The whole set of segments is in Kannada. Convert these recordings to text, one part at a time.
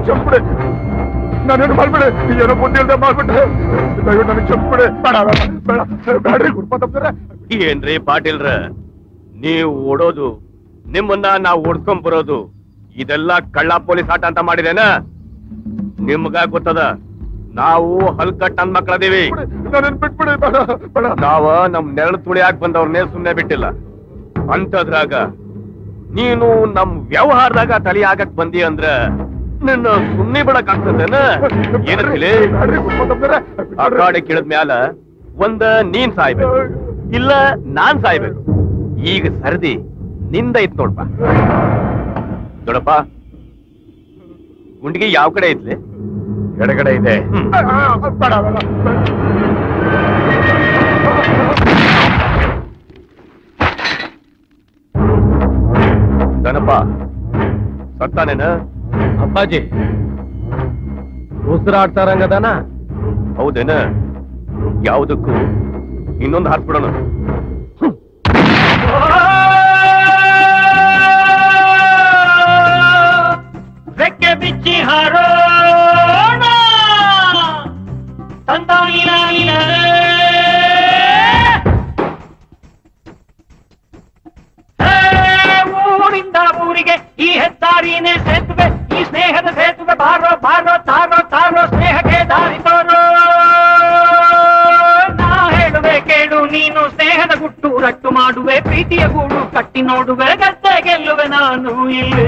ನನಗೆ ಕ್ಷಮಿಸ್ಬಿಡಿ ನಾನೇನು ನೀ ಏನೋ ಬುದ್ಧಿ ಇಲ್ದೆ ಮಾಡ್ಬಿಟ್ಟೆ ದಯವಿಟ್ಟು ನನಗೆ ಕ್ಷಮಿಸ್ಬಿಡಿ ಬೇಡ ಬೇಡ ಬೇಡ. ಬೇಡ್ರಿ ಗುರುಪಾತಪ್ಪರೆ ಏನ್ರಿ ಪಾಟೀಲ್ರ? ನೀವು ಓಡೋದು ನಿಮ್ಮನ್ನ ನಾವು ಓಡ್ಕೊಂಡ್ ಬರೋದು ಇದೆಲ್ಲ ಕಳ್ಳ ಪೊಲೀಸ್ ಆಟ ಅಂತ ಮಾಡಿದೇನ ನಿಮ್ಗ ಗೊತ್ತದ? ನಾವು ಹಲ್ಕಟ್ ನನ್ ಮಕ್ಕಳದೀವಿ. ಬೇಡ ನಾವ ನಮ್ ನೆರಳು ತುಳಿಯಾಕ್ ಬಂದವ್ರನ್ನೇ ಸುಮ್ನೆ ಬಿಟ್ಟಿಲ್ಲ. ಅಂತದ್ರಾಗ ನೀನು ನಮ್ ವ್ಯವಹಾರದಾಗ ತಲೆ ಆಗಕ್ ಬಂದಿ ಅಂದ್ರ ನಿನ್ನ ಸುಮ್ಮನೆ ಬಿಡಕ್ ಆಗ್ತದೇನ? ಏನಂತೇಳಿ ಬೇಡ್ರಿ ಗುರುಪಾತಪ್ಪರೆ ಆ ಕಾಡೆ ಕೇಳಿದ ಮ್ಯಾಲ ಒಂದ ನೀನ್ ಸಾಯ್ಬೇಕು ಇಲ್ಲ ನಾನ್ ಸಾಯ್ಬೇಕು. ಈಗ ಸರದಿ ನಿಂದ ಐತ್ ನೋಡ್ಪ ದೊಡಪ್ಪ ಗುಂಡಿಗೆ ಯಾವ ಕಡೆ ಐತ್ಲಿ? ಎಡಗಡೆ ಇದೆ. ಗಣಪ ಸತ್ತಾನೇನ? ಅಪ್ಪಾಜಿ ಉಸಿರಾಡ್ತಾರಂಗದಾನ ಹೌದೇನ? ಯಾವುದಕ್ಕೂ ಇನ್ನೊಂದು ಹಾರ್ಸ್ಬಿಡೋಣ. ನೋಡುವೆ ಗದ್ದೆ ಗೆಲ್ಲುವೆ ನಾನು ಇಲ್ಲೇ.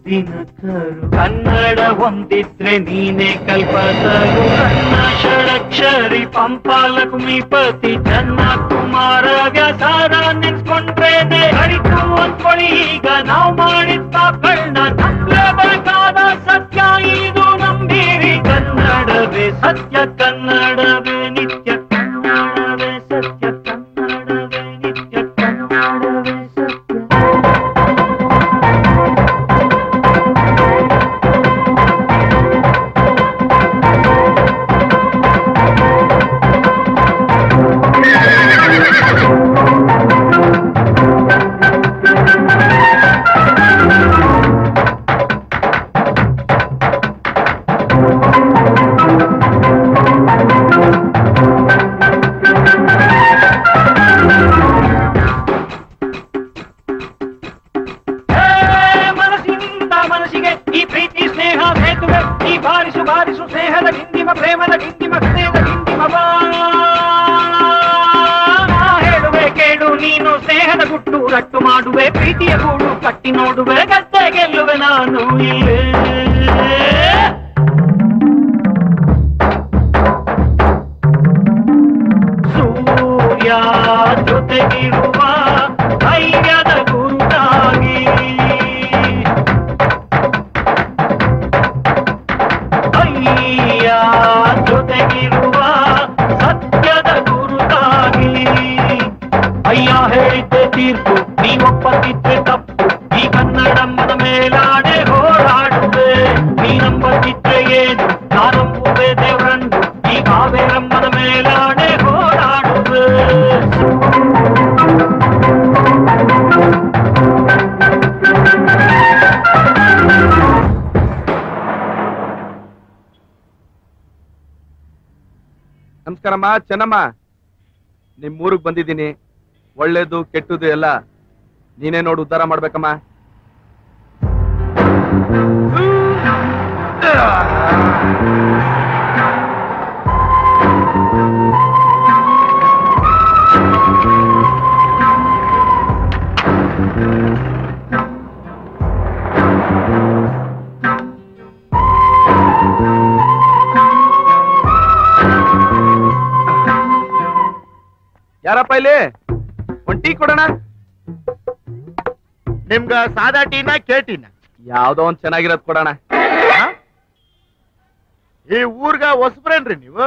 ಹೂ ಮುದ್ದಿನ ಕರು ಕನ್ನಡ ಹೊಂದಿದ್ರೆ ನೀನೇ ಕಲ್ಪತರು. ಕನ್ನ ಷಡಕ್ಷರಿ ಪಂಪಾಲ ಕುಮಿಪತಿ ಕುಮಾರ ವ್ಯಸಾರ ನೆನ್ಸ್ಕೊಂಡ್ರೇನೆ. ಹರಿತು ಅಂದ್ಕೊಳ್ಳಿ ಚೆನ್ನಮ್ಮ ನಿಮ್ ಬಂದಿದ್ದೀನಿ. ಒಳ್ಳೇದು ಕೆಟ್ಟದ್ದು ಎಲ್ಲ ನೀನೇ ನೋಡು ಉದ್ಧಾರ ಮಾಡ್ಬೇಕಮ್ಮ. ಇಲ್ಲಿ ಒಂದ್ ಟೀ ಕೊಡೋಣ. ನಿಮ್ಗ ಸಾದಾ ಟೀನ ಕೇಟಿನ ಯಾವ್ದೋ ಒಂದ್ ಚೆನ್ನಾಗಿರೋದ್ ಕೊಡೋಣ. ಈ ಊರ್ಗ ಹೊಸಬ್ರೇನ್ರಿ ನೀವು?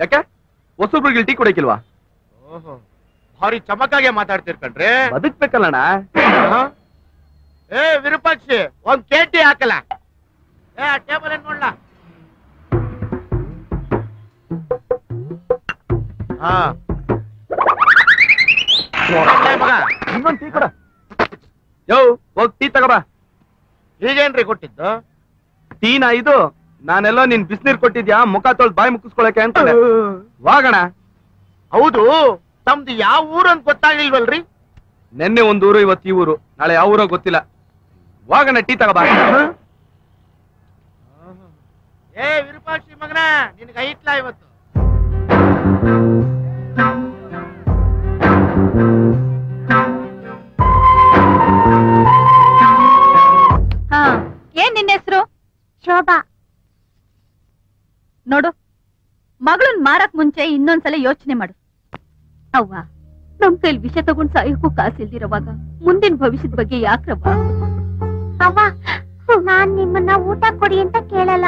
ಯಾಕೆ? ಹೊಸಬ್ರಿಗೆ ಟೀ ಕೊಡಕಿಲ್ವಾ ಓಹೋ ಭಾರಿ ಚಮಕಾಗೆ ಮಾತಾಡ್ತಿರ್ ಕಣ್ರಿ. ಬದುಕ್ಬೇಕಲ್ಲಣ? ಏ ವಿರೂಪಾಕ್ಷಿ ಒಂದ್ ಕೇಟಿ ಹಾಕಲ್ಲ. ಏ ಆ ಟೇಬಲ್ ಏನ್ ನೋಡ್ಲಾ? ಹಾ ಇನ್ನೊಂದ್ ಟೀ ಕೊಡ. ಯೋ ಹೋಗ್ ಟೀ ತಗೋಬಾ ಈಗೇನ್ರಿ ಕೊಟ್ಟಿದ್ದು? ಟೀನಾ ಇದು? ನಾನೆಲ್ಲೋ ನಿನ್ ಬಿಸ್ನೀರ್ ಕೊಟ್ಟಿದ್ಯಾ? ಮುಖ ತೊಳ್ದು ಬಾಯಿ ಮುಗಿಸ್ಕೊಳಕ್ಕೆ ಅಂತ ವಾಗಣ ಹೌದು ತಮ್ದು ಯಾವ ಊರು ಅಂತ ನಿನ್ನೆ ನೆನ್ನೆ ಒಂದ್ ಊರು ಇವತ್ತು ಈ ಊರು. ನಾಳೆ ಯಾವ ಊರೋ ಗೊತ್ತಿಲ್ಲ. ವಾಗಣ ಟೀ ತಗೋಬಾ ಏ ವಿರೂಪಾಕ್ಷಿ ಮಗನ ನಿನ್ಗೆ ಐತ್ಲಾ ಇವತ್ತು? ನಿನ್ನ ಹೆಸರು? ಶೋಭಾ. ನೋಡು ಮಗಳನ್ ಮಾರಕ್ ಮುಂಚೆ ಇನ್ನೊಂದ್ಸಲ ಯೋಚನೆ ಮಾಡು. ಅವ್ವ ನಮ್ ಕೈಲಿ ವಿಷ ತಗೊಂಡ್ ಸಾಯಕ್ಕೂ ಕಾಸಿಲ್ದಿರೋವಾಗ ಮುಂದಿನ ಭವಿಷ್ಯದ ಬಗ್ಗೆ ಯಾಕ್ರವ್ವ? ಅವ್ವ ನಾನ್ ನಿಮ್ಮನ್ನ ಊಟ ಕೊಡಿ ಅಂತ ಕೇಳಲ್ಲ.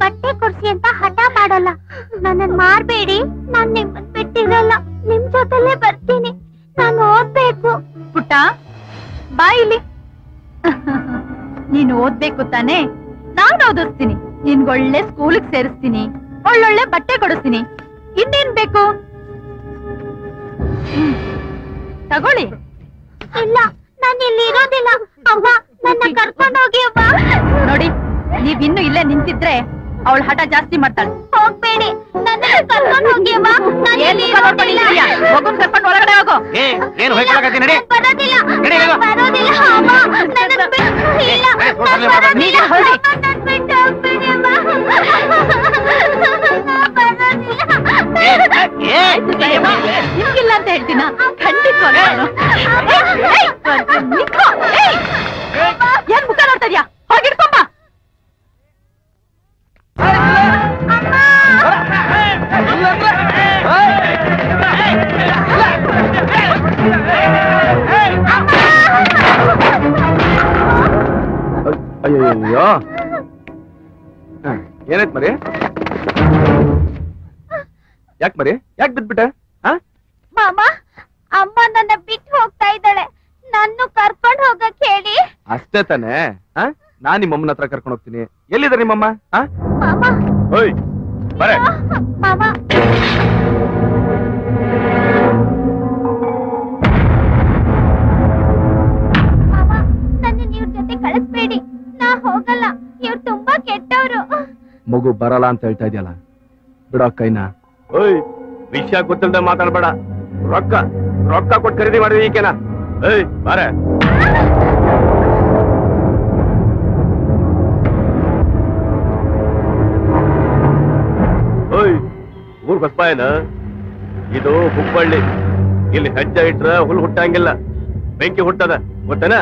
ಬಟ್ಟೆ ಕೊಡ್ಸಿ ಅಂತ ಹಠ ಮಾಡಲ್ಲ. ನನ್ನನ್ ಮಾಡಬೇಡಿ ನಾನ್ ನಿಮ್ಮನ್ ಬಿಟ್ಟಿರಲ್ಲ. ನಿಮ್ ಜೊತೆಲೇ ಬರ್ತೀನಿ. ನಾನು ಓದ್ಬೇಕು ಪುಟ್ಟ ಬಾ ಇಲ್ಲಿ ನೀನು ಓದ್ಬೇಕು ತಾನೆ? ನಾನು ಓದಿಸ್ತೀನಿ. ನಿನ್ಗೊಳ್ಳೆ ಸ್ಕೂಲಿಗೆ ಸೇರಿಸ್ತೀನಿ. ಒಳ್ಳೊಳ್ಳೆ ಬಟ್ಟೆ ಕೊಡಿಸ್ತೀನಿ. ಇನ್ನೇನ್ ಬೇಕು. ತಗೊಳ್ಳಿ. ಇಲ್ಲ ನಾನು ಇಲ್ಲಿ ಇರೋದಿಲ್ಲ. ಅವ್ವ ನನ್ನ ಕರ್ಕೊಂಡು ಹೋಗಿ ಅವ್ವ. ನೋಡಿ ನೀವ್ ಇನ್ನು ಇಲ್ಲೇ ನಿಂತಿದ್ರೆ ಅವಳ ಹಠ ಜಾಸ್ತಿ ಮಾಡ್ತಾಳೆ ಹೋಗ್ಬೇಡಿ ಮಗುನ್ ಕರ್ಕೊಂಡು ಒಳಗಡೆ ಹೋಗು ಏನು ನಡಿ ನಾನ್ ಹೊರಡಿ. ನಿಮ್ಗಿಲ್ಲ ಅಂತ ಹೇಳ್ತೀನ ಖಂಡಿತವಾಗ್ಲೂ. ಏನ್ ಮುಖ ನೋಡ್ತಾ ಇದ್ಯಾ ಹೋಗಿಡ್ಕೊಂಬ ಅಯ್ಯಯ್ಯೋ. ಹ, ಏನಾಯ್ತ್ ಮರಿ? ಯಾಕೆ ಮರಿ? ಯಾಕೆ ಬಿದ್ಬಿಟ್ಟೆ? ಹಾ? ಮಾಮ ಅಮ್ಮ ನನ್ನ ಬಿಟ್ಟು ಹೋಗ್ತಾ ಇದ್ದಾಳೆ. ನನ್ನ ಕರ್ಕೊಂಡು ಹೋಗಕ್ ಹೇಳಿ. ಅಷ್ಟೇ ತಾನೇ? ಹಾ? ನಾನ್ ನಿಮ್ಮಮ್ಮನ ಹತ್ರ ಕರ್ಕೊಂಡು ಹೋಗ್ತೀನಿ. ಎಲ್ಲಿದ್ದಾರೆ ನಿಮ್ಮಮ್ಮ? ಓಯ್ ಬರೇ. ಮಗು ಬರಲ್ಲ ಅಂತ ಹೇಳ್ತಾ ಇದೆಯಲ್ಲ? ಬಿಡ ಕೈನ. ಓಯ್ ವಿಷಯ ಗೊತ್ತಿಲ್ಲದೆ ಮಾತಾಡ್ಬೇಡ. ರೊಕ್ಕ ರೊಕ್ಕ ಕೊಟ್ಟು ಖರೀದಿ ಮಾಡಿದ್ವಿ ಈಕೆನಾ. ಏಯ್ ಬಾರೆ. ಊರ್ ಏನ ಇದು ಹುಬ್ಬಳ್ಳಿ. ಇಲ್ಲಿ ಹೆಜ್ಜೆ ಇಟ್ರ ಹುಲ್ ಹುಟ್ಟಂಗಿಲ್ಲ. ಬೆಂಕಿ ಹುಟ್ಟದ. ಗೊತ್ತೇನ?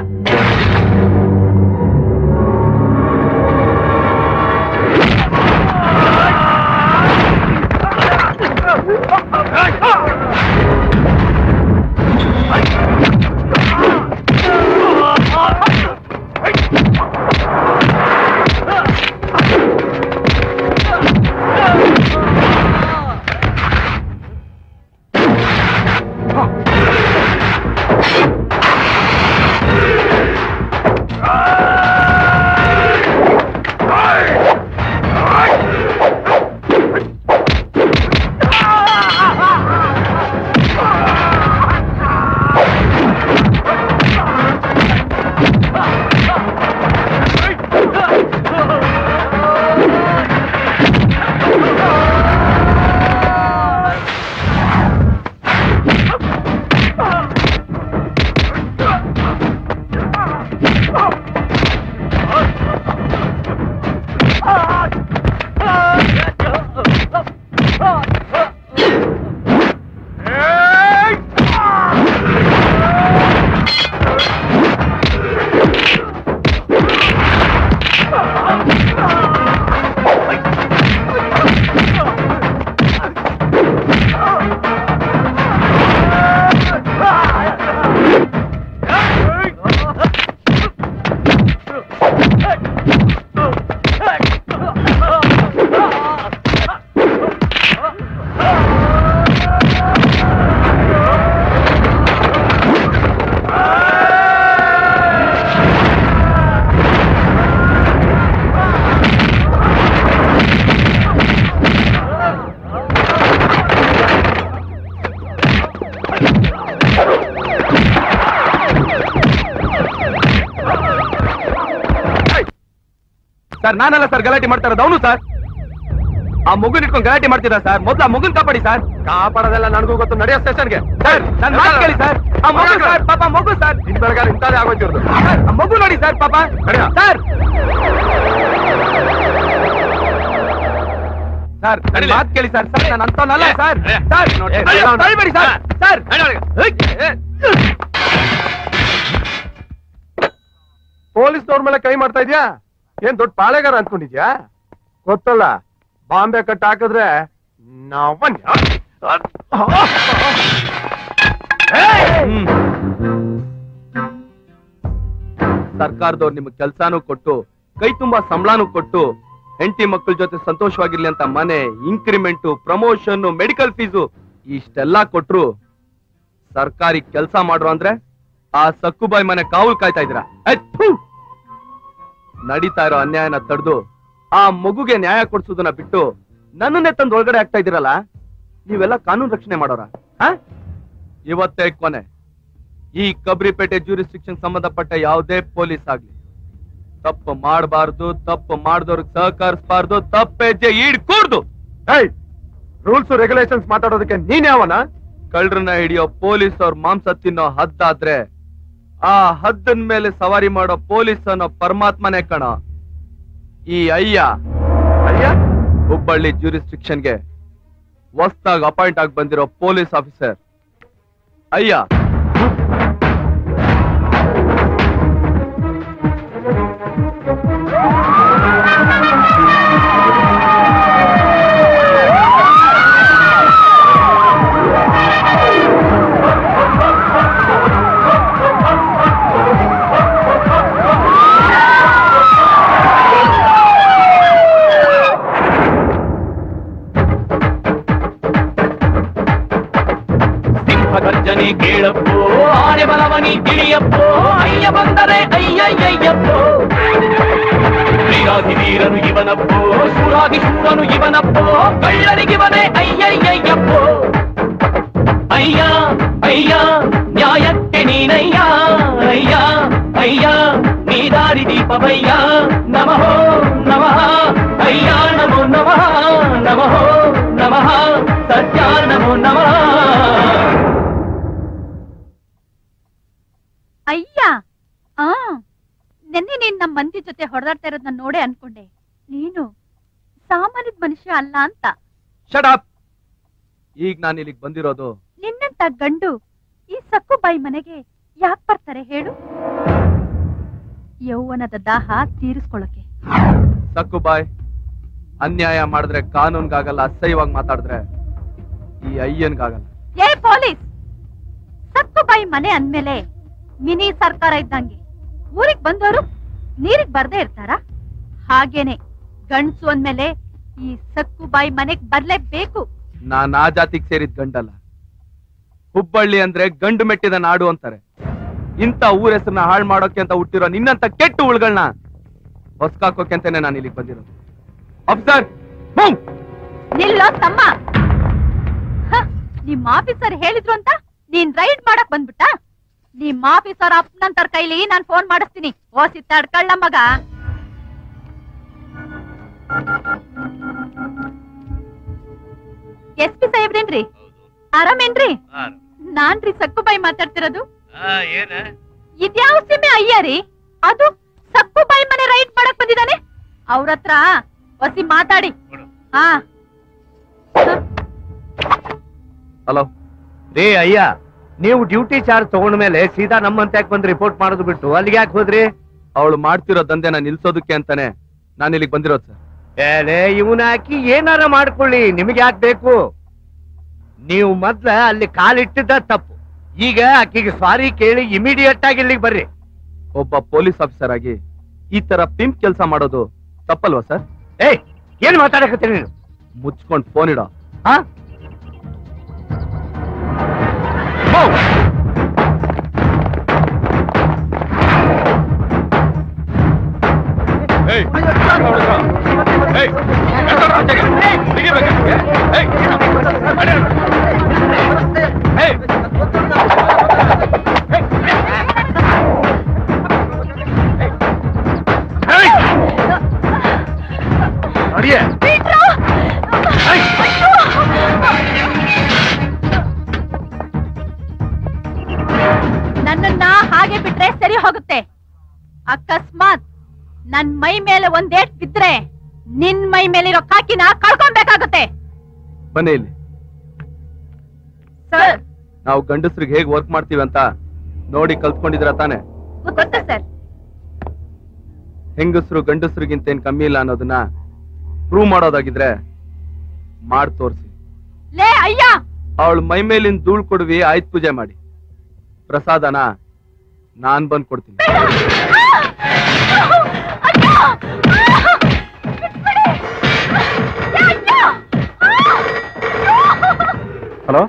ಸರ್ ನಾನಲ್ಲ ಸರ್ ಗಲಾಟೆ ಮಾಡ್ತಾ ಇರೋದು ಅವನು ಸರ್. ಆ ಮಗುನ್ ಇಟ್ಕೊಂಡು ಗಲಾಟೆ ಮಾಡ್ತಿದ್ದ ಸರ್ ಮೊದ್ಲು ಆ ಮಗುನ್ ಕಾಪಾಡಿ ಸರ್. ಕಾಪಾಡೋದೆಲ್ಲ ನನಗೂ ಗೊತ್ತು ನಡೆಯೋ ಸ್ಟೇಷನ್ಗೆ ಸರ್ ನನ್ ಮಾತು ಕೇಳಿ ಸರ್. ಆ ಮಗು ಸರ್ ಪಾಪ ಮಗು ಸರ್. ಇನ್ ಬೆಳಗಾಲ ಇಂತಾದೇ ಆಗೋಯ್ತಿರೋದು ಸರ್, ಆ ಮಗು ನೋಡಿ ಸರ್ ಪಾಪ. ನಡೆಯ. ಸರ್. ಸರ್ ನನ್ ನಡೀಲಿ. ಮಾತು ಕೇಳಿ ಸರ್. ಸರ್ ನಾನು ಅಂತವನಲ್ಲ ಏ, ಸರ್. ನಡೆಯ. ಸರ್ ನೋಡಿ, ಏ, ನಡೆಯ. ತಳ್ಳಿಬೇಡಿ ಸರ್. ಹಾ. ಸರ್. ಪೊಲೀಸ್ನವ್ರ ಮೇಲೆ ಕೈ ಮಾಡ್ತಾ ಇದ್ಯಾ? ಏನ್ ದೊಡ್ಡ ಪಾಳೆಗಾರ ಅನ್ಕೊಂಡಿದ್ಯಾ? ಗೊತ್ತಲ್ಲ, ಬಾಂಬೆ ಕಟ್ ಹಾಕಿದ್ರೆ ಹ್ಮ್. ಸರ್ಕಾರದವ್ರು ನಿಮ್ಗೆ ಕೆಲ್ಸಾನು ಕೊಟ್ಟು, ಕೈ ತುಂಬಾ ಸಂಬಳನೂ ಕೊಟ್ಟು, ಹೆಂಡತಿ ಮಕ್ಕಳ ಜೊತೆ ಸಂತೋಷವಾಗಿರ್ಲಿ ಅಂತ ಮನೆ ಇನ್ಕ್ರಿಮೆಂಟ್ ಪ್ರಮೋಷನ್ ಮೆಡಿಕಲ್ ಫೀಸು ಇಷ್ಟೆಲ್ಲಾ ಕೊಟ್ರು ಸರ್ಕಾರಿ ಕೆಲ್ಸ ಮಾಡ್ರು ಅಂದ್ರೆ ಆ ಸಕ್ಕುಬಾಯಿ ಮನೆ ಕಾವಲ್ ಕಾಯ್ತಾ ಇದ್ದೀರಾ? ನಡೀತಾ ಇರೋ ಅನ್ಯಾಯನ ತಡೆದು ಆ ಮಗುಗೆ ನ್ಯಾಯ ಕೊಡ್ಸೋದನ್ನ ಬಿಟ್ಟು ನನ್ನನ್ನೇ ತಂದು ಒಳಗಡೆ ಆಗ್ತಾ ಇದ್ದೀರಲ್ಲ ನೀವೆಲ್ಲ ಕಾನೂನು ರಕ್ಷಣೆ ಮಾಡೋರ? ಹ? ಇವತ್ತೇ ಕೊನೆ. ಈ ಕಬ್ರಿಪೇಟೆ ಜ್ಯೂರಿಸ್ಟ್ರಿಕ್ಷನ್ ಸಂಬಂಧಪಟ್ಟ ಯಾವುದೇ ಪೊಲೀಸ್ ಆಗ್ಲಿ. ತಪ್ಪು ಮಾಡಬಾರ್ದು ತಪ್ಪು ಮಾಡಿದವ್ರಿಗೆ ಸಹಕರಿಸಬಾರ್ದು ತಪ್ಪೆಜ್ಜೆ ಈಡ್ಕೂಡ್ದು. ರೂಲ್ಸ್ ರೆಗ್ಯುಲೇಷನ್ಸ್ ಮಾತಾಡೋದಕ್ಕೆ ನೀನ್ ಯಾವನ? ಕಳ್ಳರನ್ನ ಹಿಡಿಯೋ ಪೊಲೀಸ್ ಅವ್ರ ಮಾಂಸ ತಿನ್ನೋ ಹದ್ದಾದ್ರೆ ಆ ಹದ್ದನ್ ಮೇಲೆ ಸವಾರಿ ಮಾಡೋ ಪೊಲೀಸ್ ಅನ್ನೋ ಪರಮಾತ್ಮನೇ ಕಣ. ಈ ಅಯ್ಯ. ಅಯ್ಯ? ಹುಬ್ಬಳ್ಳಿ ಜ್ಯೂರಿಸ್ಟ್ರಿಕ್ಷನ್ಗೆ ಹೊಸ್ದಾಗ ಅಪಾಯಿಂಟ್ ಆಗಿ ಬಂದಿರೋ ಪೊಲೀಸ್ ಆಫೀಸರ್ ಅಯ್ಯ. ವೀರಾಧಿ ವೀರನು ಇವನಪ್ಪೋ ಶೂರಾಧಿ ಶೂರನು ಇವನಪ್ಪೋ ಕಳ್ಳರಿಗಿವನೇ ಅಯ್ಯಯ್ಯಯ್ಯಪ್ಪೋ ಅಯ್ಯ ಅಯ್ಯ ನ್ಯಾಯಕ್ಕೆ ನೀನಯ್ಯ ಅಯ್ಯ ಅಯ್ಯ ನೀ ದಾರಿ ದೀಪವಯ್ಯ ನಮಃ ನಮಃ ಅಯ್ಯ ನಮೋ ನಮಃ ನಮಃ ನಮಃ ಸತ್ಯ ನಮೋ ನಮಃ ಅಯ್ಯ ಆ ನೆನ್ನೆ ನೀನ್ ನಮ್ ಮಂದಿ ಜೊತೆ ಹೊಡೆದಾಡ್ತಾ ಇರೋದನ್ನ ನೋಡೇ ಅನ್ಕೊಂಡೆ. ನೀನು ಸಾಮಾನ್ಯದ ಮನುಷ್ಯ ಅಲ್ಲ ಅಂತ. ಶಟ್ ಅಪ್ ಈಗ ನಾನು ಇಲ್ಲಿಗೆ ಬಂದಿರೋದು. ನಿನ್ನಂತ ಗಂಡು ಈ ಸಕ್ಕು ಬಾಯಿ ಮನೆಗೆ ಯಾಕ್ ಬರ್ತಾರೆ ಹೇಳು? ಯೌವನದ ದಾಹ ತೀರಿಸ್ಕೊಳಕ್ಕೆ ಸಕ್ಕು ಬಾಯ್ ಅನ್ಯಾಯ ಮಾಡಿದ್ರೆ ಕಾನೂನ್ಗಾಗಲ್ಲ ಅಸಹ್ಯವಾಗಿ ಮಾತಾಡಿದ್ರೆ ಈ ಅಯ್ಯನ್ಗಾಗಲ್ಲ. ಏ ಪೊಲೀಸ್! ಸಕ್ಕು ಬಾಯಿ ಮನೆ ಅಂದ್ಮೇಲೆ ಮಿನಿ ಸರ್ಕಾರ ಇದ್ದಂಗೆ. ಊರಿಗ್ ಬಂದವರು ನೀರಿಗ್ ಬರ್ದೇ ಇರ್ತಾರ? ಹಾಗೇನೆ ಗಂಡ್ಸು ಅಂದ್ಮೇಲೆ ಈ ಸಕ್ಕು ಬಾಯಿ ಮನೆಗ್ ಬರ್ಲೇಬೇಕು. ನಾನ್ ಆ ಜಾತಿಗೆ ಸೇರಿದ ಗಂಡಲ್ಲ. ಹುಬ್ಬಳ್ಳಿ ಅಂದ್ರೆ ಗಂಡು ಮೆಟ್ಟಿದ ನಾಡು ಅಂತಾರೆ. ಇಂಥ ಊರ ಹೆಸರನ್ನ ಹಾಳು ಮಾಡೋಕೆ ಅಂತ ಹುಟ್ಟಿರೋ ನಿನ್ನಂತ ಕೆಟ್ಟು ಉಳ್ಗಳನ್ನ ಹೊಸ್ಕಾಕೋಕೆ ಅಂತಾನೆ ನಾನು ಇಲ್ಲಿಗೆ ಬಂದಿರೋದು. ಅಫ್ಸರ್ ನಿಲ್ಲೋ ತಮ್ಮ. ಹ, ನಿಮ್ ಆಫೀಸರ್ ಹೇಳಿದ್ರು ಅಂತ ನೀನ್ ರೈಡ್ ಮಾಡಕ್ ಬಂದ್ಬಿಟ್ಟ? ನಿಮ್ ಆಫೀಸರ್ ಅಪ್ಪನಂತರ ಕೈಲಿ ನಾನ್ ಫೋನ್ ಮಾಡಿಸ್ತೀನಿ. ಓಸಿ ತಡ್ಕಳ್ಳ ಮಗ. ಎಸ್ ಪಿ ಸಾಹೇಬ್ರೇನ್ರಿ ಆರಾಮೇನ್ರಿ ನಾನ್ರಿ ಸಕ್ಕುಬಾಯಿ ಮಾತಾಡ್ತಿರೋದು. ಇದ್ಯಾವ ಸಿಮೆ ಅಯ್ಯ ರೀ? ಅದು ಸಕ್ಕುಬಾಯಿ ಮನೆ ರೈಟ್ ಮಾಡಕ್ ಬಂದಿದ್ದಾನೆ? ಅವ್ರ ಹತ್ರ ಒಸಿ ಮಾತಾಡಿ. ಹಾ. ಹಲೋ. ರೇ ಅಯ್ಯ. ನೀವು ಡ್ಯೂಟಿ ಚಾರ್ಜ್ ತಗೊಂಡ ಮೇಲೆ ಸೀದಾ ನಮ್ಮಂತ ಯಾಕೆ ಬಂದು ರಿಪೋರ್ಟ್ ಮಾಡೋದು ಬಿಟ್ಟು? ಅಲ್ಲಿಗೆ ಯಾಕೆ ಹೋದ್ರಿ? ಅವಳು ಮಾಡ್ತಿರೋ ದಂಧೆನ ನಿಲ್ಸೋದಕ್ಕೆ ಅಂತಾನೆ ನಾನು ಇಲ್ಲಿಗೆ ಬಂದಿರೋದು ಸರ್. ಏ ಇವನ ಹಾಕಿ ಏನಾರ ಮಾಡ್ಕೊಳ್ಳಿ. ನಿಮಗೆ ಯಾಕೆ ಬೇಕು? ನೀವು ಮೊದ್ಲ ಅಲ್ಲಿ ಕಾಲಿಟ್ಟಿದ್ದ ತಪ್ಪು. ಈಗ ಆಕಿಗೆ ಸಾರಿ ಕೇಳಿ ಇಮಿಡಿಯೇಟ್ ಆಗಿ ಇಲ್ಲಿಗೆ ಬರ್ರಿ. ಒಬ್ಬ ಪೊಲೀಸ್ ಆಫೀಸರ್ ಆಗಿ ಈ ತರ ಪಿಂಪ್ ಕೆಲಸ ಮಾಡೋದು ತಪ್ಪಲ್ವಾ ಸರ್? ಏಯ್ ಏನ್ ಮಾತಾಡಕತ್ತೀನಿ ನೀನು? ಮುಚ್ಕೊಂಡ್ ಫೋನ್ ಇಡೋ. ಹಾ அடியே. ಅಕಸ್ಮಾತ್ ನನ್ ಮೈ ಮೇಲೆ ಒಂದೇಟ್ ಬಿದ್ರೆ ನಿನ್ ಮೈ ಮೇಲಿರೋ ಕಾಕಿನ ಕಳ್ಕೊಬೇಕಾಗುತ್ತೆ ಬನ್ನಿ ಇಲ್ಲಿ. ಸರ್. ನಾವು ಗಂಡಸ್ರಿಗೆ ಹೇಗ್ ವರ್ಕ್ ಮಾಡ್ತೀವಿ ಅಂತ ನೋಡಿ ಕಲ್ತ್ಕೊಂಡಿದ್ರ ತಾನೆ? ಗೊತ್ತಾ ಸರ್? ಹೆಂಗಸರು ಗಂಡಸ್ರಿಗಿಂತ ಏನ್ ಕಮ್ಮಿ ಇಲ್ಲ ಅನ್ನೋದನ್ನ ಪ್ರೂವ್ ಮಾಡೋದಾಗಿದ್ರೆ ಮಾಡ್ ತೋರಿಸಿ. ಲೇ ಅಯ್ಯ! ಅವಳ ಮೈ ಮೇಲಿನ ಧೂಳ್ ಕೊಡ್ವಿ ಆಯ್ತ್ ಪೂಜೆ ಮಾಡಿ. ಪ್ರಸಾದನ? ನಾನ್ ಬಂದ್ ಕೊಡ್ತೀನಿ. ಹಲೋ?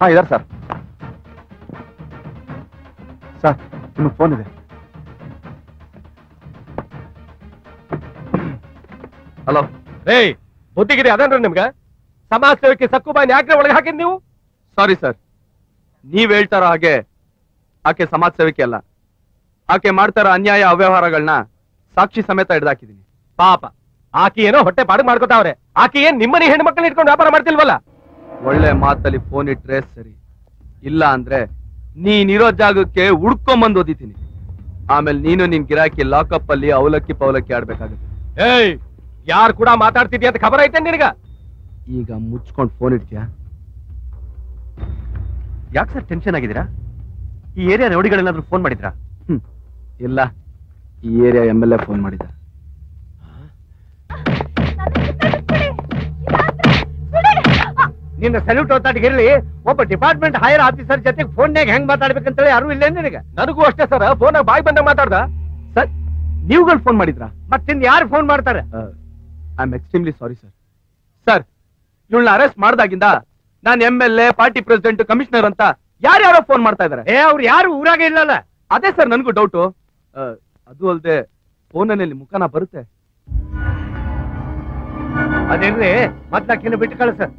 ಹಾ ಇದಾರೆ ಸರ್. ಸರ್ ನಿಮಗೆ ಫೋನ್ ಇದೆ. ಹಲೋ. ರೇ ಬುದ್ಧಿಗಿರಿ ಅದೇನ್ರಿ ನಿಮ್ಗೆ? ಸಮಾಜ ಸೇವಕ್ಕೆ ಸಕ್ಕುಬಾಯಿ ಯಾಕೆ ಒಳಗೆ ಹಾಕಿದ್ ನೀವು? ಸಾರಿ ಸರ್ ನೀವ್ ಹೇಳ್ತಾರ ಹಾಗೆ ಆಕೆ ಸಮಾಜ ಸೇವಕಿ ಅಲ್ಲ. ಆಕೆ ಮಾಡ್ತಾರ ಅನ್ಯಾಯ ಅವ್ಯವಹಾರಗಳನ್ನ ಸಾಕ್ಷಿ ಸಮೇತ ಹಿಡ್ದಾಕಿದೀನಿ. ಪಾಪ. ಆಕೆ ಏನೋ ಹೊಟ್ಟೆ ಪಾಡು ಮಾಡ್ಕೊತಾವ್ರೆ. ಆಕೆ ಏನ್ ನಿಮ್ಮನೆ ಹೆಣ್ಮಕ್ಳನ್ನ ಇಟ್ಕೊಂಡು ವ್ಯಾಪಾರ ಮಾಡ್ತಿಲ್ವಲ್ಲ? ಒಳ್ಳೆ ಮಾತಲ್ಲಿ ಫೋನ್ ಇಟ್ರೆ ಸರಿ. ಇಲ್ಲ ಅಂದ್ರೆ ನೀನಿರೋ ಜಾಗಕ್ಕೆ ಹುಡ್ಕೊಂಬಂದು ಓದಿತೀನಿ ಆಮೇಲೆ ನೀನು ನಿನ್ ಗಿರಾಕಿ ಲಾಕಪ್ ಅಲ್ಲಿ ಅವಲಕ್ಕಿ ಪವಲಕ್ಕಿ ಆಡ್ಬೇಕಾಗುತ್ತೆ. ಏಯ್, ಯಾರು ಕೂಡ ಮಾತಾಡ್ತಿದ್ಯಾ ಅಂತ ಖಬರ್ ಐತೆ ನಿನಗ? ಈಗ ಮುಚ್ಕೊಂಡು ಫೋನ್ ಇಡ್ತೀಯಾ? ಯಾಕೆ ಸರ್ ಟೆನ್ಷನ್ ಆಗಿದ್ದೀರಾ? ಈ ಏರಿಯಾ ರೌಡಿಗಳೇನಾದ್ರೂ ಫೋನ್ ಮಾಡಿದ್ರಾ? ಇಲ್ಲ ಈ area M L A phone ಮಾಡಿದ ನಿನ್ನ ಸಲ್ಯೂಟ್ ಓತಾಟಿಗಿರ್ಲಿ ಒಬ್ಬ ಡಿಪಾರ್ಟ್ಮೆಂಟ್ ಹೈಯರ್ ಆಫೀಸರ್ ಜೊತೆಗೆ ಫೋನ್ನಾಗ ಹೆಂಗ್ ಮಾತಾಡ್ಬೇಕಂತೇಳಿ ಯಾರು ಇಲ್ಲ ನಿನಗೆ. ನನಗೂ ಅಷ್ಟೇ ಸರ್ ಫೋನ್ ಬಾಯ್ ಬಂದ ಮಾತಾಡ್ದ. ಸರ್ ನೀವುಗಳು ಫೋನ್ ಮಾಡಿದ್ರಾ? ಮತ್ತೆ ಯಾರು ಫೋನ್ ಮಾಡ್ತಾರೆ? I am extremely sorry sir sir ಇವಳನ್ನ ಅರೆಸ್ಟ್ ಮಾಡ್ದಾಗಿಂದ ನಾನು M L A party president commissioner ಅಂತ ಯಾರ್ಯಾರೋ ಫೋನ್ ಮಾಡ್ತಾ ಇದಾರೆ ಏ ಅವ್ರು ಯಾರು? ಊರಾಗ ಇಲ್ಲಲ್ಲ. ಅದೇ ಸರ್ ನನಗೂ ಡೌಟು ಅದು ಅಲ್ಲದೆ ಫೋನಲ್ಲಿ ಮುಖನ ಬರುತ್ತೆ. ಅದೇನ್ರಿ? ಮತ್ತೆ ಅಕ್ಕಿನ ಬಿಟ್ಟು ಸರ್.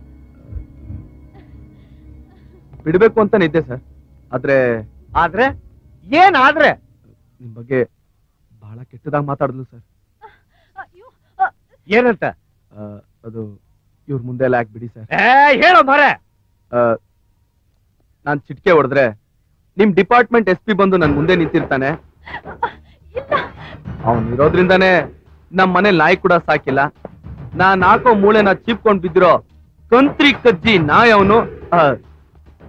ಬಿಡ್ಬೇಕು ಅಂತಾನೆ ಇದ್ದೆ ಸರ್. ಆದ್ರೆ ಆದ್ರೆ? ಏನ್ ಆದ್ರೆ ನಿಮ್ ಬಗ್ಗೆ ಬಹಳ ಕೆಟ್ಟದಾಗ ಮಾತಾಡಿದ್ಲು ಸರ್. ಏನಂತ? ಅದು ಇವ್ರ ಮುಂದೆ ಎಲ್ಲ ಹಾಕ್ಬಿಡಿ ಬಿಡಿ ಸರ್. ಏ ಹೇಳೋ ಮರ. ನಾನ್ ಚಿಟಿಕೆ ಹೊಡೆದ್ರೆ ನಿಮ್ ಡಿಪಾರ್ಟ್ಮೆಂಟ್ ಎಸ್ ಪಿ ಬಂದು ನನ್ ಮುಂದೆ ನಿಂತಿರ್ತಾನೆ. ಅವನ್ ಇರೋದ್ರಿಂದಾನೇ ನಮ್ ಮನೆ ನಾಯಿ ಕೂಡ ಸಾಕಿಲ್ಲ. ನಾನ್ ಹಾಕೋ ಮೂಳೆನ ಚೀಪ್ಕೊಂಡ್ ಬಿದ್ದಿರೋ ಕಂತ್ರಿ ಕಜ್ಜಿ ನಾಯಿ ಅವನು.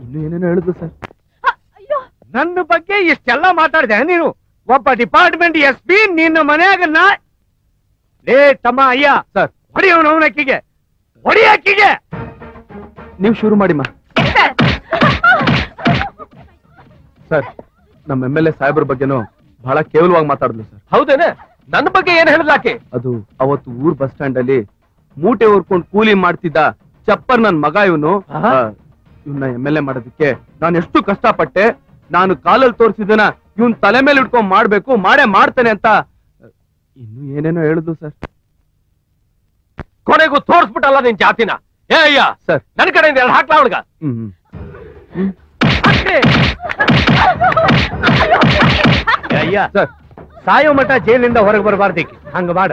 ಇನ್ನು ಏನೇನು ಹೇಳಿದ್ರು ಸರ್. ನನ್ನ ಬಗ್ಗೆ ಇಷ್ಟೆಲ್ಲ ಮಾತಾಡಿದೆ ನೀನು? ಒಬ್ಬ ಡಿಪಾರ್ಟ್ಮೆಂಟ್ ಎಸ್ ಪಿ ನಿನ್ನ ಮನೆಯಾಗ ನಾ ಲೇ ತಮ್ಮ ಅಯ್ಯ ಸರ್. ಹೊಡಿಯವನ ಅವನಕ್ಕಿಗೆ. ಹೊಡಿ ಅಕ್ಕಿಗೆ. ನೀವ್ ಶುರು ಮಾಡಿ ಸರ್ ನಮ್ಮ ಎಂ ಎಲ್ ಎ ಸಾಹೇಬ್ರ ಬಗ್ಗೆನೂ ಬಹಳ ಕೇವಲವಾಗಿ ಮಾತಾಡಿದ್ಲು ಸರ್. ಹೌದೇನೆ? ನನ್ನ ಬಗ್ಗೆ ಏನ್ ಹೇಳಿದ್ಲಾಕೆ ಅದು ಅವತ್ತು ಊರ್ ಬಸ್ ಸ್ಟ್ಯಾಂಡ್ ಅಲ್ಲಿ ಮೂಟೆ ಹೊರ್ಕೊಂಡ್ ಕೂಲಿ ಮಾಡ್ತಿದ್ದ ಚಪ್ಪರ್ ನನ್ ಮಗ ಇವನು. ಇವನ್ನ ಎಂ ಎಲ್ ಎ ಮಾಡೋದಕ್ಕೆ ನಾನು ಎಷ್ಟು ಕಷ್ಟಪಟ್ಟೆ ನಾನು ಕಾಲಲ್ಲಿ ತೋರಿಸಿದನ ಇವನ್ ತಲೆ ಮೇಲೆ ಇಟ್ಕೊಂಡ್ ಮಾಡ್ಬೇಕು ಮಾಡೇ ಮಾಡ್ತೇನೆ ಅಂತ ಇನ್ನು ಏನೇನೋ ಹೇಳುದು ಸರ್. ಕೊನೆಗೂ ತೋರಿಸ್ಬಿಟ್ಟಲ್ಲ ನಿನ್ ಜಾತಿನ? ಏ ಅಯ್ಯ ಸರ್. ನನ್ ಕಡೆಯಿಂದ ಎರಡು ಹಾಕ್ಲಾ ಅವಳಿಗ? ಹ್ಮ್. ಹ್ಮ್. ಹ್ಮ್ ಅಯ್ಯ ಸರ್ ಸಾಯೋ ಮಠ ಜೈಲಿಂದ ಹೊರಗೆ ಬರಬಾರ್ದಿಕ್ಕೆ ಹಂಗ ಮಾಡ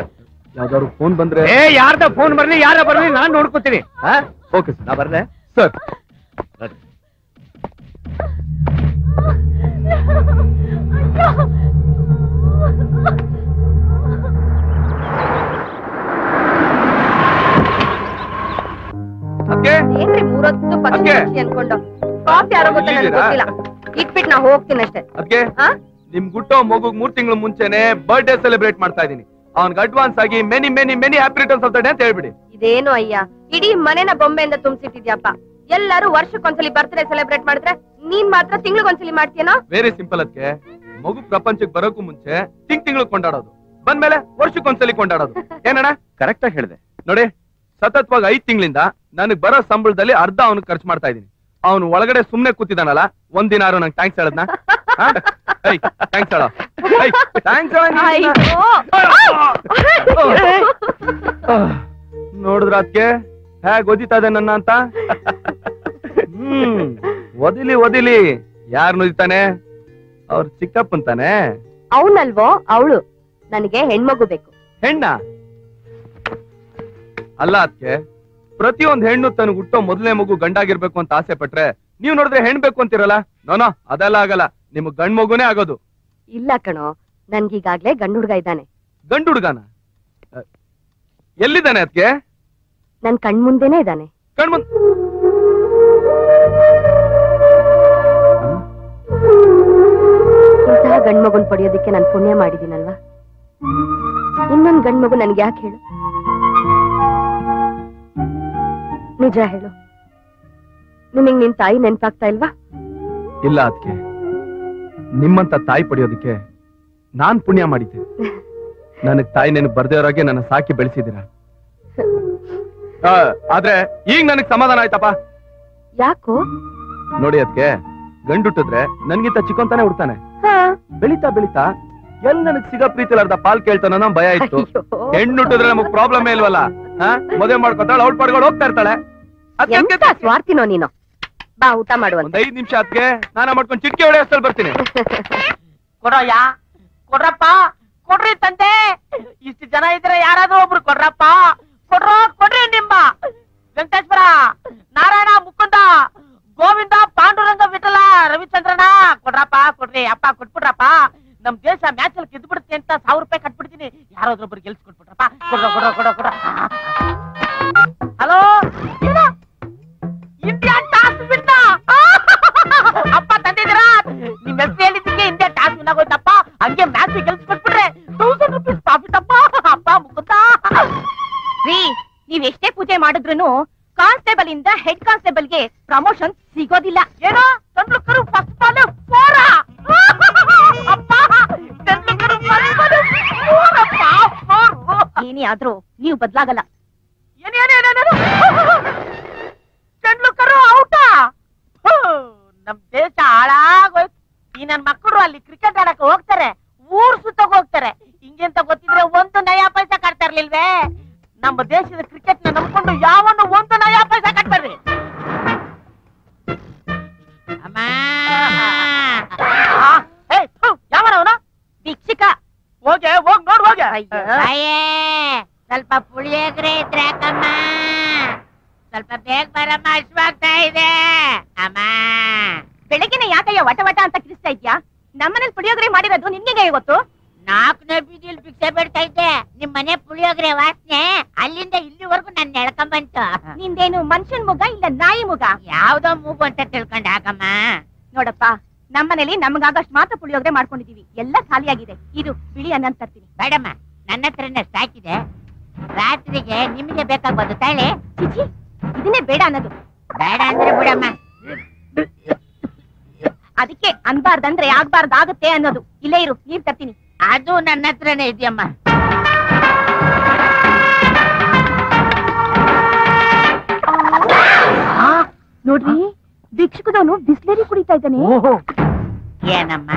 ಯಾವ್ದಾದ್ರು ಫೋನ್ ಬಂದ್ರೆ ಏ ಯಾರ್ದ ಫೋನ್ ಬರ್ಲಿ ಯಾರ ಬರ್ಲಿ ನಾನ್ ನೋಡ್ಕೋತೀನಿ ಓಕೆ ಸರ್ ನಾ ಬರ್ಲೆ ಸರ್ ಅದ್ಕೆ ಏನ್ರಿ ಮೂರೊತ್ತು ಪಕ್ಷಿ ಅದ್ಕೆ? ಪಕ್ಷಿ ಅನ್ಕೊಂಡು ಕಾಫಿ ಯಾರೋ ಗೊತ್ತಾ ನನಗೆ ಗೊತ್ತಿಲ್ಲ. ಇಟ್ಬಿಟ್ಟು ನಾ ಹೋಗ್ತೀನಿ ಅಷ್ಟೇ. ಅದಕ್ಕೆ? ನಿಮ್ ಗುಟ್ಟೋ ಮಗು ಮೂರ್ ತಿಂಗಳು ಮುಂಚೆನೆ ಬರ್ಡೇ ಸೆಲೆಬ್ರೇಟ್ ಮಾಡ್ತಾ ಇದೀನಿ ಅವ್ನ್ಗೆ ಅಡ್ವಾನ್ಸ್ ಆಗಿ many many many happy returns of the day ಅಂತ ಹೇಳ್ಬಿಡಿ. ಇದೇನು ಅಯ್ಯ? ಇಡೀ ಮನೆನ ಬೊಂಬೆಯಿಂದ ತುಂಬಿಸಿಟ್ಟಿದ್ಯಪ್ಪ. ಎಲ್ಲರೂ ವರ್ಷಕ್ಕೊಂದ್ಸಲಿ ಬರ್ತ್ಡೇ ಸೆಲೆಬ್ರೇಟ್ ಮಾಡಿದ್ರೆ ನೀನ್ ಮಾತ್ರ ತಿಂಗ್ಳಿಗೊಂದ್ಸಲಿ ಮಾಡ್ತೀಯನೋ? ವೆರಿ ಸಿಂಪಲ್ ಅದಕ್ಕೆ ಮಗು ಪ್ರಪಂಚಕ್ಕೆ ಬರೋಕು ಮುಂಚೆ ತಿಂಗ್ ತಿಂಗಳು ಕೊಂಡಾಡೋದು. ಬಂದ್ಮೇಲೆ ವರ್ಷಕ್ಕೊಂದ್ಸಲಿ ಕೊಂಡಾಡೋದು. ಏನಣ್ಣ? ಕರೆಕ್ಟ್ ಆಗಿ ಹೇಳಿದೆ. ನೋಡಿ ಸತತವಾಗಿ ಐದ್ ತಿಂಗಳಿಂದ ನನಗ್ ಬರೋ ಸಂಬಳದಲ್ಲಿ ಅರ್ಧ ಅವನು ಖರ್ಚು ಮಾಡ್ತಾ ಇದೀನಿ ಅವನು ಒಳಗಡೆ ಸುಮ್ನೆ ಕೂತಿದಾನಲ್ಲ ಒಂದಿನ ನಂಗೆ ಥ್ಯಾಂಕ್ಸ್ ಹೇಳದ್ನ? ಥ್ಯಾಂಕ್ಸ್ ಹೇಳ. ಥ್ಯಾಂಕ್ಸ್ ನೋಡಿದ್ರ ಅದಕ್ಕೆ ಹೇಗ್ ಒದಿತಾ ಇದೆ ನನ್ನ ಅಂತ? ಹ್ಮ್ ಒದಿಲಿ ಒದಿಲಿ. ಯಾರು ನುದಿತಾನೆ ಅವ್ರ ಚಿಕ್ಕಪ್ಪಂತಾನೆ ಅವನಲ್ವೋ ಅವಳು. ನನಗೆ ಹೆಣ್ಮಗು ಬೇಕು. ಹೆಣ್ಣ? ಅಲ್ಲ ಅದಕ್ಕೆ ಪ್ರತಿಯೊಂದ್ ಹೆಣ್ಣು ತನಗ್ ಹುಟ್ಟೋ ಮೊದಲನೇ ಮಗು ಗಂಡಾಗಿರ್ಬೇಕು ಅಂತ ಆಸೆ ಪಟ್ರೆ ನೀವ್ ನೋಡಿದ್ರೆ ಹೆಣ್ ಬೇಕು ಅಂತಿರಲ್ಲ? ನೋನೋ ಅದೆಲ್ಲ ಆಗಲ್ಲ. ನಿಮ್ ಗಂಡ್ ಮಗುನೇ ಆಗೋದು. ಇಲ್ಲ ಕಣೋ ನನ್ಗೀಗಾಗ್ಲೇ ಗಂಡು ಹುಡ್ಗ ಇದ್ದಾನೆ. ಗಂಡ ಹುಡುಗನ? ಎಲ್ಲಿದ್ದಾನೆ ಅದಕ್ಕೆ ನನ್ ಕಣ್ಮುಂದೆನೇ ಇದ್ದಾನೆ. ಕಣ್ಮುಂದ್ ಇಂತಹ ಗಂಡ್ಮಗುನ್ ಪಡೆಯೋದಕ್ಕೆ ನಾನ್ ಪುಣ್ಯ ಮಾಡಿದೀನಲ್ವಾ? ಇನ್ನೊಂದ್ ಗಂಡ್ ಮಗು ನನ್ಗೆ ಯಾಕೆ ಹೇಳು? ನಿಜ ಹೇಳು. ನಿಮಗೆ ನಿನ್ ತಾಯಿ ನೆನ್ಪಾಗ್ತಾ ಇಲ್ವಾ? ಇಲ್ಲ ಅದಕ್ಕೆ ನಿಮ್ಮಂತ ತಾಯಿ ಪಡೆಯೋದಕ್ಕೆ ನಾನ್ ಪುಣ್ಯ ಮಾಡಿದ್ದೆ. ನನಗ್ ತಾಯಿ ನೆನಪು ಬರ್ದೇವ್ರಾಗೆ ನನ್ನ ಸಾಕಿ ಬೆಳೆಸಿದ್ದೀರ? ಆದ್ರೆ ಈಗ ನನಗ್ ಸಮಾಧಾನ ಆಯ್ತಪ್ಪ. ಯಾಕೋ? ನೋಡಿ ಅದಕ್ಕೆ ಗಂಡುಟ್ಟಿದ್ರೆ ನನ್ಗಿಂತ ಚಿಕ್ಕಂತಾನೆ ಹುಡ್ತಾನೆ. ಬೆಳಿತಾ ಬೆಳಿತಾ ಎಲ್ ನನಗ್ ಸಿಗೋ ಪ್ರೀತಿಲ್ಲ ಅರ್ಧ ಪಾಲ್ ಕೇಳ್ತಾನ ನಮ್ ಭಯ ಇತ್ತು. ಹೆಣ್ಣುಟ್ಟಿದ್ರೆ ನಮಗ್ ಪ್ರಾಬ್ಲಮ್ ಇಲ್ವಲ್ಲ? ಮದುವೆ ಮಾಡ್ಕೊತಾಳೆ ಔಟ್ ಮಾಡ್ಕೊಂಡು ಹೋಗ್ತಾ ಇರ್ತಾಳೆ. ಎಂತ ಸ್ವಾರ್ಥಿನೋ ನೀನು? ಬಾ ಊಟ ಮಾಡುವಂತ. ಒಂದ್ ಐದ್ ನಿಮಿಷ ಅದಕ್ಕೆ ಸ್ನಾನ ಮಾಡ್ಕೊಂಡು ಚಿಟ್ಕೆ ಹೊಡೆ ಅಷ್ಟಲ್ಲಿ ಬರ್ತೀನಿ. ಕೊಡೋಯ್ಯ ಕೊಡ್ರಪ್ಪ ಕೊಡ್ರಿ ತಂದೆ. ಇಷ್ಟು ಜನ ಇದ್ರೆ ಯಾರಾದ್ರೂ ಒಬ್ರು ಕೊಡ್ರಪ್ಪ. ಕೊಡ್ರೋ ಕೊಡ್ರಿ ನಿಮ್ಮ ವೆಂಕಟೇಶ್ವರ ನಾರಾಯಣ ಮುಕುಂದ ಗೋವಿಂದ ಪಾಂಡುರಂಗ ವಿಠಲ ರವಿಚಂದ್ರನ ಕೊಡ್ರಪ್ಪ ಕೊಡ್ರಿ. ಅಪ್ಪ ಕೊಟ್ಬಿಡ್ರಪ್ಪ. ನಮ್ ದೇಶ ಮ್ಯಾಚ್ ಅಲ್ಲಿ ಗೆದ್ಬಿಡುತ್ತೆ ಅಂತ ಸಾವಿರ ರೂಪಾಯಿ ಕಟ್ಬಿಡ್ತೀನಿ. ಯಾರಾದ್ರೊಬ್ರು ಗೆಲ್ಸ್ಕೊಟ್ಬಿಟ್ರಪ್ಪ? ಕೊಡ್ರ ಕೊಡ ಕೊಡ ಕೊಡ ಹಲೋ? ಇಂಡಿಯಾ ಟಾಸ್ ಬಿಟ್ಟ ಅಪ್ಪ, ತಂದಿದ್ದೀರಾ? ನಿಮ್ ಹೆಸರು ಹೇಳಿದ್ದಕ್ಕೆ ಇಂಡಿಯಾ ಟಾಸ್ ವಿನ್ ಆಗೋಯ್ತಪ್ಪ. ಹಂಗೆ ಮ್ಯಾಚ್ ಗೆಲ್ಸ್ಕೊಟ್ಬಿಟ್ರೆ ತೌಸಂಡ್ ರುಪೀಸ್ ಪ್ರಾಫಿಟ್ ಅಪ್ಪ. ಅಪ್ಪ ಮುಗುತ್ತಾ ರೀ, ನೀವ್ ಎಷ್ಟೇ ಪೂಜೆ ಮಾಡಿದ್ರು ಕಾನ್ಸ್ಟೇಬಲ್ ಇಂದ ಹೆಡ್ ಕಾನ್ಸ್ಟೇಬಲ್ಗೆ ಪ್ರಮೋಷನ್ ಸಿಗೋದಿಲ್ಲ. ಏನೋ ತೆಂಡ್ಲುಕರು ಬಾಲ್ ಫೋರ ಅಪ್ಪ ಏನೇ ಆದ್ರೂ ನೀವು ಬದ್ಲಾಗಲ್ಲ. ಏನೇನೇನೇನೇನು ತೆಂಡ್ಲುಕರು ಔಟ. ನಮ್ ದೇಶ ಹಾಳಾಗೋಯ್ತು. ಈ ನನ್ ಮಕ್ಕಳು ಅಲ್ಲಿ ಕ್ರಿಕೆಟ್ ಆಡಕ್ಕೆ ಹೋಗ್ತಾರೆ. ಊರ್ ಸುತ್ತಕ್ ಹೋಗ್ತಾರೆ. ಹಿಂಗೆಂತ ಗೊತ್ತಿದ್ರೆ ಒಂದು ನಯಾ ಪೈಸಾ ಕಟ್ತಾ ಇರ್ಲಿಲ್ವೇ? ನಮ್ಮ ದೇಶದ ಕ್ರಿಕೆಟ್ನ ನಂಬಿಕೊಂಡು ಯಾವನ್ನು ಒಂದು ನಯಾ ಪೈಸಾ ಕಟ್ತಾರೆ ಯಾವನವನ ದೀಕ್ಷಿಕ. ಹೋಗೆ ಹೋಗ್ ನೋಡ್ ಹೋಗೆ. ಸ್ವಲ್ಪ ಪುಳಿಯೋಗ್ರೆ ಇದ್ರೆ ಅಕ್ಕಮ್ಮ ಸ್ವಲ್ಪ ಬೇಗ ಬರಮ್ಮ ಹಶ್ವಾಗ್ತಾ ಇದೆ. ಅಮ್ಮ! ಬೆಳಗ್ಗೆನೆ ಯಾಕಯ್ಯ ವಟ ವಟ ಅಂತ ಕಿರಿಸ್ತಾ ಇದ್ಯಾ ನಮ್ಮನೇಲಿ ಪುಳಿಯೋಗ್ರೆ ಮಾಡಿರೋದು ನಿಮ್ಗೆ ಗೊತ್ತು? ನಾಲ್ಕನೇ ಬೀದಿಯಲ್ಲಿ ಭಿಕ್ಷೆ ಬೇಡ್ತಾ ಇದ್ದೆ. ನಿಮ್ ಮನೆ ಪುಳಿಯೋಗ್ರೆ ವಾಸನೆ ಅಲ್ಲಿಂದ ಇಲ್ಲಿವರೆಗೂ ನನ್ನ ನೆಳಕಂ ಬಂತು. ನಿಂದೇನು ಮನುಷ್ಯನ್ ಮುಗ ಇಲ್ಲ ನಾಯಿ ಮುಗ? ಯಾವ್ದೋ ಮೂಗು ಅಂತ ತಿಳ್ಕೊಂಡ ಆಗಮ್ಮ ನೋಡಪ್ಪ ನಮ್ಮನೇಲಿ ನಮ್ಗಾಗಷ್ಟು ಮಾತ್ರ ಪುಳಿಯೋಗ್ರೆ ಮಾಡ್ಕೊಂಡಿದೀವಿ. ಎಲ್ಲ ಖಾಲಿಯಾಗಿದೆ. ಇದು ಬಿಳಿ ಅನ್ನ ತರ್ತೀನಿ. ಬೇಡಮ್ಮ ನನ್ನ ಹತ್ರನೇ ಸಾಕಿದೆ. ರಾತ್ರಿಗೆ ನಿಮಗೆ ಬೇಕಾಗ್ಬೋದು ತಾಳೆ. ಚಿಚಿ ಇದನ್ನೇ ಬೇಡ ಅನ್ನೋದು. ಬೇಡ ಅಂದ್ರೆ ಬಿಡಮ್ಮ. ಅದಕ್ಕೆ ಅನ್ಬಾರ್ದಂದ್ರೆ ಆಗ್ಬಾರ್ದಾಗುತ್ತೆ ಅನ್ನೋದು. ಇಲ್ಲೇ ಇರು ನೀರ್ ತರ್ತೀನಿ. ಅದು ನನ್ನ ಹತ್ರನೇ ಇದೆಯಮ್ಮ. ನೋಡ್ರಿ ಭಿಕ್ಷುಕದವನು ಬಿಸ್ಲೇರಿ ಕುಡಿತಾ ಇದ್ದಾನೆ. ಏನಮ್ಮ?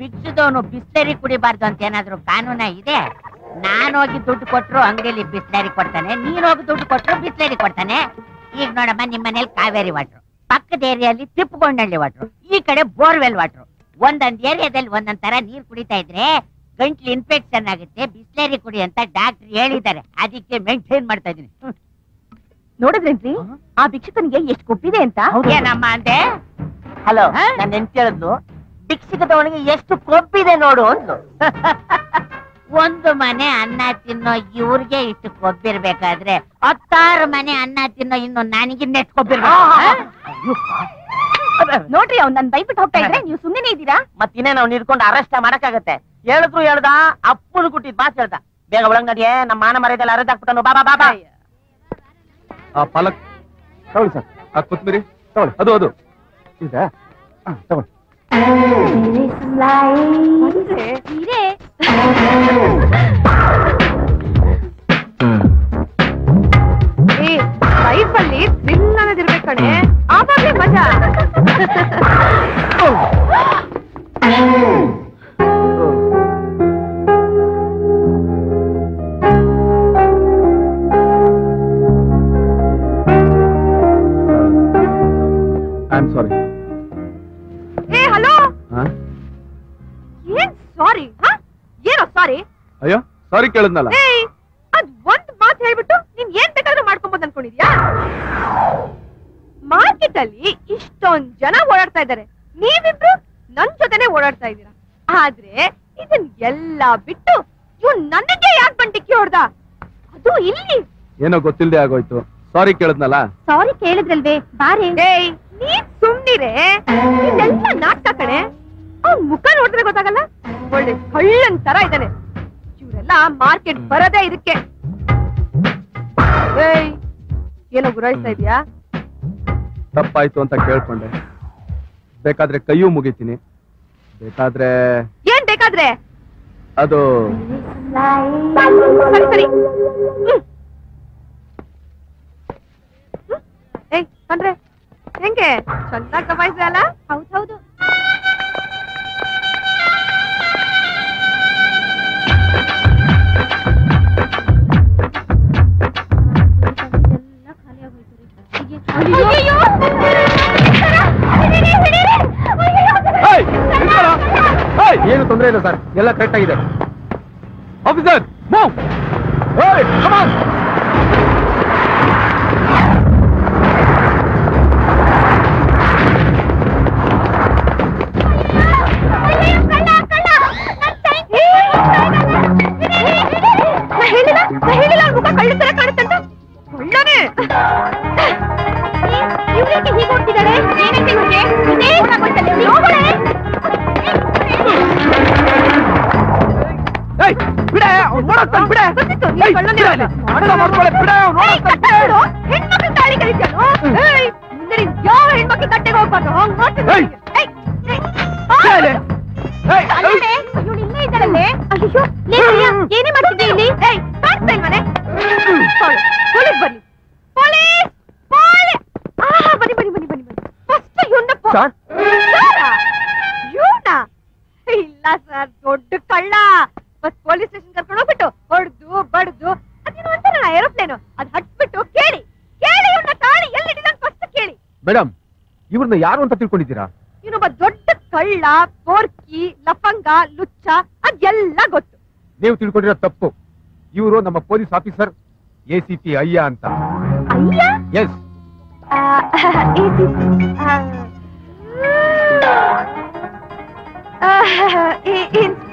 ಭಿಕ್ಷುದವನು ಬಿಸ್ಲೇರಿ ಕುಡಿಬಾರ್ದು ಅಂತ ಏನಾದ್ರು ಕಾನೂನ ಇದೆ? ನಾನು ಹೋಗಿ ದುಡ್ಡು ಕೊಟ್ರು ಅಂಗಡಿಯಲ್ಲಿ ಬಿಸ್ಲೇರಿ ಕೊಡ್ತಾನೆ ನೀನ್ ಹೋಗಿ ದುಡ್ಡು ಕೊಟ್ರು ಬಿಸ್ಲೇರಿ ಕೊಡ್ತಾನೆ. ಈಗ ನೋಡಮ್ಮ ನಿಮ್ಮ ಮನೇಲಿ ಕಾವೇರಿ ವಾಟ್ರು ಪಕ್ಕದ ಏರಿಯಲ್ಲಿ ತಿಪ್ಪುಗೊಂಡಳ್ಳಿ ವಾಟ್ರು ಈ ಕಡೆ ಬೋರ್ವೆಲ್ ವಾಟ್ರು ಒಂದೊಂದ್ ಏರಿಯಾದಲ್ಲಿ ಒಂದೊಂದ್ ತರ ನೀರ್ ಕುಡಿತಾ ಇದ್ರೆ ಗಂಟ್ಲು ಇನ್ಫೆಕ್ಷನ್ ಆಗುತ್ತೆ ಬಿಸ್ಲೇರಿ ಕುಡಿ ಅಂತ ಡಾಕ್ಟರ್ ಹೇಳಿದ್ದಾರೆ. ಅದಕ್ಕೆ ಮೇಂಟೈನ್ ಮಾಡ್ತಾ ಇದೀನಿ ನೋಡಿದ್ರೇನ್ರಿ ಆ ಭಿಕ್ಷುಕನಿಗೆ ಎಷ್ಟು ಕೊಬ್ಬಿದೆ ಅಂತ? ಏನಮ್ಮ ಅಂದೆ? ಹಲೋ ನಾನು ಹೆಂಡತಿ ಹೇಳಿದ್ಲು ಭಿಕ್ಷಿಕದವನಿಗೆ ಎಷ್ಟು ಕೊಬ್ಬಿದೆ ನೋಡು ಅಂದ್ಲು. ಒಂದು ಮನೆ ಅನ್ನ ತಿನ್ನೋ ಇವ್ರಿಗೆ ಇಷ್ಟು ಕೊಬ್ಬಿರ್ಬೇಕಾದ್ರೆ ಹತ್ತಾರು ಮನೆ ಅನ್ನ ತಿನ್ನೋ ಇನ್ನು ನನಗಿನ್ನೆಷ್ಟು ಕೊಬ್ಬಿರ್ಬೇಕು? ನೋಡ್ರಿ ಅವ್ನ್ ನನ್ ಬೈಬಿಟ್ಟು ಹೋಗ್ತಾ ಇದ್ರೆ ನೀವು ಸುಮ್ಮನೆ ಇದ್ದೀರಾ? ಮತ್ತಿನ್ನೇ ನಾವು ನಿಡ್ಕೊಂಡು ಅರೆಸ್ಟ್ ಮಾಡಕ್ಕಾಗತ್ತೆ. ಹೇಳಿದ್ರು ಹೇಳ್ದ ಅಪ್ಪನ ಕುಟ್ಟಿದ್ ಮಾತು ಹೇಳ್ದ. ಬೇಗ ಒಳಗ್ ನಡಿಯೇ ನಮ್ಮ ಮಾನ ಮರ್ಯಾದೆಲ್ಲ ಅರೆದಾಕ್ಬಿಟ್ಟನು ಬಾಬಾ ಬಾಬಾ ಆ ಪಾಲಕ್ ತಗೊಳ್ಳಿ ಸರ್. ಆ ಕೊತ್ಮಿರಿ ತಗೊಳ್ಳಿ. ಅದು ಅದು. ಇದೆ ತಗೊಳ್ಳಿ. ಹೀರೆ. ಅನ್ನೋದಿರ್ಬೇಕು ಕಣೆ. ಆವಾಗ್ಲೇ ಮಜಾ ಸಾರಿ ಏ ಹಲೋ? ಏನ್ ಸಾರಿ ಏನೋ ಸಾರಿ ಅಯ್ಯೋ ಸಾರಿ ಕೇಳಿದ್ನಲ್ಲ. ಅದ್ ಒಂದ್ ಮಾತ್ ಹೇಳ್ಬಿಟ್ಟು ನೀನ್ ಏನ್ ಬೇಕಾದ್ರೂ ಮಾಡ್ಕೊಂಬೋದು ಅನ್ಕೊಂಡಿದ್ಯಾ? ಮಾರ್ಕೆಟ್ ಅಲ್ಲಿ ಇಷ್ಟೊಂದ್ ಜನ ಓಡಾಡ್ತಾ ಇದ್ದಾರೆ. ನೀವಿಬ್ರು ನನ್ ಜೊತೆನೆ ಓಡಾಡ್ತಾ ಇದ್ದೀರಾ? ಆದ್ರೆ ಇದನ್ ಎಲ್ಲಾ ಬಿಟ್ಟು ಇವ್ ನನಗೆ ಯಾಕೆ ಬಂಟಿಕ್ಕಿ ಹೊಡ್ದ? ಅದು ಇಲ್ಲಿ. ಏನೋ ಗೊತ್ತಿಲ್ಲದೆ ಆಗೋಯ್ತು. ಸಾರಿ ಕೇಳಿದ್ನಲ್ಲ? ಸಾರಿ ಕೇಳಿದ್ರಲ್ವೇ ಬಾರಿ. ನೀನ್ ಸುಮ್ನಿರೆ. ಇದೆಲ್ಲ ನಾಟಕ ಕಣೆ. ಅವ್ನ್ ಮುಖ ನೋಡಿದ್ರೆ ಗೊತ್ತಾಗಲ್ಲ? ಒಳ್ಳೆ ಕಳ್ಳನ್ ತರ ಇದ್ದಾನೆ. ಇವರೆಲ್ಲ ಮಾರ್ಕೆಟ್ ಬರದೇ ಇದಕ್ಕೆ. ಏನೋ ಗುರಾಯಿಸ್ತಾ ಇದ್ಯಾ? तपायतु अंत केळ्कोंडे बेकाद्रे कैयू मुगितिनि बेकाद्रे एन् बेकाद्रे अदु सरि सरि ए कण्रे हेंगे चंत तपायिसल हौद हौद अरे यो ಏನು ತೊಂದರೆ ಇಲ್ಲ ಸರ್. ಎಲ್ಲ ಕರೆಕ್ಟ್ ಆಗಿದೆ. ಆಫೀಸರ್ ಮೂವ್ ಕಮಾನ್ ಏಯ್. ಆ! ಹೇಳಿ. ಏಯ್, ಅಲ್ಲೇ, ಇವ್ಳು ಇಲ್ಲೇ ಇದ್ದಾಳಲ್ಲೇ. ಅಯ್ಯೋ, ಲೇ ಪ್ರಿಯಾ, ಏನೇ ಮಾಡ್ತಿದ್ದೆ ಇಲ್ಲಿ ಏಯ್, ಕಾಣಿಸ್ತಾ ಇಲ್ವನೇ? ಹೌದು, ಪೊಲೀಸ್ ಬರ್ಲಿ ಪೊಲೀಸ್ ಪೊಲೀಸ್ ಆ ಬನ್ನಿ ಬನ್ನಿ ಬನ್ನಿ ಬನ್ನಿ ಬನ್ನಿ ಫಸ್ಟ್ ಇವನ್ನ ಸರ್? ಇವನ ಇಲ್ಲ ಸರ್ ದೊಡ್ಡ ಕಳ್ಳ ಫಸ್ಟ್ ಪೊಲೀಸ್ ಸ್ಟೇಷನ್ ಕರ್ಕೊಂಡು ಹೋಗ್ಬಿಟ್ಟು ಹೊಡೆದು ಬಡ್ದು ಅದೇನು ಅಂತಾರಲ್ಲ ಏರೋಪ್ಲೇನ್ ಅದ್ ಹಟ್ಬಿಟ್ಟು ಕೇಳಿ. ಕೇಳಿ ಇವ್ರನ್ನ ತಾಳಿ ಎಲ್ಲಿಟ್ಟಿಲ್ಲ ಫಸ್ಟ್ ಕೇಳಿ. ಮೇಡಮ್ ಇವ್ರನ್ನ ಯಾರು ಅಂತ ತಿಳ್ಕೊಂಡಿದ್ದೀರಾ? ಇವನೊಬ್ಬ ದೊಡ್ಡ ಕಳ್ಳ ಪೋರ್ಕಿ ಲಫಂಗ ಲುಚ್ಚ ಅದೆಲ್ಲ ಗೊತ್ತು. ನೀವು ತಿಳ್ಕೊಂಡಿರೋ ತಪ್ಪು. ಇವರು ನಮ್ಮ police officer A C P ಅಯ್ಯ ಅಂತ. ಅಯ್ಯ? Yes inspector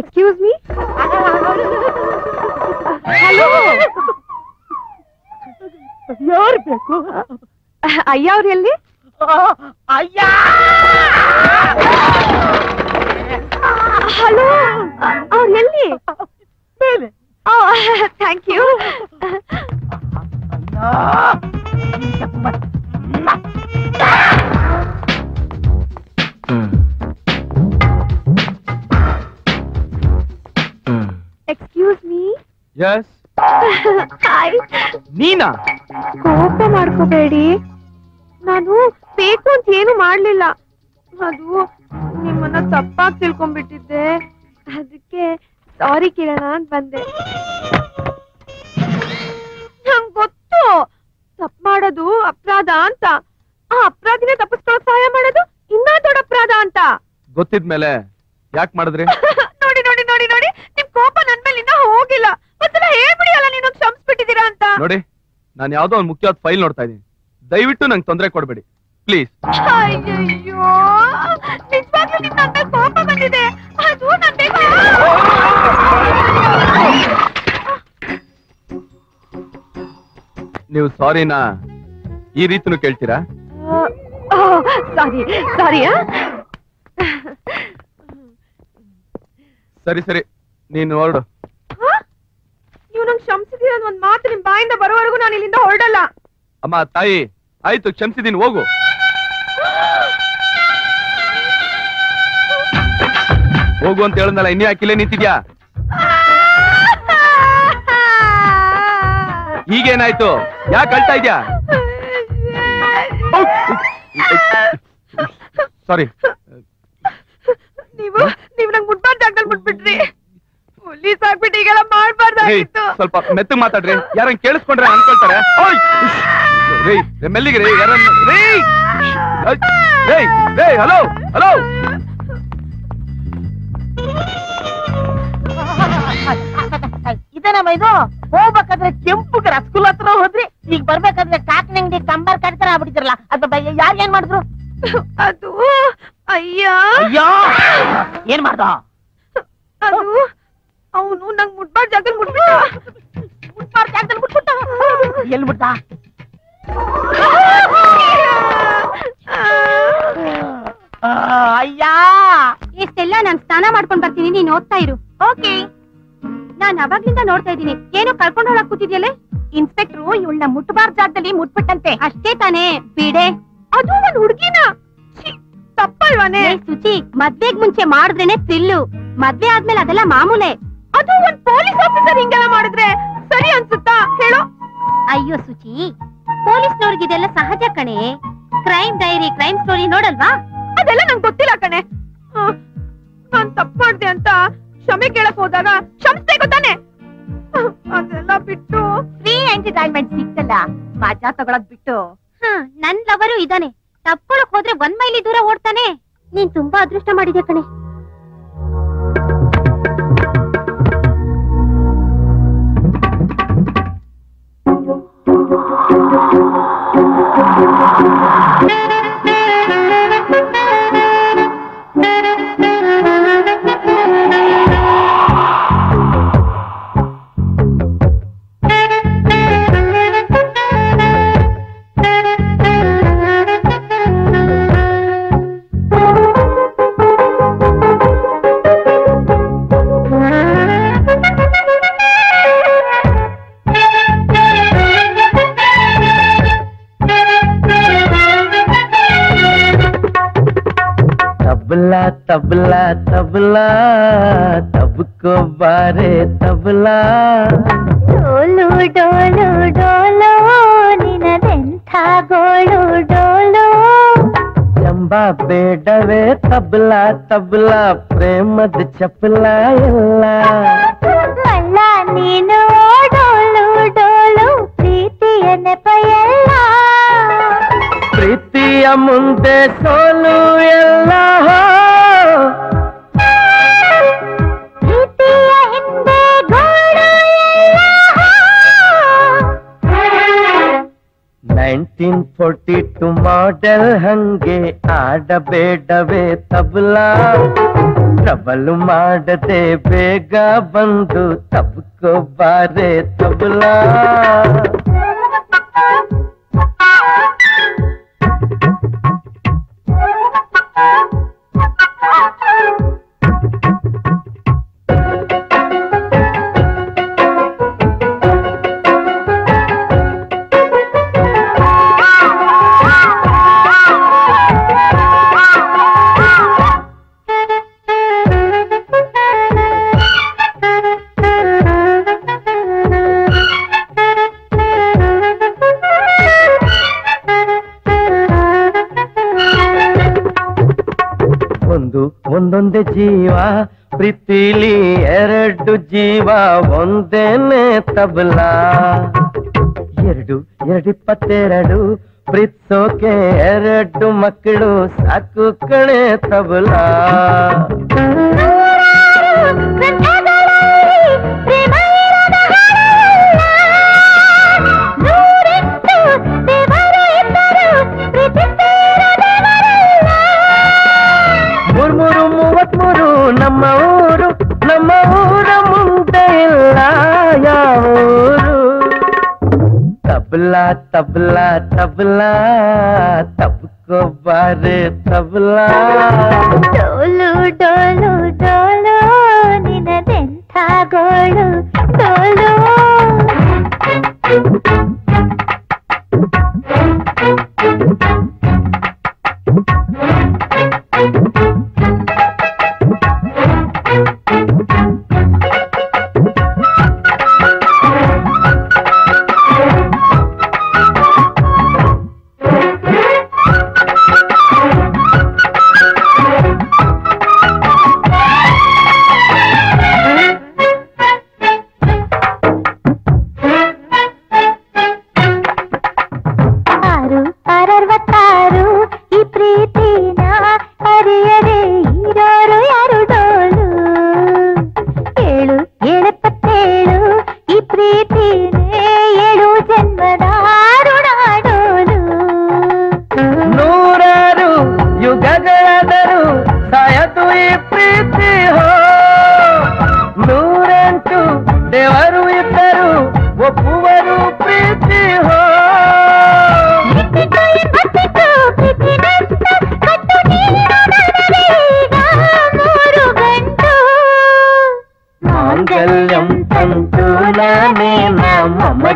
hi hello hello excuse me hello ಯಾರು ಬೇಕು ಅಯ್ಯ ಅವ್ರು ಎಲ್ಲಿ ಅಯ್ಯ ಹಲೋ ಅವ್ರು ಎಲ್ಲಿ ಮೇಲೆ thank you excuse yes hi ನೀನಾ? ಕೋಪ ಮಾಡ್ಕೋಬೇಡಿ. ನಾನು ಬೇಕು ಅಂತ ಏನು ಮಾಡ್ಲಿಲ್ಲ. ಅದು ನಿಮ್ಮನ್ನ ತಪ್ಪಾಗಿ ತಿಳ್ಕೊಂಡ್ಬಿಟ್ಟಿದ್ದೆ. ಅದಕ್ಕೆ ಸಾರಿ ಕಿರಣ ಅಂತ ಬಂದೆ. ನಂಗ್ ಗೊತ್ತು. ತಪ್ಪು ಮಾಡೋದು ಅಪರಾಧ ಅಂತ. ಆ ಅಪರಾಧಿನ ತಪ್ಪಿಸ್ಕೊಳಕ್ ಸಹಾಯ ಮಾಡೋದು ಇನ್ನೂ ದೊಡ್ಡ ಅಪರಾಧ ಅಂತ. ಗೊತ್ತಿದ್ಮೇಲೆ ಯಾಕೆ ಮಾಡಿದ್ರಿ? ನೋಡಿ ನೋಡಿ ನೋಡಿ ನೋಡಿ. ನಿಮ್ ಕೋಪ ನನ್ ಮೇಲೆ ಇನ್ನ ಹೋಗಿಲ್ಲ. ಒಂದ್ಸಲ ಹೇಳ್ಬಿಡಿ ಅಲ್ಲ ನೀನು ಕ್ಷಮಿಸ್ಬಿಟ್ಟಿದ್ದೀರಾ ಅಂತ? ನೋಡಿ ನಾನು ಯಾವ್ದೋ ಒಂದು ಮುಖ್ಯವಾದ ಫೈಲ್ ನೋಡ್ತಾ ಇದ್ದೀನಿ. ದಯವಿಟ್ಟು ನಂಗೆ ತೊಂದರೆ ಕೊಡಬೇಡಿ. ಪ್ಲೀಸ್. ಅಯ್ಯಯ್ಯೋ ನಿಜವಾಗ್ಲೂ ನಿನ್ನ ನನ್ನ ಕೋಪ ಬಂದಿದೆ. ಅದು ನೀವು ಸಾರಿನ? ಈ ರೀತಿನೂ ಕೇಳ್ತೀರಾ? ಸಾರಿ ಸಾರಿ ಸರಿ ಸರಿ. ನೀನು ಹೊರಡು. ನೀವು ನಂಗೆ ಕ್ಷಮಿಸಿದೀರ ಒಂದ್ ಮಾತು ನಿಮ್ ಬಾಯಿಂದ ಬರೋವರೆಗೂ ನಾನು ಇಲ್ಲಿಂದ ಹೊರಡಲ್ಲ ಅಮ್ಮ ತಾಯಿ ಆಯ್ತು ಕ್ಷಮಿಸಿದೀನಿ ಹೋಗು ಹೋಗು ಅಂತ ಹೇಳಿದ್ನಲ್ಲ ಇನ್ನೂ ಯಾಕಿಲ್ಲೇ ನಿಂತಿದ್ಯಾ ಈಗೇನಾಯ್ತು ಯಾಕೆ ಅಳ್ತಾ ಇದ್ಯಾ ಸಾರಿ ನೀವು ನೀವು ನಂಗೆ ಮುಟ್ಬಾರ್ದು ಜಾಗದಲ್ಲಿ ಮುಟ್ಬಿಟ್ರಿ ಪೊಲೀಸ್ ಆಗ್ಬಿಟ್ಟು ಈಗೆಲ್ಲ ಮಾಡ್ಬಾರ್ದಾಗಿತ್ತು. ಸ್ವಲ್ಪ ಮೆತ್ತು ಮಾತಾಡ್ರಿ. ಯಾರನ್ನ ಕೇಳಿಸ್ಕೊಂಡ್ರೆ ಅನ್ಕೊಳ್ತಾರೆ. ರೇ ಮೆಲ್ಲಿಗೆ ರೇ ಯಾರನ್ನ ರೇ ರೇ ಹಲೋ ಹಲೋ. ಇದೇನಮ್ಮ ಇದು? ಹೋಗ್ಬೇಕಾದ್ರೆ ಕೆಂಪು ರಸಗುಲ್ಲ ಹತ್ರ ಹೋದ್ರಿ ಈಗ ಬರ್ಬೇಕಾದ್ರೆ ಕಾಕಿನ ಅಂಗಡಿ ಕಂಬರ್ ಕಟ್ಕರ ಆಗ್ಬಿಟ್ಟಿದ್ರಲ್ಲ ಅದ್ರ ಯಾರು ಏನ್ ಮಾಡಿದ್ರು? ಅದು ಅಯ್ಯ. ಅಯ್ಯೋ ಏನ್ ಮಾಡ್ದ? ಅದು ಅವನು ನಂಗ್ ಮುಟ್ಬಾರ್ದ ಜಾಗದಲ್ಲಿ ಮುಟ್ಬಿಟ್ಟ. ಮುಟ್ಬಾರ್ದ್ ಜಾಗದಲ್ಲಿ ಮುಟ್ಬಿಟ್ಟ. ಎಲ್ಲಿ ಮುಟ್ಟ ಅಯ್ಯ! ಇಷ್ಟೆಲ್ಲ ನಾನ್ ಸ್ನಾನ ಮಾಡ್ಕೊಂಡ್ ಬರ್ತೀನಿ ನೀನ್ ಓದ್ತಾ ಇರು. ಓಕೆ. ನಾನ್ ಅವಾಗ್ಲಿಂದ ನೋಡ್ತಾ ಇದ್ದೀನಿ. ಏನೋ ಕಳ್ಕೊಂಡು ಹೋಗಕ್ ಕೂತಿದ್ಯಲ್ಲೇ? ಇನ್ಸ್ಪೆಕ್ಟ್ರು ಇವಳನ್ನ ಮುಟ್ಬಾರ್ದ ಜಾಗದಲ್ಲಿ ಮುಟ್ಬಿಟ್ಟಂತೆ. ಅಷ್ಟೇ ತಾನೇ. ಬಿಡೆ. ಅದು ಒಂದ್ ಹುಡ್ಗಿನ. ತಪ್ಪಲ್ವಾನೆ. ಸುಚಿ ಮದ್ವೆಗ್ ಮುಂಚೆ ಮಾಡಿದ್ರೇನೆ ಥ್ರಿಲ್ಲು. ಮದ್ವೆ ಆದ್ಮೇಲೆ ಅದೆಲ್ಲ ಮಾಮೂಲೆ. ಅದು ಒಂದ್ ಪೊಲೀಸ್ ಆಫೀಸರ್ ಹಿಂಗೆಲ್ಲ ಮಾಡಿದ್ರೆ ಸರಿ ಅನ್ಸುತ್ತಾ? ಹೇಳು. ಅಯ್ಯೋ ಸುಚಿ ಪೊಲೀಸ್ನವ್ರಿಗೆ ಇದೆಲ್ಲ ಸಹಜ ಕಣೆ. ಕ್ರೈಮ್ ಡೈರಿ ಕ್ರೈಮ್ ಸ್ಟೋರಿ ನೋಡಲ್ವಾ? ಅದೆಲ್ಲ ನಂಗೆ ಗೊತ್ತಿಲ್ಲ ಕಣೆ. ನಾನು ತಪ್ಪು ಮಾಡ್ದೆ ಅಂತ ಕ್ಷಮೆ ಕೇಳಕ್ ಹೋದಾಗ ಕ್ಷಮಿಸ್ತೇ ಗೊತ್ತಾನೆ. ಅದೆಲ್ಲ ಬಿಟ್ಟು. ಫ್ರೀ ಎಂಟರ್ಟೈನ್ಮೆಂಟ್ ಸಿಕ್ತಲ್ಲ ಮಜಾ ತಗೊಳಕ್ ಬಿಟ್ಟು. ಹಾ ನನ್ ಲವರು ಇದಾನೆ. ತಪ್ಕೊಳಕ್ ಹೋದ್ರೆ ಒಂದ್ ಮೈಲಿ ದೂರ ಓಡ್ತಾನೆ. ನೀನ್ ತುಂಬಾ ಅದೃಷ್ಟ ಮಾಡಿದ್ಯಾ ಕಣೆ. తబలా తబలా తబుకో బారే తబలా డోలు డోలు డోలో నినదెంಥ గోಳು డోలో జంబా ಬೇಡವೇ తబలా తబలా ప్రేమద ಚಪಲ ಎಲ್ಲ ಅಲ್ಲ ನೀನು ಡೋಲು ಡೋಲು ಪ್ರೀತಿಯ ನೆಪಯಲ್ಲ ಪ್ರೀತಿಯ ಮುಂದೆ ಸೋಲು ಎಲ್ಲ ನೈನ್ಟೀನ್ ಫೋರ್ಟಿ ಟು ಮಾಡೆಲ್ ಹಂಗೆ ಆಡಬೇಡವೇ ತಬಲಾ. ಟ್ರಬಲ್ ಮಾಡದೆ ಬೇಗ ಬಂದು ತಬ್ಕೋ ಬಾರೆ ತಬಲಾ. ಒಂದೊಂದೇ ಜೀವ, ಪ್ರೀತಿಲಿ ಎರಡು ಜೀವ, ಒಂದೇನೆ ತಬಲಾ. ಎರಡು ಎರಡಿಪ್ಪತ್ತೆರಡು ಪ್ರೀತ್ಸೋಕೆ ಎರಡು ಮಕ್ಕಳು, ಸಾಕು ಕಣೆ ತಬಲಾ. ತಬಲಾ ತಬಲಾ ತಬಲಾ ತಬ್ಕೋ ಬಾರೆ ತಬಲಾ ಡೋಲು ಡೋಲು ಡೋಲು ನಿನದೆಂಥ ಗೋಳು ಡೋಲು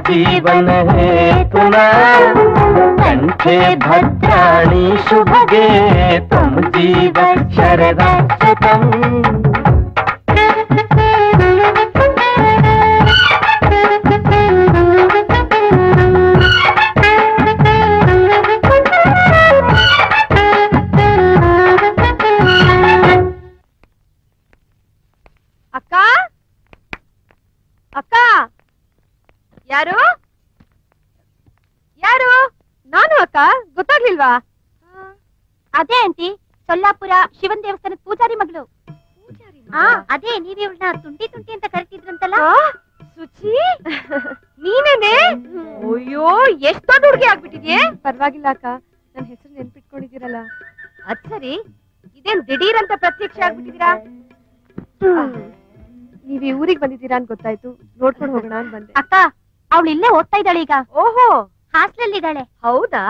जीवन है तुम्हारा कंठे भद्राणी शुभगे। तुम जीव शरदा ಅದೇ ಆಂಟಿ ಸೊಲ್ಲಾಪುರ ಶಿವನ್ ದೇವಸ್ಥಾನದ ಪೂಜಾರಿ ಮಗಳು. ಹಾ ಅದೇ ನೀವ್ ಇವ್ಳನ್ನ ತುಂಟಿ ತುಂಟಿ ಅಂತ ಕರಿತಿದ್ರಂತಲ್ಲ? ಸುಚಿ ನೀನೇನೆ? ಅಯ್ಯೋ ಎಷ್ಟ್ ದೊಡ್ಡ ಹುಡುಗಿ ಆಗ್ಬಿಟ್ಟಿದ್ಯೆ? ಪರವಾಗಿಲ್ಲ ಅಕ್ಕ ನನ್ ಹೆಸರು ನೆನ್ಪಿಟ್ಕೊಂಡಿದ್ದೀರಲ್ಲ. ಅದ್ ಸರಿ ಇದೇನ್ ದಿಢೀರ್ ಅಂತ ಪ್ರತ್ಯಕ್ಷ ಆಗ್ಬಿಟ್ಟಿದ್ದೀರಾ? ನೀವ್ ಈ ಊರಿಗೆ ಬಂದಿದ್ದೀರಾ ಅಂತ ಗೊತ್ತಾಯ್ತು. ನೋಡ್ಕೊಂಡು ಹೋಗೋಣ ಅಂತ ಬಂದೆ. ಅಕ್ಕ ಅವಳು ಇಲ್ಲೇ ಓದ್ತಾ ಇದ್ದಾಳೆ ಈಗ. ಓಹೋ. ಹಾಸ್ಟೆಲ್ ಇದ್ದಾಳೆ ಹೌದಾ?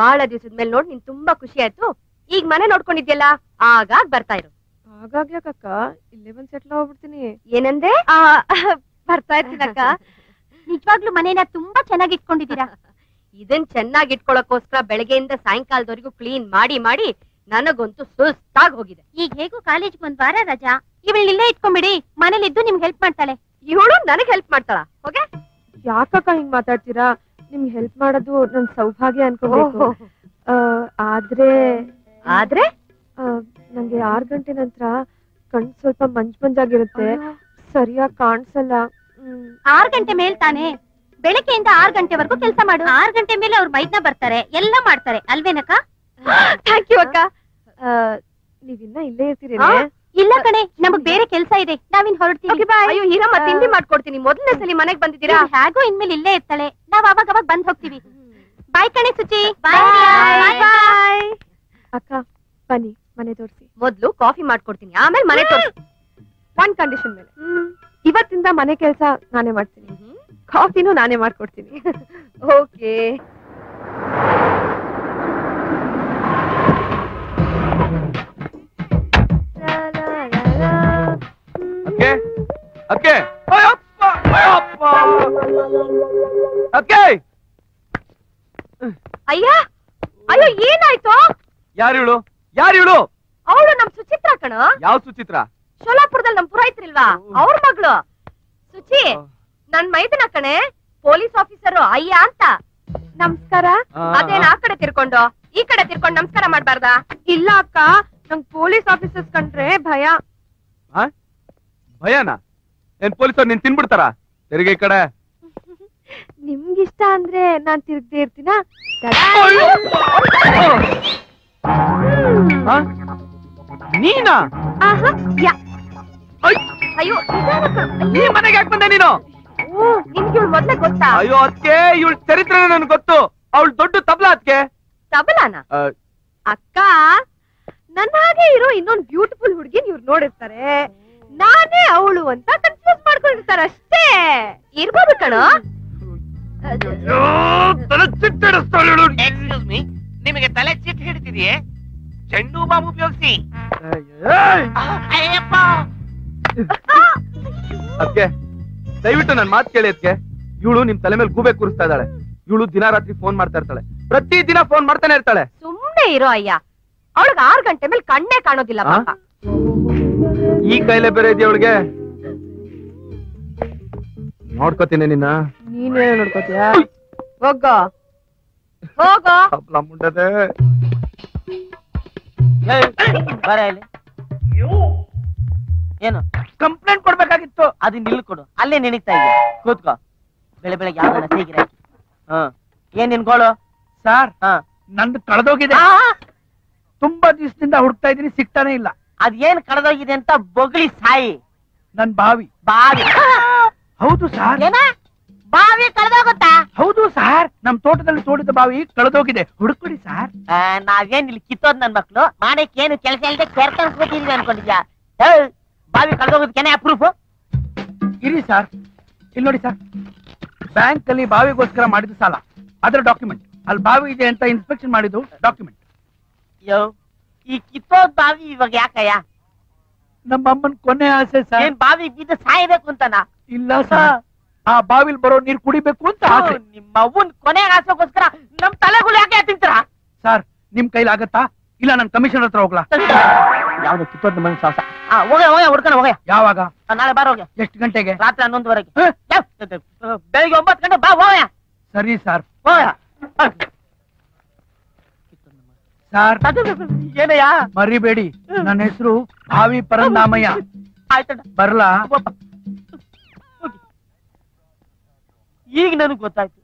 ಬಹಳ ದಿವಸದ ಮೇಲೆ ನೋಡಿ ನಿನ್ ತುಂಬಾ ಖುಷಿ ಆಯ್ತು. ಈಗ ಮನೆ ನೋಡ್ಕೊಂಡಿದ್ಯಲ್ಲ ಆಗಾಗ ಬರ್ತಾ ಇರು. ಆಗಾಗ್ಲಕ್ಕ ಇಲ್ಲೇ ಬಂದ್ ಸೆಟ್ಲ್ ಹೋಗ್ಬಿಡ್ತೀನಿ ಏನಂದೆ? ಬರ್ತಾ ಇರ್ತೀನಕ್ಕ ನಿಜವಾಗ್ಲೂ ಮನೇನ ತುಂಬಾ ಚೆನ್ನಾಗಿ ಇಟ್ಕೊಂಡಿದ್ದೀರಾ? ಇದನ್ ಚೆನ್ನಾಗಿ ಇಟ್ಕೊಳಕ್ಕೋಸ್ಕರ ಬೆಳಗ್ಗೆಯಿಂದ ಸಾಯಂಕಾಲದವರೆಗೂ ಕ್ಲೀನ್ ಮಾಡಿ ಮಾಡಿ ನನಗಂತೂ ಸುಸ್ತಾಗಿ ಹೋಗಿದೆ. ಈಗ ಹೇಗೂ ಕಾಲೇಜ್ ಒಂದ್ ವಾರ ರಜಾ. ಇವಳನ್ನ ಇಲ್ಲೇ ಇಟ್ಕೊಂಡ್ಬಿಡಿ ಮನೇಲಿದ್ದು ನಿಮ್ಗೆ ಹೆಲ್ಪ್ ಮಾಡ್ತಾಳೆ. ಇವಳು ನನಗ್ ಹೆಲ್ಪ್ ಮಾಡ್ತಾಳ ಓಕೆ ಯಾಕಕ್ಕ ಹಿಂಗ್ ಮಾತಾಡ್ತೀರಾ? ನಿಮ್ಗೆ ಹೆಲ್ಪ್ ಮಾಡೋದು ನನ್ ಸೌಭಾಗ್ಯ ಅನ್ಕೋಬೇಕು. ಆ, ಆದ್ರೆ ಆದ್ರೆ? ನಂಗೆ ಆರ್ ಗಂಟೆ ನಂತರ ಕಣ್ ಸ್ವಲ್ಪ ಮಂಜ್ ಮಂಜಾಗಿರುತ್ತೆ. ಸರಿಯಾಗಿ ಕಾಣಿಸಲ್ಲ. ಆರ್ ಗಂಟೆ ಮೇಲ್ ತಾನೆ? ಬೆಳಗ್ಗೆಯಿಂದ ಆರ್ ಗಂಟೆವರೆಗೂ ಕೆಲಸ ಮಾಡು. ಆರ್ ಗಂಟೆ ಮೇಲೆ ಅವ್ರ ಮೈದ್ನ ಬರ್ತಾರೆ ಎಲ್ಲ ಮಾಡ್ತಾರೆ. ಅಲ್ವೇನಕ್ಕ? ಥ್ಯಾಂಕ್ ಯು ಅಕ್ಕ. ನೀವಿನ್ನ ಇಲ್ಲೇ ಇರ್ತೀರಿ ಇಲ್ಲ ಕಣೆ ನಮಗ್ ಬೇರೆ ಕೆಲಸ ಇದೆ. ನಾವಿನ್ ಹೊರಡ್ತೀವಿ. ಅಯ್ಯೋ ಹೀರಮ್ಮ ತಿಂಡಿ ಮಾಡ್ಕೊಡ್ತೀನಿ. ಮೊದಲನೇ ಸಲ ಮನೆಗ್ ಬಂದಿದ್ದೀರಾ? ಹೇಗೂ ಇನ್ಮೇಲೆ ಇಲ್ಲೇ ಇರ್ತಾಳೆ. ನಾವ್ ಅವಾಗ ಅವಾಗ ಬಂದ್ ಹೋಗ್ತೀವಿ. ಬಾಯ್ ಕಣೆ ಸುಚಿ. ಬಾಯ್ ಅಕ್ಕ ಬನ್ನಿ ಮನೆ ತೋರಿಸಿ. ಮೊದ್ಲು ಕಾಫಿ ಮಾಡ್ಕೊಡ್ತೀನಿ. ಆಮೇಲೆ ಮನೆ ತೋರಿಸಿ. ಒನ್ ಕಂಡೀಷನ್ ಮೇಲೆ. ಇವತ್ತಿಂದ ಮನೆ ಕೆಲಸ ನಾನೇ ಮಾಡ್ತೀನಿ. ಕಾಫಿನೂ ನಾನೇ ಮಾಡ್ಕೊಡ್ತೀನಿ. ಓಕೆ ಅಕ್ಕೆ ಅಕ್ಕೆ ಅಯ್ಯಪ್ಪ ಅಯ್ಯಪ್ಪ ಅಕ್ಕೆ ಅಯ್ಯ ಅಯ್ಯೋ ಏನಾಯ್ತು? ಯಾರು ಹೇಳು ಯಾರು ಹೇಳು ಅವಳು ನಮ್ ಸುಚಿತ್ರ ಕಣ. ಯಾವ ಸುಚಿತ್ರ? ಶೋಲಾಪುರದಲ್ಲಿ ನಮ್ ಪುರೋಹಿತರಿಲ್ವಾ? ಅವ್ರ ಮಗಳು. ಸುಚಿ ನನ್ ಮೈದನ ಕಣೆ ಪೊಲೀಸ್ ಆಫೀಸರು ಅಯ್ಯ ಅಂತ. ನಮಸ್ಕಾರ. ಅದೇನ ಆ ಕಡೆ ತಿರ್ಕೊಂಡು? ಈ ಕಡೆ ತಿರ್ಕೊಂಡು ನಮಸ್ಕಾರ ಮಾಡ್ಬಾರ್ದಾ? ಇಲ್ಲ ಅಕ್ಕ ನಂಗ್ ಪೊಲೀಸ್ ಆಫೀಸರ್ಸ್ ಕಂಡ್ರೆ ಭಯ. ಆ? ಭಯನಾ? ಏನ್ ಪೊಲೀಸರು ನಿನ್ ತಿನ್ಬಿಡ್ತಾರ? ತೆರಿಗೆ ಈ ಕಡೆ. ನಿಮ್ಗಿಷ್ಟ ಅಂದ್ರೆ ನಾನ್ ತಿರ್ಗದೆ ಇರ್ತೀನ? ಆ? ನೀನಾ? ಅಯ್ಯೋ ನಿಧಾನ ಕಣೋ. ಈ ಮನೆಗೆ ಯಾಕೆ ಬಂದೆ ನೀನು? ಓ, ನಿಮ್ಗೆ ಇವ್ಳ್ ಮೊದ್ಲೇ ಗೊತ್ತಾ? ಅಯ್ಯೋ ಅದ್ಕೆ ಇವಳ ಚರಿತ್ರೆ ನನ್ಗೆ ಗೊತ್ತು. ಅವಳು ದೊಡ್ಡ ತಬ್ಲ ಅದಕ್ಕೆ ತಬಲಾನ? ಅಕ್ಕ ನನ್ನ ಹಾಗೆ ಇರೋ ಇನ್ನೊಂದ್ ಬ್ಯೂಟಿಫುಲ್ ಹುಡುಗಿನ ಇವ್ರು ನೋಡಿರ್ತಾರೆ. ನಾನೇ ಅವಳು ಅಂತ ಕನ್ಫ್ಯೂಸ್ ಮಾಡ್ಕೊಂಡಿರ್ತಾರ ಅಷ್ಟೇ. ಇರ್ಬೋದು ಕಣೋ. ಎಕ್ಸ್ಕ್ಯೂಸ್ ಮೀ ನಿಮಗೆ ತಲೆ ಚಿಟ್ಟು ಹಿಡಿತಿದೆಯೇ? ಚೆಂಡು ಬಾಂಬ್ ಉಪಯೋಗಿಸಿ. ಅಯ್ಯಪ್ಪ. ಅದಕ್ಕೆ ದಯವಿಟ್ಟು ನನ್ ಮಾತು ಕೇಳಿ ಅದಕ್ಕೆ ಇವಳು ನಿಮ್ ತಲೆ ಮೇಲೆ ಗೂಬೆ ಕೂರಿಸ್ತಾ ಇದ್ದಾಳೆ. ಇವಳು ದಿನ ರಾತ್ರಿ ಫೋನ್ ಮಾಡ್ತಾ ಇರ್ತಾಳೆ. ಪ್ರತಿ ದಿನ ಫೋನ್ ಮಾಡ್ತಾನೆ ಇರ್ತಾಳೆ. ಸುಮ್ನೆ ಇರೋ ಅಯ್ಯ. ಅವಳಿಗೆ ಆರ್ ಗಂಟೆ ಮೇಲೆ ಕಣ್ಣೇ ಕಾಣೋದಿಲ್ಲ ಪಾಪ. ಈ ಕೈಲೇ ಬೇರೆ ಇದೆಯಾ ಅವಳಿಗೆ? ನೋಡ್ಕೋತೀನಿ ನಿನ್ನ. ನೀನೇ ನೋಡ್ಕೋತೀಯ? ಹೋಗೋ. ಹೋಗೋ. ತಬ್ಲ ಮುಂಡದೆ ಬರ ಇಲ್ಲಿ ಏನು? ಕಂಪ್ಲೇಂಟ್ ಕೊಡ್ಬೇಕಾಗಿತ್ತು. ಅದನ್ನ ಇಲ್ಲಿ ಕೊಡು. ಅಲ್ಲೇ ನೆನೀತಾ ಇದೆ ಕೂತ್ಕೋ. ಬೆಳೆ ಬೆಳಗ್ಗೆ ಯಾವ್ದನ್ನ ಸೇಗಿರ ಹ ಏನ್ ನಿನ್ ಗೋಳು? ಸರ್ ಹ. ನಂದು ಕಳೆದೋಗಿದೆ. ತುಂಬಾ ದಿವಸದಿಂದ ಹುಡುಕ್ತಾ ಇದೀನಿ ಸಿಗ್ತಾನೆ ಇಲ್ಲ. ಅದ್ ಏನ್ ಕಳೆದೋಗಿದೆ ಅಂತ ಬೊಗಳಿ ಸಾಯಿ. ನನ್ ಬಾವಿ. ಬಾವಿ. ಹೌದು ಸರ್. ಏನ? ಬಾವಿ ಕಳೆದೋಗುತ್ತಾ? ಹೌದು ಸರ್. ನಮ್ ತೋಟದಲ್ಲಿ ತೋಡಿದ ಬಾವಿ ಕಳೆದೋಗಿದೆ. ಹುಡುಕೊಡಿ ಸರ್. ನಾವೇನ್ ಇಲ್ಲಿ ಕಿತ್ತೋದ್ ನನ್ ಮಕ್ಳು? ಮಾಡಕ್ ಏನು ಕೆಲಸ ಇಲ್ಲದೆ ಕೆರ್ಕೊಂಡ್ಬಿಟ್ಟಿದ್ವಿ ಅನ್ಕೊಂಡಿದ್ಯಾ? ಏ, ಬಾವಿ ಕಳೆದೋಗೋದಕ್ಕೆ ಅಪ್ರೂಫ್ ಇರಿ ಸರ್. ಇಲ್ಲಿ ನೋಡಿ ಸರ್. ಬ್ಯಾಂಕ್ ಅಲ್ಲಿ ಬಾವಿಗೋಸ್ಕರ ಮಾಡಿದ ಸಾಲ. ಅದರ ಡಾಕ್ಯುಮೆಂಟ್ ಅಲ್ಲಿ ಬಾವಿ ಇದೆ ಅಂತ ಇನ್ಸ್ಪೆಕ್ಷನ್ ಮಾಡಿದ್ದು ಡಾಕ್ಯುಮೆಂಟ್ ಯೋ ಈ ಕಿತ್ತೋದ್ ಬಾವಿ ಇವಾಗ ಯಾಕಯ್ಯ? ನಮ್ಮ ಅಮ್ಮನ್ ಕೊನೆ ಆಸೆ ಸರ್. ಏನ್ ಬಾವಿ ಬಿದ್ದು ಸಾಯಬೇಕು ಅಂತನಾ? ಇಲ್ಲ ಸರ್. ಆ ಬಾವಿಲ್ ಬರೋ ನೀರ್ ಕುಡಿಬೇಕು ಅಂತ ಆಸೆ. ನಿಮ್ಮ ಅವ್ವನ್ ಕೊನೆ ಆಸೆಗೋಸ್ಕರ ನಮ್ ತಲೆಗಳು ಯಾಕೆ ತಿಂತೀರಾ? ಸರ್ ನಿಮ್ ಕೈಲಿ ಆಗತ್ತಾ ಇಲ್ಲ ನನ್ ಕಮಿಷನರ್ ಹತ್ರ ಹೋಗ್ಲಾ? ಯಾವ್ದು ಕಿತ್ತೋದ್ ಮನೆ ಸಾಹಸ? ಆ ಹೋಗ ಹೋಗ ಹುಡ್ಕೊಂಡು ಹೋಗ ಯಾವಾಗ? ನಾಳೆ ಬಾರ ಹೋಗ್ಯಾ. ಎಷ್ಟು ಗಂಟೆಗೆ? ರಾತ್ರಿ ಹನ್ನೊಂದುವರೆಗೆ? ಯಾವ? ಬೆಳಿಗ್ಗೆ ಒಂಬತ್ತು ಗಂಟೆ ಬಾ ಹೋಗ ಸರಿ ಸರ್. ಹೋಗ ಏನಯ್ಯ ಮರಿಬೇಡಿ. ನನ್ನ ಹೆಸರು ಭಾವಿ ಪರಂದಾಮಯ್ಯ. ಆಯ್ತಣ್ಣ. ಬರ್ಲಾ. ಈಗ ನನಗ್ ಗೊತ್ತಾಯ್ತು.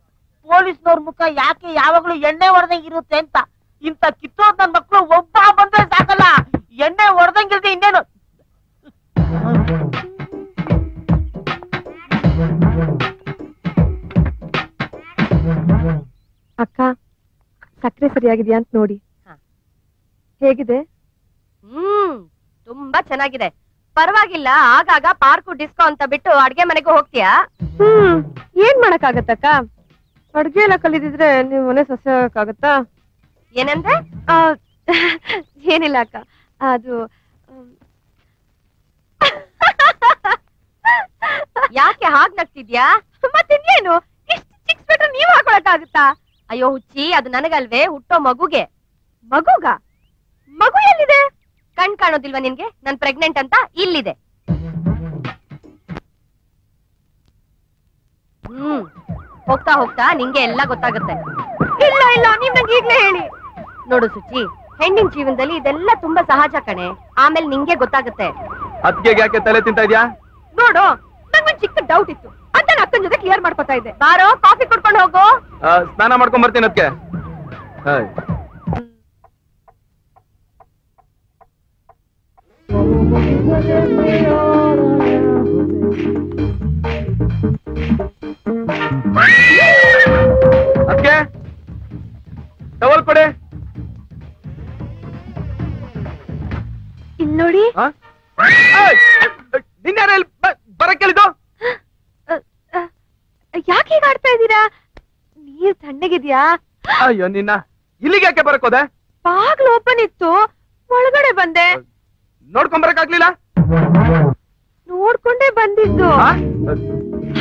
ಪೊಲೀಸ್ನವ್ರ ಮುಖ ಯಾಕೆ ಯಾವಾಗ್ಲೂ ಎಣ್ಣೆ ಹೊಡೆದಂಗ್ ಇರುತ್ತೆ ಅಂತ. ಇಂತ ಕಿತ್ತೋ ನನ್ ಮಕ್ಳು ಒಬ್ಬ ಬಂದ್ರೆ ಸಾಕಲ್ಲ. ಎಣ್ಣೆ ಹೊಡೆದಂಗಿಲ್ದೆ ಇನ್ನೇನು? ಅಕ್ಕ ಸಕ್ಕರೆ ಸರಿಯಾಗಿದ್ಯಾ ಅಂತ ನೋಡಿ. ಹೇಗಿದೆ? ಹ್ಮ್ ತುಂಬಾ ಚೆನ್ನಾಗಿದೆ. ಪರವಾಗಿಲ್ಲ ಆಗಾಗ ಪಾರ್ಕು ಡಿಸ್ಕೋ ಅಂತ ಬಿಟ್ಟು ಅಡ್ಗೆ ಮನೆಗೂ ಹೋಗ್ತೀಯಾ? ಹ್ಮ್ ಏನ್ ಮಾಡಕ್ಕಾಗತ್ತಕ್ಕ? ಅಡ್ಗೆ ಎಲ್ಲ ಕಲಿದಿದ್ರೆ ನೀವ್ ಮನೆ ಸಸ್ಯ ಆಗಕ್ಕಾಗತ್ತಾ ಏನಂದ್ರೆ ಆ, ಏನಿಲ್ಲ ಅಕ್ಕ ಅದು ಯಾಕೆ ಹಾಗ್ ನಗ್ತಿದ್ಯಾ? ಮತ್ತಿನ್ನೇನು? ಇಷ್ಟು ಚಿಕ್ಕ ನೀವು ನೀವ್ ಹಾಕೊಳಕ್ಕಾಗತ್ತಾ? ಅಯ್ಯೋ ಹುಚ್ಚಿ ಅದು ನನಗಲ್ವೇ ಹುಟ್ಟೋ ಮಗುಗೆ. ಮಗುಗ? ಮಗು ಎಲ್ಲಿದೆ? ಕಣ್ ಕಾಣೋದಿಲ್ವಾ ನಿನ್ಗೆ? ನನ್ ಪ್ರೆಗ್ನೆಂಟ್ ಅಂತ ಇಲ್ಲಿದೆ. ಹ್ಮ್. ಹೋಗ್ತಾ ಹೋಗ್ತಾ ನಿಂಗೆ ಎಲ್ಲ ಗೊತ್ತಾಗುತ್ತೆ. ಇಲ್ಲ ಇಲ್ಲ ನೀವ್ ನಂಗೆ ಈಗ್ಲೇ ಹೇಳಿ. ನೋಡು ಸುಚಿ ಹೆಣ್ಣಿನ ಜೀವನದಲ್ಲಿ ಇದೆಲ್ಲ ತುಂಬಾ ಸಹಜ ಕಣೆ. ಆಮೇಲೆ ನಿಂಗೆ ಗೊತ್ತಾಗುತ್ತೆ. ಅದ್ಗೆ ಯಾಕೆ ತಲೆ ತಿಂತ ಇದ್ಯಾ? ನೋಡು ನಂಗೊಂದ್ ಚಿಕ್ಕ ಡೌಟ್ ಇತ್ತು. ಅಂತ ನಾನು ಅಕ್ಕನ ಜೊತೆ ಕ್ಲಿಯರ್ ಮಾಡ್ಕೊತಾ ಇದ್ದೆ. ಬಾರೋ ಕಾಫಿ ಕುಡ್ಕೊಂಡು ಹೋಗು. ಸ್ನಾನ ಮಾಡ್ಕೊಂಡ್ ಬರ್ತೀನಿ ಅದಕ್ಕೆ ನೋಡಿ. ನಿನ್ನೆ ಬರಕ್ ಕೇಳಿದ್ದು ಯಾಕೆ ಹೀಗ್ ಆಡ್ತಾ ಇದ್ದೀರಾ? ನೀರ್ ತಣ್ಣಗಿದ್ಯಾ? ಅಯ್ಯೋ ನಿನ್ನ ಇಲ್ಲಿಗೆ ಯಾಕೆ ಬರಕೋದೆ ಬಾಗ್ಲು ಓಪನ್ ಇತ್ತು ಒಳಗಡೆ ಬಂದೆ. ನೋಡ್ಕೊಂಡ್ ಬರಕ್ ಆಗ್ಲಿಲ್ಲ ನೋಡ್ಕೊಂಡೇ ಬಂದಿದ್ದು?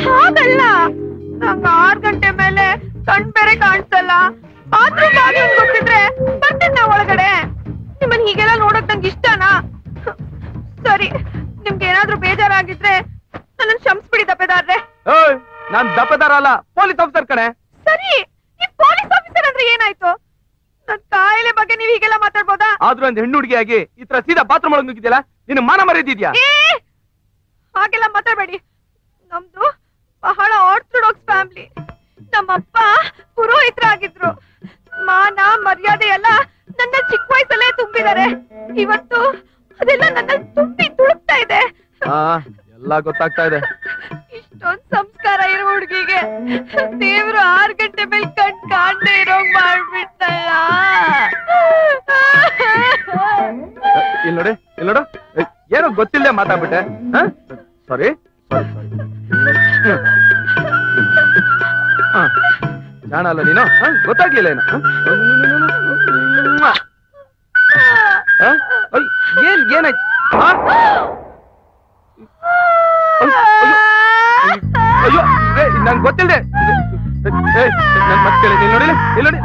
ಹಾಗಲ್ಲ. ನಂಗ ಆರ್ ಗಂಟೆ ಮೇಲೆ ಕಣ್ ಬೇರೆ ಕಾಣಿಸಲ್ಲ. ಬಾತ್ರೂಮ್ ಗೊತ್ತಿದ್ರೆ ಬರ್ತಿದ್ನ ಒಳಗಡೆ. ನಿಮ್ಮನ್ ಹೀಗೆಲ್ಲ ನೋಡಕ್ ನಂಗೆ ಇಷ್ಟನಾ? ಸರಿ ನಿಮ್ಗೆ ಏನಾದ್ರೂ ಬೇಜಾರಾಗಿದ್ರೆ ನನ್ನ ಕ್ಷಮಿಸ್ಬಿಡಿ ದಪ್ಪೆದಾರ್ರೆ. ನಾನ್ ದಪ್ಪದಾರ ಅಲ್ಲ ಪೊಲೀಸ್ ಆಫೀಸರ್ ಕಣೆ. ಸರಿ ಈ ಪೊಲೀಸ್ ಆಫೀಸರ್ ಅಂದ್ರೆ ಏನಾಯ್ತು? ನನ್ ಕಾಯಿಲೆ ಬಗ್ಗೆ ನೀವ್ ಹೀಗೆಲ್ಲ ಮಾತಾಡ್ಬೋದಾ? ಆದ್ರೂ ಒಂದ್ ಹೆಣ್ಣು ಹುಡುಗಿಯಾಗಿ ಈ ತರ ಸೀದಾ ಬಾತ್ರೂಮ್ ಒಳಗ್ ನುಗ್ಗಿದ್ಯಲ್ಲ ನಿನ್ನ ಮಾನ ಮರ್ಯಾದಿದ್ಯಾ? ಏ ಹಾಗೆಲ್ಲ ಮಾತಾಡ್ಬೇಡಿ. ನಮ್ದು ಬಹಳ ಆರ್ಥೋಡಾಕ್ಸ್ ಫ್ಯಾಮಿಲಿ. ನಮ್ಮಪ್ಪ ಪುರೋಹಿತರಾಗಿದ್ರು. ಮಾನ ಮರ್ಯಾದೆ ಎಲ್ಲ ನನ್ನ ಚಿಕ್ಕ ವಯಸ್ಸಲ್ಲೇ ತುಂಬಿದ್ದಾರೆ. ಇವತ್ತು ಅದೆಲ್ಲ ನನ್ನ ತುಂಬಿ ತುಳುಕ್ತಾ ಇದೆ. ಆ ಎಲ್ಲ ಗೊತ್ತಾಗ್ತಾ ಇದೆ. ಇಷ್ಟೊಂದ್ ಸಂಸ್ಕಾರ ಇರೋ ಹುಡುಗಿಗೆ. ದೇವ್ರು ಆರ್ ಗಂಟೆ ಮೇಲೆ ಕಣ್ ಕಾಣ್ದೆ ಇರೋ ಮಾಡ್ಬಿಟ್ಟಲ್ಲ ಇಲ್ ನೋಡಿ ಇಲ್ ನೋಡು. ಏನೋ ಗೊತ್ತಿಲ್ಲ ಮಾತಾಡ್ಬಿಟ್ಟೆ. ಸಾರಿ ಸಾರಿ ಜಾಣ ಅಲ್ಲ ನೀನು? ಹ? ಗೊತ್ತಾಗ್ಲಿಲ್ಲ ಏನು ಏನ್ ಏನಾಯ್ತು? ಅಯ್ಯೋ, ನಂಗ್ ಗೊತ್ತಿಲ್ದೆ. ಏ, ನನ್ ಮತ್ತೆ ಕೇಳಿ ನೀನ್ ನೋಡಿ ಇಲ್ಲಿ ನೋಡಿ?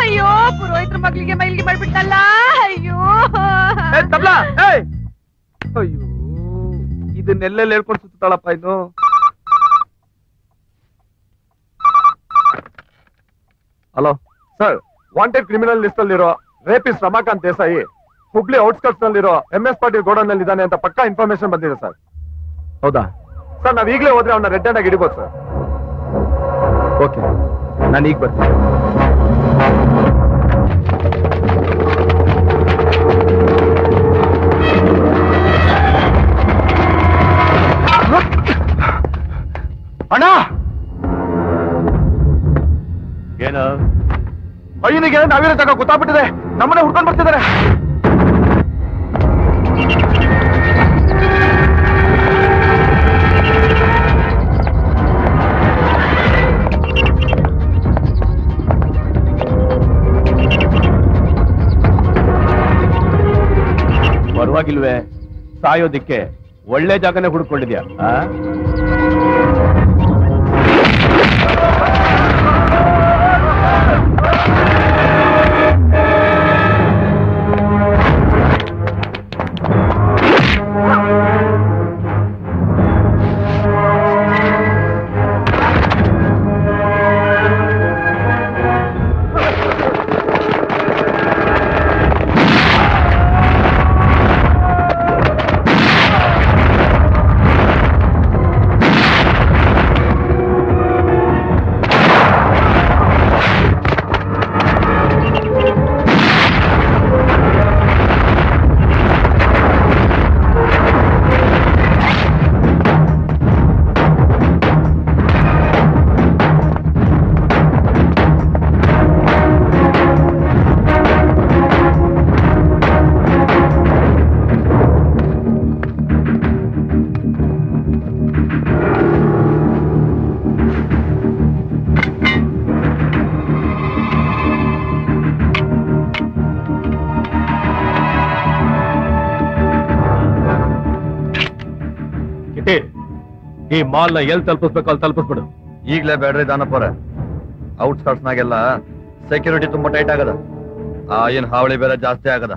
ಅಯ್ಯೋ. ಪುರೋಹಿತ್ರ ಮಗಳಿಗೆ ಮೈಲಿಗೆ ಮಾಡ್ಬಿಟ್ಟಲ್ಲ. ಅಯ್ಯೋ. ತಬ್ಲಾ ಅಯ್ಯೋ ಇದನ್ನೆಲ್ಲೆಲ್ಲ ಹೇಳ್ಕೊಂಡು ಸುತ್ತಾಳಪ್ಪ ಇನ್ನು. Hello sir wanted criminal list ಅಲ್ಲಿರೋ ರೇಪಿಸ್ಟ್ ರಮಾಕಾಂತ್ ದೇಸಾಯಿ ಹುಬ್ಳಿ ಔಟ್ಸ್ಕರ್ಟ್ಸ್ ನಲ್ಲಿರೋ ಎಂ ಎಸ್ ಪಾಟೀಲ್ ಗೋಡನ್ನಲ್ಲಿ ಇದ್ದಾನೆ ಅಂತ ಪಕ್ಕಾ ಇನ್ಫಾರ್ಮೇಶನ್ ಬಂದಿದೆ ಸರ್. ಹೌದಾ? ಸರ್ ನಾವ್ ಈಗಲೇ ಹೋದ್ರೆ ಅವನ್ನ ರೆಡ್ ಹ್ಯಾಂಡ್ ಆಗಿ ಹಿಡಿಬೋದು ಸರ್. ಓಕೆ ನಾನು ಈಗ ಬರ್ತೀನಿ. ಅಣ್ಣ! ಏನು? ಅಯ್ಯನಿಗೆ ನಾವಿರೋ ಜಾಗ ಗೊತ್ತಾಗ್ಬಿಟ್ಟಿದೆ. ನಮ್ಮನೆ ಹುಡ್ಕೊಂಡ್ ಬರ್ತಿದ್ದಾರೆ. ಪರವಾಗಿಲ್ವೇ ಸಾಯೋದಿಕ್ಕೆ ಒಳ್ಳೆ ಜಾಗನೇ ಹುಡ್ಕೊಂಡಿದ್ಯಾ? ಈ ಮಾಲ್ನ ಎಲ್ಲಿ ತಲುಪಿಸ್ಬೇಕು ಅಲ್ಲಿ ತಲುಪಿಸ್ಬಿಡು. ಈಗ್ಲೇ ಬೇಡ್ರಿ ದಾನಪ್ಪರ ಔಟ್ಸ್ಕರ್ಟ್ಸ್ ನಾಗೆಲ್ಲ ಸೆಕ್ಯೂರಿಟಿ ತುಂಬಾ ಟೈಟ್ ಆಗದ. ಆ ಏನ್ ಹಾವಳಿ ಬೇರೆ ಜಾಸ್ತಿ ಆಗದ.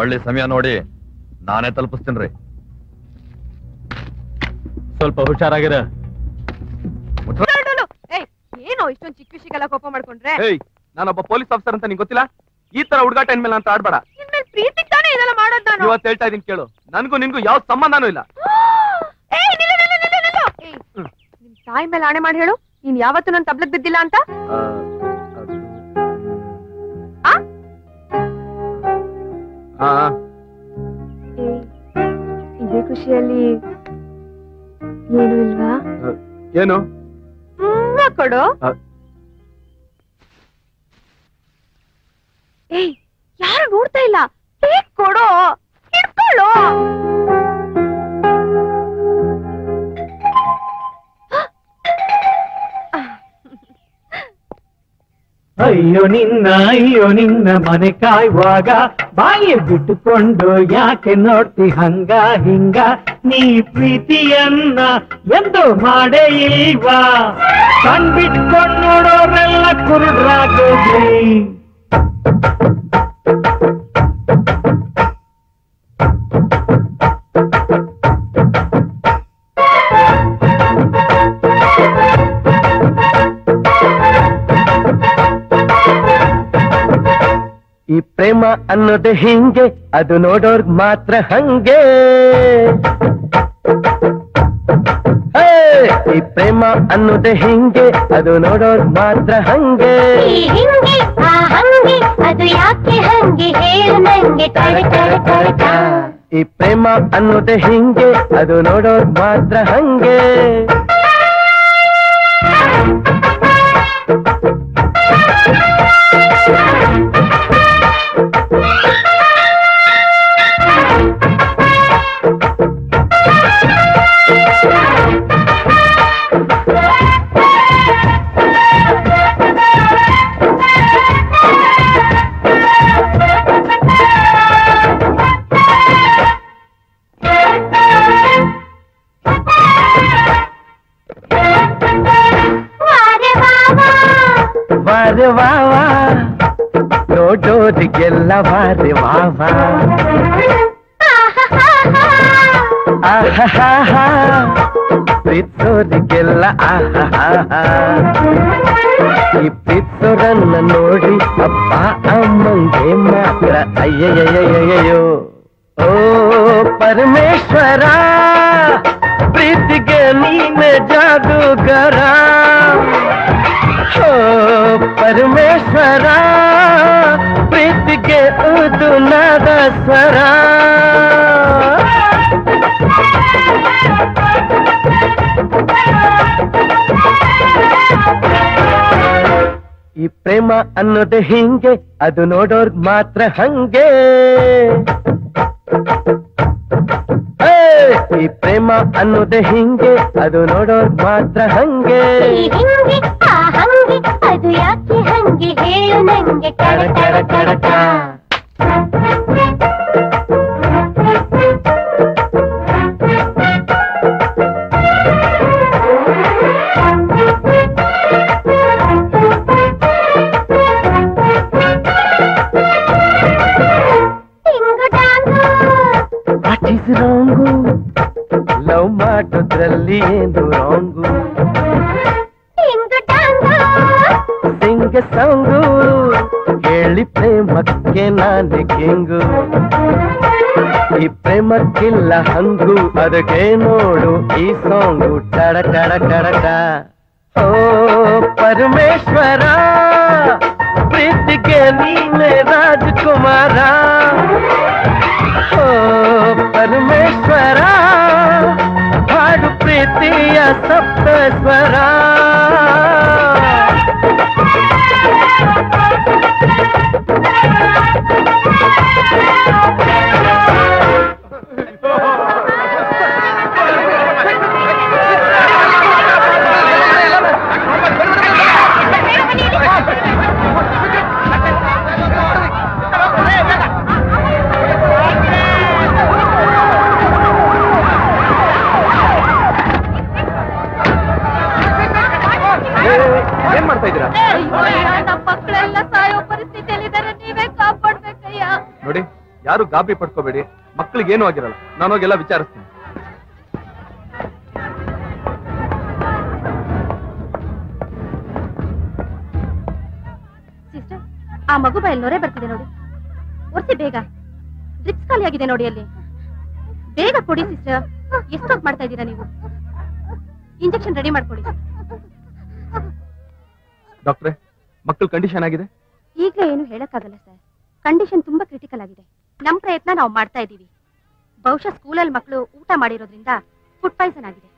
ಒಳ್ಳೆ ಸಮಯ ನೋಡಿ ನಾನೇ ತಲುಪಿಸ್ತೀನಿ ಸ್ವಲ್ಪ ಹುಷಾರಾಗಿರ. ಏನೋ ಇಷ್ಟೊಂದು ಚಿಕ್ಕ ವಿಷಯಕ್ಕೆಲ್ಲ ಕೋಪ ಮಾಡ್ಕೊಂಡ್ರೆ? ನಾನೊಬ್ಬ ಪೊಲೀಸ್ ಆಫೀಸರ್ ಅಂತ ನಿಂಗೆ ಗೊತ್ತಿಲ್ಲ? ಈ ತರ ಹುಡುಗಾಟ ಇನ್ಮೇಲೆ ಅಂತ ಆಡ್ಬೇಡ ಪ್ರೀತಿ ಪ್ರೀತಿಗ್ ತಾನೇ ಇದೆಲ್ಲ ಮಾಡೋದ್ ನಾನು? ಇವತ್ತು ಹೇಳ್ತಾ ಇದೀನಿ ಕೇಳು. ನನ್ಗೂ ನಿನ್ಗೂ ಯಾವ ಸಂಬಂಧನೂ ಇಲ್ಲ. ನಿಮ್ ತಾಯಿ ಮೇಲೆ ಆಣೆ ಮಾಡಿ ಹೇಳು. ನೀನ್ ಯಾವತ್ತು ನನ್ ತಬ್ಲಕ್ ಬಿದ್ದಿಲ್ಲ ಅಂತ? ಇದೇ ಖುಷಿಯಲ್ಲಿ ಏನು ಇಲ್ವಾ? ಏನು? ಕೊಡು. ಏಯ್ ಯಾರು ನೋಡ್ತಾ ಇಲ್ಲ? ಕೊಡು. ಹಿಡ್ಕೊಳ್ಳು. ಅಯ್ಯೋ ನಿನ್ನ ಅಯ್ಯೋ ನಿನ್ನ ಮನೆ ಕಾಯುವಾಗ ಬಾಯಿ ಬಿಟ್ಟುಕೊಂಡು ಯಾಕೆ ನೋಡ್ತಿ ಹಂಗ, ಹಿಂಗ? ನೀ ಪ್ರೀತಿಯನ್ನ ಎಂದು ಮಾಡೇ ಇಲ್ವಾ? ಕಣ್ಬಿಟ್ಕೊಂಡು ನೋಡೋರೆಲ್ಲ ಕುರುಡ್ರಾಗೋದ್ರಿ ಈ ಪ್ರೇಮ ಅನ್ನೋದು ಹಿಂಗೆ ಅದು ನೋಡೋರ್ ಮಾತ್ರ ಹಂಗೆ! ಈ ಪ್ರೇಮ ಅನ್ನೋದು ಹಿಂಗೆ ಅದು ನೋಡೋರ್ ಮಾತ್ರ ಹಂಗೆ. ಅದು ಯಾಕೆ ಹಂಗೆ ಹೇಳು ನಂಗೆ. ಈ ಪ್ರೇಮ ಅನ್ನೋದು ಹಿಂಗೆ ಅದು ನೋಡೋರ್ ಮಾತ್ರ ಹಂಗೆ. ನೋಡೋರಿಗೆಲ್ಲ ವಾರೆ ವಾವಾ ಆಹಾಹಾ ಪ್ರೀತಿಸೋರಿಗೆಲ್ಲ ಆಹಾಹಾ ಈ ಪ್ರೀತಿಸೋರನ್ನ ನೋಡಿ ಅಪ್ಪ ಅಮ್ಮಂಗೆ ಮಾತ್ರ ಅಯ್ಯಯ್ಯಯ್ಯಯ್ಯೋ ಓ ಪರಮೇಶ್ವರ ಪ್ರೀತಿಗೆ ನೀನೆ ಜಾದೂಗರ ಓ ಪರಮೇಶ್ವರ ಪ್ರೀತಿಗೆ ಉದು ನಾದ ಸ್ವರ ಈ ಪ್ರೇಮ ಅನ್ನೋದು ಹಿಂಗೆ ಅದು ನೋಡೋರ್ ಮಾತ್ರ ಹಂಗೆ. ಏ, ಈ ಪ್ರೇಮ ಅನ್ನೋದು ಹಿಂಗೆ ಅದು ನೋಡೋರ್ ಮಾತ್ರ ಹಂಗೆ. ಈ ಹಿಂಗೆ ಆ ಹಂಗೆ ಅದು ಯಾಕೆ ಹಂಗೆ ಹೇಳು ನಂಗೆ. ಕಡ ತಡೆ ಕಡ ತಡೆ What is wrong? Rangu love ಮಾಟೋದ್ರಲ್ಲಿ ಏನು ರಾಂಗು ಪ್ರೇಮಕ್ಕೆ ನಾನೇ ಕಿಂಗು ಈ ಪ್ರೇಮಕ್ಕಿಲ್ಲ ಹಂಗು ಅದಕ್ಕೆ ನೋಡು ಈ ಸಾಂಗು ಟಡ ಟಡ ಟಡಕ ಓ ಪರಮೇಶ್ವರ ಪ್ರೀತಿಗೆ ನೀನೆ ರಾಜಕುಮಾರ ಓ ಪರಮೇಶ್ವರ ಹಾಡು ಪ್ರೀತಿಯ ಸಪ್ತಸ್ವರ ಗಾಬರಿ ಪಡ್ಕೋಬೇಡಿ. ಮಕ್ಕಳಿಗೆ ಏನು ಆಗಿರಲ್ಲ. ನಾನು ಹೋಗೆಲ್ಲ ವಿಚಾರಿಸ್ತೀನಿ. ಸಿಸ್ಟರ್ ಆ ಮಗು ಬಾಯಲ್ಲಿ ನೊರೆ ಬರ್ತಿದೆ ನೋಡಿ. ಒರ್ಸಿ ಬೇಗ. ಡ್ರಿಪ್ಸ್ ಖಾಲಿ ಆಗಿದೆ ನೋಡಿ ಅಲ್ಲಿ. ಬೇಗ ಕೊಡಿ ಸಿಸ್ಟರ್. ಎಷ್ಟೊತ್ತು ಮಾಡ್ತಾ ಇದ್ದೀರಾ ನೀವು? ಇಂಜೆಕ್ಷನ್ ರೆಡಿ ಮಾಡ್ಕೊಡಿ. ಡಾಕ್ಟ್ರೆ ಮಕ್ಕಳ ಕಂಡೀಷನ್ ಆಗಿದೆ? ಈಗ ಏನು ಹೇಳಕ್ಕಾಗಲ್ಲ ಸರ್. ಕಂಡೀಷನ್ ತುಂಬಾ ಕ್ರಿಟಿಕಲ್ ಆಗಿದೆ. ನಮ್ ಪ್ರಯತ್ನ ನಾವು ಮಾಡ್ತಾ ಇದ್ದೀವಿ ಬಹುಶಃ ಸ್ಕೂಲಲ್ಲಿ ಮಕ್ಕಳು ಊಟ ಮಾಡಿರೋದ್ರಿಂದ ಫುಡ್ ಪಾಯ್ಸನ್ ಆಗಿದೆ.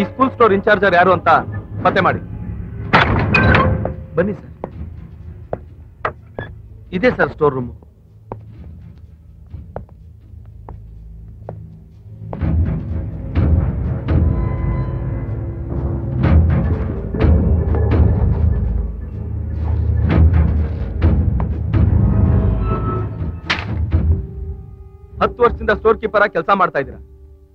ಈ ಸ್ಕೂಲ್ ಸ್ಟೋರ್ ಇನ್ಚಾರ್ಜರ್ ಯಾರು ಅಂತ ಪತ್ತೆ ಮಾಡಿ. ಬನ್ನಿ ಸರ್. ಇದೆ ಸರ್ ಸ್ಟೋರ್ ರೂಮ್ ಹತ್ತು ವರ್ಷದಿಂದ ಸ್ಟೋರ್ ಕೀಪರ್ ಆಗಿ ಕೆಲಸ ಮಾಡ್ತಾ ಇದ್ದೀರಾ?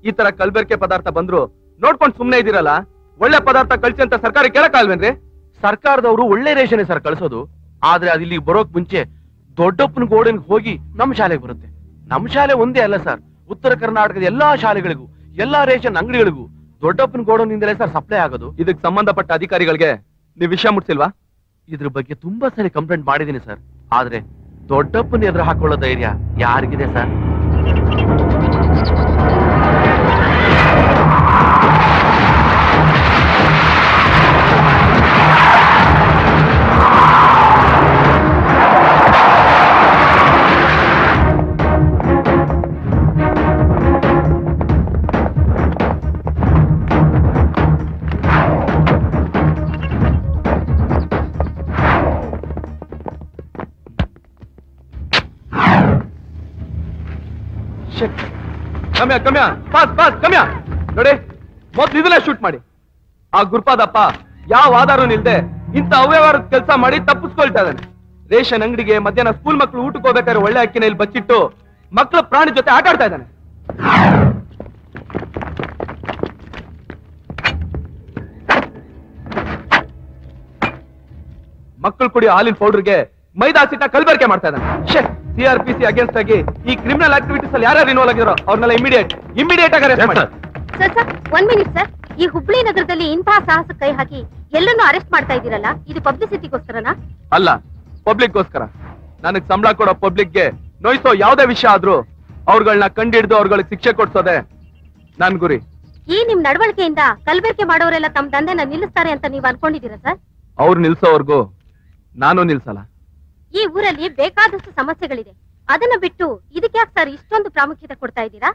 ಈ ತರ ಕಲ್ಬೆರ್ಕೆ ಪದಾರ್ಥ ಬಂದ್ರು ನೋಡ್ಕೊಂಡು ಸುಮ್ನೆ ಇದೀರಲ್ಲ ಒಳ್ಳೆ ಪದಾರ್ಥ ಕಳ್ಸಿ ಅಂತ ಸರ್ಕಾರ ಕೇಳಕ್ಕಾಲ್ವೇನ್ರಿ ಸರ್ಕಾರದವರು ಒಳ್ಳೆ ರೇಷನ್ ಸರ್ ಕಳ್ಸೋದು ಆದ್ರೆ ಅದಿಲ್ಲಿ ಬರೋಕ್ ಮುಂಚೆ ದೊಡ್ಡಪ್ಪನ ಗೋಡನ್ ಹೋಗಿ ನಮ್ ಶಾಲೆಗೆ ಬರುತ್ತೆ. ನಮ್ ಶಾಲೆ ಒಂದೇ ಅಲ್ಲ ಸರ್ ಉತ್ತರ ಕರ್ನಾಟಕದ ಎಲ್ಲಾ ಶಾಲೆಗಳಿಗೂ ಎಲ್ಲಾ ರೇಷನ್ ಅಂಗಡಿಗಳಿಗೂ ದೊಡ್ಡಪ್ಪನ ಗೋಡನಿಂದಲೇ ಸರ್ ಸಪ್ಲೈ ಆಗೋದು. ಇದಕ್ಕೆ ಸಂಬಂಧಪಟ್ಟ ಅಧಿಕಾರಿಗಳಿಗೆ ನೀವು ವಿಷಯ ಮುಟ್ಸಿಲ್ವಾ? ಇದ್ರ ಬಗ್ಗೆ ತುಂಬಾ ಸರಿ ಕಂಪ್ಲೇಂಟ್ ಮಾಡಿದೀನಿ ಸರ್ ಆದ್ರೆ ದೊಡ್ಡಪ್ಪನ ಎದುರು ಹಾಕೊಳ್ಳೋ ಧೈರ್ಯ ಯಾರಿಗಿದೆ ಸರ್? ಕಮ್ಯ, ಕಮ್ಯಾ. ಪಾಸ್ ಪಾಸ್ ಕಮ್ಯಾ. ನೋಡಿ, ಮೊದ್ಲು ಇದನ್ನ ಶೂಟ್ ಮಾಡಿ. ಆ ಗುರುಪಾದಪ್ಪ ಯಾವ ಆಧಾರನೂ ಇಲ್ದೆ ಇಂಥ ಅವ್ಯವಹಾರದ ಕೆಲಸ ಮಾಡಿ ತಪ್ಪಿಸ್ಕೊಳ್ತಾ ಇದ್ದಾನೆ. ರೇಷನ್ ಅಂಗಡಿಗೆ ಮಧ್ಯಾಹ್ನ ಸ್ಕೂಲ್ ಮಕ್ಕಳು ಊಟಕ್ಕೆ ಹೋಗ್ಬೇಕಾದ್ರೆ ಒಳ್ಳೆ ಅಕ್ಕಿನ ಇಲ್ಲಿ ಬಚ್ಚಿಟ್ಟು ಮಕ್ಕಳ ಪ್ರಾಣಿ ಜೊತೆ ಆಟ ಆಡ್ತಾ ಇದ್ದಾನೆ. ಮಕ್ಕಳು ಕುಡಿಯೋ ಹಾಲಿನ ಪೌಡರ್ಗೆ ಮೈದಾ ಸಿಟ್ಟ ಕಲ್ಬರಿಕೆ ಮಾಡ್ತಾ ಇದ್ದಾನೆ. C R P C against ಆಗಿ ಈ ಕ್ರಿಮಿನಲ್ ಆಕ್ಟಿವಿಟೀಸ್ ಅಲ್ಲಿ ಯಾರು ಇನ್ವಾಲ್ವ್ ಆಗಿರೋ ಅವ್ರನ್ನೆಲ್ಲ ಇಮಿಡಿಯೇಟ್ ಇಮಿಡಿಯೇಟ್ ಆಗಿ ಅರೆಸ್ಟ್ ಮಾಡಿ. ಸರ್ ಸರ್ ಒಂದ್ ಮಿನಿಟ್ ಸರ್ ಈ ಹುಬ್ಳಿ ನಗರದಲ್ಲಿ ಇಂತಹ ಸಾಹಸ ಕೈ ಹಾಕಿ ಎಲ್ಲರನ್ನೂ ಅರೆಸ್ಟ್ ಮಾಡ್ತಾ ಇದ್ದೀರಲ್ಲ ಇದು ಪಬ್ಲಿಸಿಟಿಗೋಸ್ಕರನಾ ಅಲ್ಲ ಪಬ್ಲಿಕ್ಗೋಸ್ಕರ ನನಗ್ ಸಂಬಳ ಕೊಡೋ ಪಬ್ಲಿಕ್ಗೆ ನೋಯ್ಸೋ ಯಾವ್ದೇ ವಿಷಯ ಆದ್ರೂ ಅವ್ರಗಳನ್ನ ಕಂಡಿಡ್ದು ಅವ್ರಗಳಿಗೆ ಶಿಕ್ಷೆ ಕೊಡ್ಸೋದೆ ನನ್ ಗುರಿ. ಈ ನಿಮ್ ನಡವಳಿಕೆಯಿಂದ ಕಲ್ಬೆರಕೆ ಮಾಡೋರೆಲ್ಲ ತಮ್ಮ ದಂಧೆನ ನಿಲ್ಲಿಸ್ತಾರೆ ಅಂತ ನೀವ್ ಅನ್ಕೊಂಡಿದ್ದೀರಾ ಸರ್ ಅವ್ರು ನಿಲ್ಸೋವರ್ಗೂ ನಾನು ನಿಲ್ಸಲ್ಲ. ಈ ಊರಲ್ಲಿ ಬೇಕಾದಷ್ಟು ಸಮಸ್ಯೆಗಳಿದೆ. ಅದನ್ನ ಬಿಟ್ಟು ಇದಕ್ಕೆ ಯಾಕೆ ಸರ್ ಇಷ್ಟೊಂದು ಪ್ರಾಮುಖ್ಯತೆ ಕೊಡ್ತಾ ಇದ್ದೀರಾ?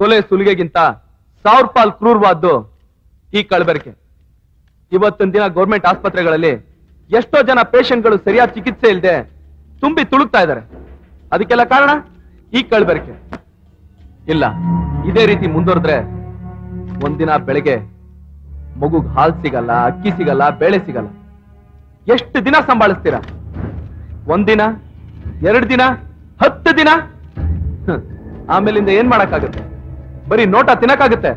ಕೊಲೆ ಸುಲಿಗೆಗಿಂತ ಸಾವಿರ ಪಾಲ್ ಕ್ರೂರವಾದ್ದು ಈ ಕಳಬೆರಕೆ. ಇವತ್ತಿನ ದಿನ ಗೌರ್ಮೆಂಟ್ ಆಸ್ಪತ್ರೆಗಳಲ್ಲಿ ಎಷ್ಟೋ ಜನ ಪೇಷಂಟ್ಗಳು ಸರಿಯಾದ ಚಿಕಿತ್ಸೆ ಇಲ್ಲದೆ ತುಂಬಿ ತುಳುಕ್ತಾ ಇದ್ದಾರೆ. ಅದಕ್ಕೆಲ್ಲ ಕಾರಣ ಈ ಕಳಬೆರಕೆ. ಇಲ್ಲ, ಇದೇ ರೀತಿ ಮುಂದುವರೆದ್ರೆ ಒಂದಿನ ಬೆಳಗ್ಗೆ ಮಗುಗ್ ಹಾಲ್ ಸಿಗಲ್ಲ, ಅಕ್ಕಿ ಸಿಗಲ್ಲ, ಬೇಳೆ ಸಿಗಲ್ಲ. ಎಷ್ಟು ದಿನ ಸಂಭಾಳಿಸ್ತೀರಾ? ಒಂದಿನ ಎರಡು ದಿನ ಹತ್ತು ದಿನ. ಆಮೇಲಿಂದ ಏನ್ ಮಾಡಕ್ಕಾಗುತ್ತೆ? ಬರೀ ನೋಟ ತಿನ್ನಕ್ಕಾಗುತ್ತೆ?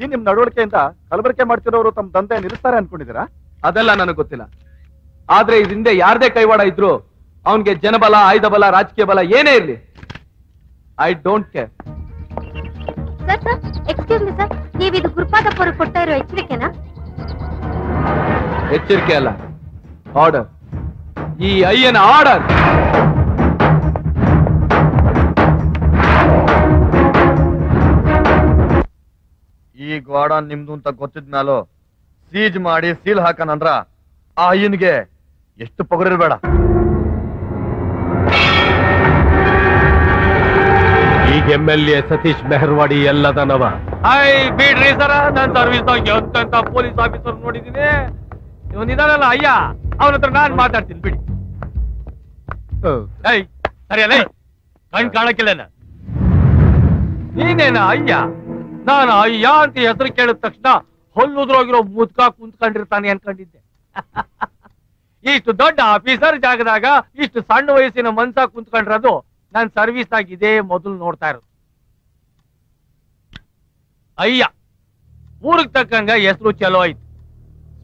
ಈ ನಿಮ್ ನಡವಳಿಕೆಯಿಂದ ಕಲಬರಿಕೆ ಮಾಡ್ತಿರೋರು ತಮ್ಮ ದಂಧೆ ನಿಲ್ಲಿಸ್ತಾರೆ ಅನ್ಕೊಂಡಿದ್ದೀರಾ? ಅದೆಲ್ಲ ನನಗೆ ಗೊತ್ತಿಲ್ಲ. ಆದ್ರೆ ಇದರಿಂದ ಯಾರದೇ ಕೈವಾಡ ಇದ್ರು ಅವನ್ಗೆ ಜನಬಲ ಆಯ್ದ ಬಲ ರಾಜಕೀಯ ಬಲ ಏನೇ ಇರ್ಲಿ. I don't care sir sir excuse me sir. ನೀವು ಇದು ಗುರುಪಾದಪ್ಪ ಅವ್ರಿಗೆ ಕೊಡ್ತಾ ಇರೋ ಎಚ್ಚರಿಕೆನಾ? ಎಚ್ಚರಿಕೆ ಅಲ್ಲ. ಆರ್ಡರ್ ಈ ಅಯ್ಯನ ಆರ್ಡರ್. ಈ ಗ್ವಾಡನ್ ನಿಮ್ದು ಅಂತ ಗೊತ್ತಿದ್ಮೇಲೋ ಸೀಜ್ ಮಾಡಿ ಸೀಲ್ ಹಾಕನಂದ್ರ ಆ ಅಯ್ಯನ್ಗೆ ಎಷ್ಟು ಪೊಗರಿರ್ಬೇಡ. ಈಗ M L A Satish Meharwadi ಎಲ್ಲದನವ. ಐ ಬಿಡ್ರಿ ಸರ. ನನ್ನ ಸರ್ವಿಸ್ ಎಂತೆಂತ ಪೊಲೀಸ್ ಆಫೀಸರ್ ನೋಡಿದೀನಿ. ಇವನಿದಾನಲ್ಲ ಅಯ್ಯ ಅವನ ಹತ್ರ ನಾನು ಮಾತಾಡ್ತೀನಿ ಬಿಡಿ. ಏಯ್ ಸರಿಯಲ್ಲ ಕಣ್ ಕಾಣಕ್ಕಿಲ್ಲ ನೀನೇನ ಅಯ್ಯ? ನಾನು ಅಯ್ಯ ಅಂತ ಹೆಸರು ಕೇಳಿದ ತಕ್ಷಣ ಹೊಲ್ಲುದ್ರೋಗಿರೋ ಮುದ್ಕ ಕುಂತ್ಕೊಂಡಿರ್ತಾನೆ ಅನ್ಕೊಂಡಿದ್ದೆ. ಇಷ್ಟು ದೊಡ್ಡ ಆಫೀಸರ್ ಜಾಗದಾಗ ಇಷ್ಟು ಸಣ್ಣ ವಯಸ್ಸಿನ ಮನ್ಸ ಕುಂತ್ಕೊಂಡಿರೋದು ನಾನ್ ಸರ್ವಿಸ್ ಆಗಿ ಇದೇ ಮೊದಲು ನೋಡ್ತಾ ಇರೋದು. ಅಯ್ಯ ಊರಿಗೆ ತಕ್ಕಂಗ ಹೆಸರು ಚಲೋ ಐತಿ.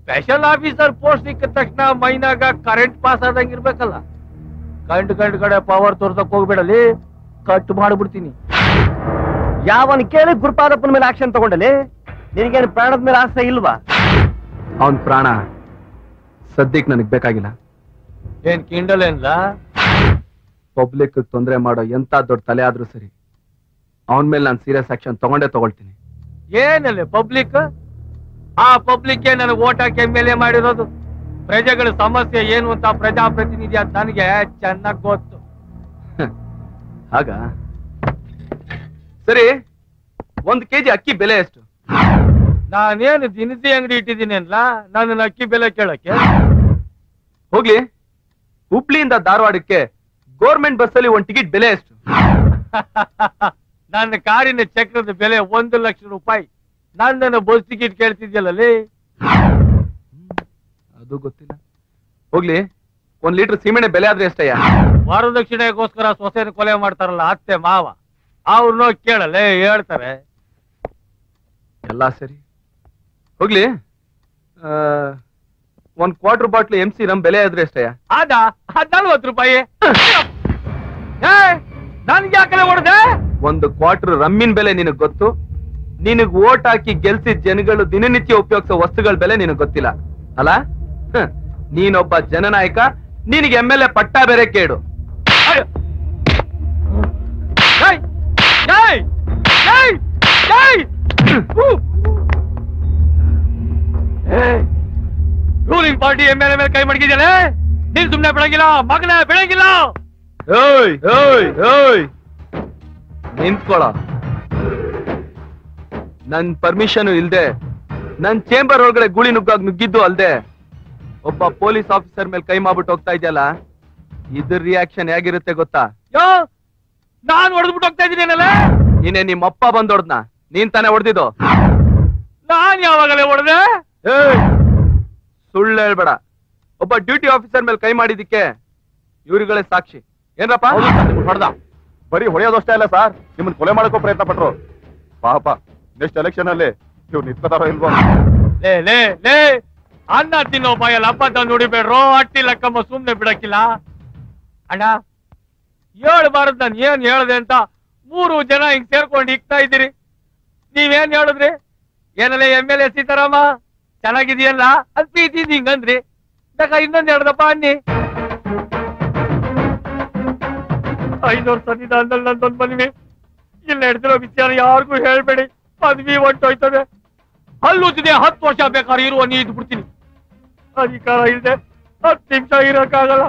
ಸ್ಪೆಷಲ್ ಆಫೀಸರ್ ಪೋಸ್ಟ್ ಸಿಕ್ಕಿದ ತಕ್ಷಣ ಮೈನಾಗ ಕರೆಂಟ್ ಪಾಸ್ ಆದಂಗ ಇರ್ಬೇಕಲ್ಲ. ಕಂಡ್ ಕಂಡ್ ಕಡೆ ಪವರ್ ತೋರ್ಸಕ್ ಹೋಗ್ಬೇಡಲಿ ಕಟ್ ಮಾಡ್ಬಿಡ್ತೀನಿ. ಯಾವನ್ ಕೇಳಿ ಗುರುಪಾದಪ್ಪನ ಮೇಲೆ ಆಕ್ಷನ್ ತಗೊಂಡಲಿ ನಿನಗೇನು ಪ್ರಾಣದ ಮೇಲೆ ಆಸೆ ಇಲ್ವಾ? ಅವನ್ ಪ್ರಾಣ ಸದ್ಯಕ್ಕೆ ನನಗ್ ಬೇಕಾಗಿಲ್ಲ. ಏನ್ ಕಿಂಡಲ್ ಏನ್ಲ? ಪಬ್ಲಿಕ್ ತೊಂದರೆ ಮಾಡೋ ಎಂತ ದೊಡ್ಡ ತಲೆ ಆದ್ರೂ ಸರಿ ಅವನ್ ಮೇಲೆ ನಾನು ಸೀರಿಯಸ್ ಆಕ್ಷನ್ ತಗೊಂಡೇ ತಗೊಳ್ತೀನಿ. ಏನಲ್ಲ ಪಬ್ಲಿಕ್ ಆ ಪಬ್ಲಿಕ್ ನನಗೆ ಓಟ್ ಹಾಕಿ ಎಂ ಎಲ್ ಎ ಮಾಡಿರೋದು. ಪ್ರಜೆಗಳ ಸಮಸ್ಯೆ ಏನು ಅಂತ ಪ್ರಜಾಪ್ರತಿನಿಧಿ ಅಂತ ನನಗೆ ಚೆನ್ನಾಗಿ ಗೊತ್ತು. ಆಗ ಸರಿ ಒಂದ್ ಕೆಜಿ ಅಕ್ಕಿ ಬೆಲೆ ಎಷ್ಟು? ನಾನೇನು ದಿನಸಿ ಅಂಗಡಿ ಇಟ್ಟಿದ್ದೀನಿ ಅಲ್ಲ ನನ್ನ ಅಕ್ಕಿ ಬೆಲೆ ಕೇಳಕ್ಕೆ? ಹೋಗ್ಲಿ ಹುಬ್ಳಿಯಿಂದ ಧಾರವಾಡಕ್ಕೆ ಗೋರ್ಮೆಂಟ್ ಬಸ್ಸಲ್ಲಿ ಒಂದ್ ಟಿಕೆಟ್ ಬೆಲೆ ಎಷ್ಟು? ನನ್ನ ಕಾರಿನ ಚಕ್ರದ ಬೆಲೆ ಒಂದು ಲಕ್ಷ ರೂಪಾಯಿ. ನನ್ನನ್ನು ಬಸ್ ಟಿಕೆಟ್ ಕೇಳ್ತಿದ್ಯಲ್ಲಲ್ಲಿ ಅದು ಗೊತ್ತಿಲ್ಲ. ಹೋಗ್ಲಿ ಒಂದ್ ಲೀಟರ್ ಸೀಮೆಣ್ಣೆ ಬೆಲೆ ಆದ್ರೆ ಎಷ್ಟಯ್ಯ? ವಾರದಕ್ಷಿಣೆಗೋಸ್ಕರ ಸೊಸೆನ ಕೊಲೆ ಮಾಡ್ತಾರಲ್ಲ ಅತ್ತೆ ಮಾವ. ಅವ್ರನ್ನೋ ಕೇಳಲ್ಲ ಹೇಳ್ತಾರೆ. ಎಲ್ಲ ಸರಿ. ಹೋಗ್ಲಿ ಆ, ಒಂದ್ ಕ್ವಾರ್ಟರ್ ಬಾಟ್ಲ್ ಎಂ ಸಿ ನಮ್ ಬೆಲೆ ಆದ್ರೆ ಎಷ್ಟಯ್ಯ? ಆದ ನಲ್ವತ್ತು ರೂಪಾಯಿ. ಏ ನನ್ಗೆ ಯಾಕೆ ಹೊಡೆದೆ? ಒಂದು ಕ್ವಾರ್ಟರ್ ರಮ್ಮಿನ ಬೆಲೆ ನಿನಗ್ ಗೊತ್ತು? ನಿನಗ್ ಓಟ್ ಹಾಕಿ ಗೆಲ್ಸಿದ ಜನಗಳು ದಿನನಿತ್ಯ ಉಪಯೋಗಿಸೋ ವಸ್ತುಗಳ ಬೆಲೆ ನಿನಗ್ ಗೊತ್ತಿಲ್ಲ. ಅಲ್ಲ? ನೀನೊಬ್ಬ ಜನನಾಯಕ, ನಿನಗೆ ಎಂ ಎಲ್ ಎ ಪಟ್ಟ ಬೇರೆ ಕೇಡು. Ruling party M L A ಮೇಲೆ ಕೈ ಮಡಗಿದ್ಯಾನೆ ನೀನ್ ಸುಮ್ನೆ ಬೆಳಗಿಲ್ಲ, ಮಗನೇ ಬೆಳಗಿಲ್ಲ. ನಿಂತ್ಕೊಳ್ಳ ನನ್ ಪರ್ಮಿಷನ್ ಇಲ್ದೆ ನನ್ ಚೇಂಬರ್ ಒಳಗಡೆ ಗುಳಿ ನುಗ್ಗಾಗಿ ನುಗ್ಗಿದ್ದು ಅಲ್ದೆ ಒಬ್ಬ ಪೊಲೀಸ್ ಆಫೀಸರ್ ಮೇಲೆ ಕೈ ಮಾಡ್ಬಿಟ್ಟು ಹೋಗ್ತಾ ಇದೆಯಲ್ಲ? ಇದ್ರ ರಿಯಾಕ್ಷನ್ ಹೇಗಿರುತ್ತೆ ಗೊತ್ತಾ? ಯೋ ನಾನ್ ಹೊಡೆದ್ಬಿಟ್ಟು ಹೋಗ್ತಾ ಇದೀನೇನಲ್ಲ ನೀನೆ ನಿಮ್ಮಪ್ಪ ಬಂದ್ ಹೊಡೆದ್ನ ನೀನ್ ತಾನೇ ಹೊಡೆದಿದ್ದು. ನಾನ್ ಯಾವಾಗಲೇ ಹೊಡೆದೆ? ಸುಳ್ಳು ಹೇಳ್ಬೇಡ. ಒಬ್ಬ ಡ್ಯೂಟಿ ಆಫೀಸರ್ ಮೇಲೆ ಕೈ ಮಾಡಿದಕ್ಕೆ ಇವ್ರುಗಳೇ ಸಾಕ್ಷಿ. ಏನ್ರಪ್ಪ? ಹೊಡೆದ. ಬರೀ ಹೊಡೆಯೋದಷ್ಟೇ ಅಲ್ಲ ಸರ್ ನಿಮ್ಮನ್ನ ಕೊಲೆ ಮಾಡಕ್ಕೂ ಪ್ರಯತ್ನ ಪಟ್ರು ಪಾಪ. ನೆಕ್ಸ್ಟ್ ಎಲೆಕ್ಷನ್ ಅಲ್ಲಿ ನೀವು ನಿಂತ್ಕೋತಾರೋ ಇಲ್ವೋ? ಲೇ ಲೇ ಲೇ! ಅನ್ನ ತಿನ್ನೋ ಬಾಯಲ್ಲಿ ತಂದು ನುಡಿಬೇಡ್ರೋ? ಅಟ್ಟಿ ಲಕ್ಕಮ್ಮ ಸುಮ್ನೆ ಬಿಡಕ್ಕಿಲ್ಲ? ಅಣ್ಣ ಹೇಳ್ಬಾರದ್ ನಾನು ಏನ್ ಹೇಳ್ದೆ ಅಂತ ಮೂರು ಜನ ಹಿಂಗ್ ಸೇರ್ಕೊಂಡು ಇಕ್ತಾ ಇದ್ದೀರಿ. ನೀವೇನ್ ಹೇಳಿದ್ರಿ? ಏನಲ್ಲ ಎಂ ಎಲ್ ಎ ಸೀತಾರಾಮ? ಚೆನ್ನಾಗಿದೆಯಲ್ಲ ಅದ್ ಪ್ರೀತಿ ಹಿಂಗಂದ್ರಿ. ಯಾಕ ಇನ್ನೊಂದ್ ಹೇಳ್ದಪ್ಪ ಅನ್ನಿ. ಐನೂರು ಸನ್ನಿಧಾನದಲ್ಲಿ ನಂದೊಂದ್ ಮನ್ವಿ ಇಲ್ಲಿ ನಡೆದಿರೋ ವಿಚಾರ ಯಾರಿಗೂ ಹೇಳ್ಬೇಡಿ. ಪದವಿ ಹೊಂಟೋಯ್ತದೆ ಹಲ್ಲುಜ್ಜಿದೆ ಹತ್ತು ವರ್ಷ ಬೇಕಾದ್ರೆ ಇರುವ ನೀ ಇದ್ಬಿಡ್ತೀನಿ ಅಧಿಕಾರ ಇಲ್ಲದೆ ಹತ್ತು ನಿಮಿಷ ಇರೋಕ್ಕಾಗಲ್ಲ.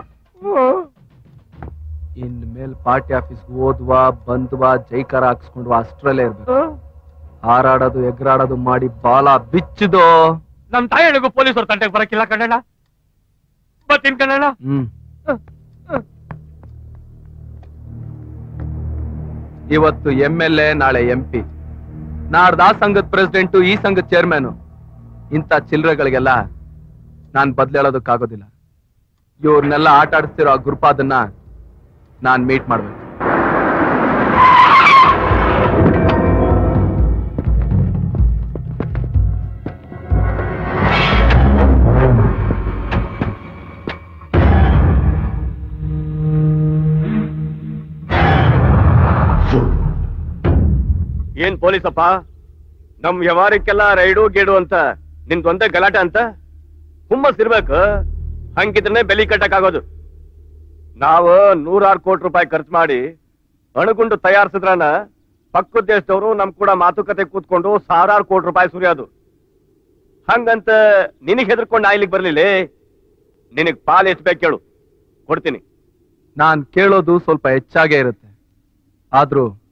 ಇನ್ ಮೇಲ್ ಪಾರ್ಟಿ ಆಫೀಸ್ ಓದ್ವಾ ಬಂದ್ವಾ ಜೈಕಾರ ಹಾಕ್ಸ್ಕೊಂಡ್ವಾ ಅಷ್ಟ್ರಲ್ಲೇ ಇರ್ಬೇಕು. ಹಾರಾಡೋದು ಎಗ್ರಾಡೋದು ಮಾಡಿ ಬಾಲ ಬಿಚ್ಚದು. ನಮ್ ತಾಯಿಗೂ ಪೊಲೀಸರು ತಂಟೆಗೆ ಬರಕ್ಕಿಲ್ಲ ಕಣ್ಣಣ್ಣ. ಬರ್ತೀನಿ ಕಣ್ಣಣ್ಣ. ಹ್ಮ್. ಇವತ್ತು ಎಂ ಎಲ್ ಎ ನಾಳೆ ಎಂ ಪಿ. ನಾಡ್ದು ಆ ಸಂಘದ ಪ್ರೆಸಿಡೆಂಟು ಈ ಸಂಘದ ಚೇರ್ಮನ್ ಇಂಥ ಚಿಲ್ಲರೆಗಳಿಗೆಲ್ಲ ನಾನು ಬದ್ಲೇಳೋದಕ್ಕಾಗೋದಿಲ್ಲ ಇವ್ರನ್ನೆಲ್ಲ ಆಟ ಆಡಿಸ್ತಿರೋ ಆ ಗುರುಪಾದನ್ನ ನಾನು ಮೀಟ್ ಮಾಡ್ಬೇಕು. ಏನ್ ಪೊಲೀಸಪ್ಪ? ನಮ್ ವ್ಯವಹಾರಕ್ಕೆಲ್ಲ ರೈಡು ಗೇಡು ಅಂತ ನಿಂದೊಂದೇ ಗಲಾಟೆ ಅಂತ? ಹುಮ್ಮಸ್ ಇರ್ಬೇಕು. ಹಂಗಿದ್ರೆ ಬೆಲಿ ಕಟ್ಟಕ್ಕಾಗೋದು. ನಾವು ನೂರಾರು ಕೋಟಿ ರೂಪಾಯಿ ಖರ್ಚು ಮಾಡಿ ಅಣುಗುಂಡು ತಯಾರಿಸಿದ್ರನ ಪಕ್ಕದ ದೇಶದವರು ನಮ್ ಕೂಡ ಮಾತುಕತೆ ಕೂತ್ಕೊಂಡು ಸಾವಿರಾರು ಕೋಟಿ ರೂಪಾಯಿ ಸುರಿಯೋದು. ಹಂಗಂತ ನಿನಗೆ ಹೆದರ್ಕೊಂಡು ಆಯ್ಲಿಕ್ಕೆ ಬರ್ಲಿಲ್ಲ? ನಿನಗ್ ಪಾಲ್ ಎಷ್ಟು ಬೇಕು ಕೇಳು. ಕೊಡ್ತೀನಿ. ನಾನ್ ಕೇಳೋದು ಸ್ವಲ್ಪ ಹೆಚ್ಚಾಗೇ ಇರುತ್ತೆ. ಆದ್ರೂ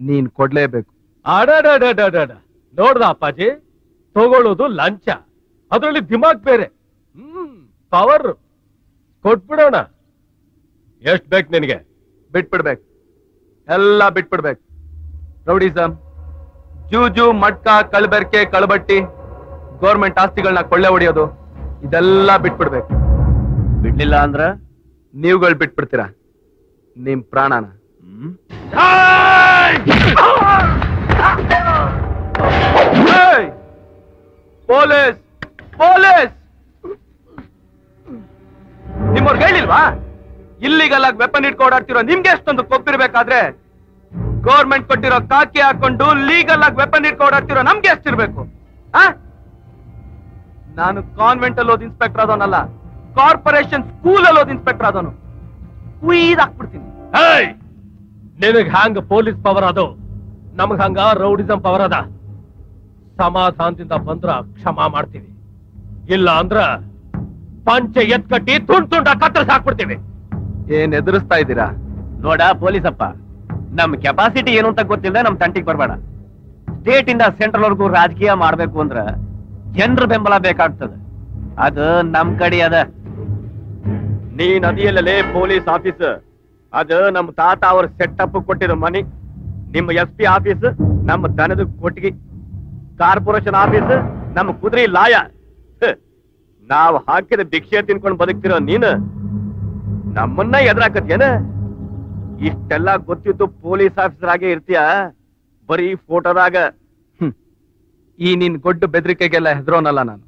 ನೀನ್ ಕೊಡ್ಲೇಬೇಕು. ಅಡಡಡಡಡ ನೋಡ್ದ ಅಪ್ಪಾಜಿ? ತಗೊಳ್ಳೋದು ಲಂಚ. ಅದರಲ್ಲಿ ದಿಮಾಗ್ ಬೇರೆ. ಹ್ಮ್ ಪವರ್ ಕೊಟ್ಬಿಡೋಣ. ಎಷ್ಟ್ ಬೇಕು ನಿನಗೆ? ಬಿಟ್ಬಿಡ್ಬೇಕು. ಎಲ್ಲ ಬಿಟ್ಬಿಡ್ಬೇಕು. ರೌಡಿಸಮ್ ಜೂಜು ಮಟ್ಕ ಕಳ್ಬೆರ್ಕೆ ಕಳ್ಬಟ್ಟಿ ಗೌರ್ಮೆಂಟ್ ಆಸ್ತಿಗಳನ್ನ ಕೊಳ್ಳೆ ಹೊಡೆಯೋದು ಇದೆಲ್ಲ ಬಿಟ್ಬಿಡ್ಬೇಕು. ಬಿಡ್ಲಿಲ್ಲ ಅಂದ್ರ? ನೀವುಗಳು ಬಿಟ್ಬಿಡ್ತೀರಾ? ನಿಮ್ ಪ್ರಾಣನ. ಏಯ್! ಪೊಲೀಸ್ ಪೊಲೀಸ್ ನಿಮ್ಮವ್ರಿಗೆ ಹೇಳಿಲ್ವಾ? ಇಲ್ಲಿಗಲ್ಲ ವೆಪನ್ ಇಟ್ಕೊಂಡು ಓಡಾಡ್ತಿರೋ ನಿಮ್ಗೆ ಎಷ್ಟೊಂದು ಕೊಬ್ಬಿರ್ಬೇಕಾದ್ರೆ ಗೌರ್ಮೆಂಟ್ ಕೊಟ್ಟಿರೋ ಕಾಕಿ ಹಾಕೊಂಡು ಲೀಗಲ್ ಆಗಿ ವೆಪನ್ ಇಟ್ಕೊಂಡು ಓಡಾಡ್ತಿರೋ ನಮ್ಗೆ ಎಷ್ಟಿರ್ಬೇಕು? ನಾನು ಕಾನ್ವೆಂಟ್ ಅಲ್ಲಿ ಓದ್ ಇನ್ಸ್ಪೆಕ್ಟರ್ ಆದವನಲ್ಲ ಕಾರ್ಪೊರೇಷನ್ ಸ್ಕೂಲ್ ಅಲ್ಲಿ ಓದ್ ಇನ್ಸ್ಪೆಕ್ಟರ್ ಆದವನು. ಕುಯ್ದು ಹಾಕ್ಬಿಡ್ತೀನಿ. ನಿನಗ್ ಹ್ಯಾಂಗ ಪೊಲೀಸ್ ಪವರ್ ಅದು? ನಮಗ್ ಹಂಗ ರೌಡಿಸಂ ಪವರ್ ಅದ. ಸಮಾಧಾನದಿಂದ ಬಂದ್ರ ಕ್ಷಮಾ ಮಾಡ್ತೀವಿ. ಇಲ್ಲ ಅಂದ್ರ ಪಂಚೆ ಎತ್ ಕಟ್ಟಿ ತುಂಡ್ ತುಂಡ ಕತ್ತರಿಸಿ ಹಾಕ್ಬಿಡ್ತೀವಿ. ಏನ್ ಎದುರಿಸ್ತಾ ಇದ್ದೀರಾ? ನೋಡ ಪೊಲೀಸಪ್ಪ ನಮ್ ಕೆಪಾಸಿಟಿ ಏನು ಅಂತ ಗೊತ್ತಿಲ್ಲ ನಮ್ ತಂಟಿಗೆ ಬರಬೇಡ. ಸ್ಟೇಟ್ ಇಂದ ಸೆಂಟ್ರಲ್ ವರ್ಗೂ ರಾಜಕೀಯ ಮಾಡ್ಬೇಕು ಅಂದ್ರ ಜನರ ಬೆಂಬಲ ಬೇಕಾಗ್ತದೆ. ಅದು ನಮ್ ಕಡೆ ಅದ. ನೀ ನದಿಯಲ್ಲೇ ಪೊಲೀಸ್ ಆಫೀಸ್ ಅದು ನಮ್ಮ ತಾತ ಅವ್ರ ಸೆಟಪ್ ಕೊಟ್ಟಿರೋ ಮನಿ ನಿಮ್ಮ ಎಸ್ ಪಿ ಆಫೀಸ್ ನಮ್ಮ ದನದ ಕೊಟ್ಟಿಗೆ. ಕಾರ್ಪೊರೇಷನ್ ಆಫೀಸ್ ನಮ್ಮ ಕುದುರೆ ಲಾಯ. ನಾವ್ ಹಾಕಿದ ಭಿಕ್ಷೆ ತಿನ್ಕೊಂಡು ಬದುಕ್ತಿರೋ ನೀನು, ನಮ್ಮನ್ನ ಎದುರಾಕತ್ಯೇನ ಇಷ್ಟೆಲ್ಲ ಗೊತ್ತಿತ್ತು ಪೊಲೀಸ್ ಆಫೀಸರ್ ಆಗೇ ಇರ್ತೀಯ? ಬರೀ ಫೋಟೋದಾಗ. ಈ ನಿನ್ ಗೊಡ್ಡ ಬೆದರಿಕೆಗೆಲ್ಲ ಹೆದರೋನಲ್ಲ ನಾನು.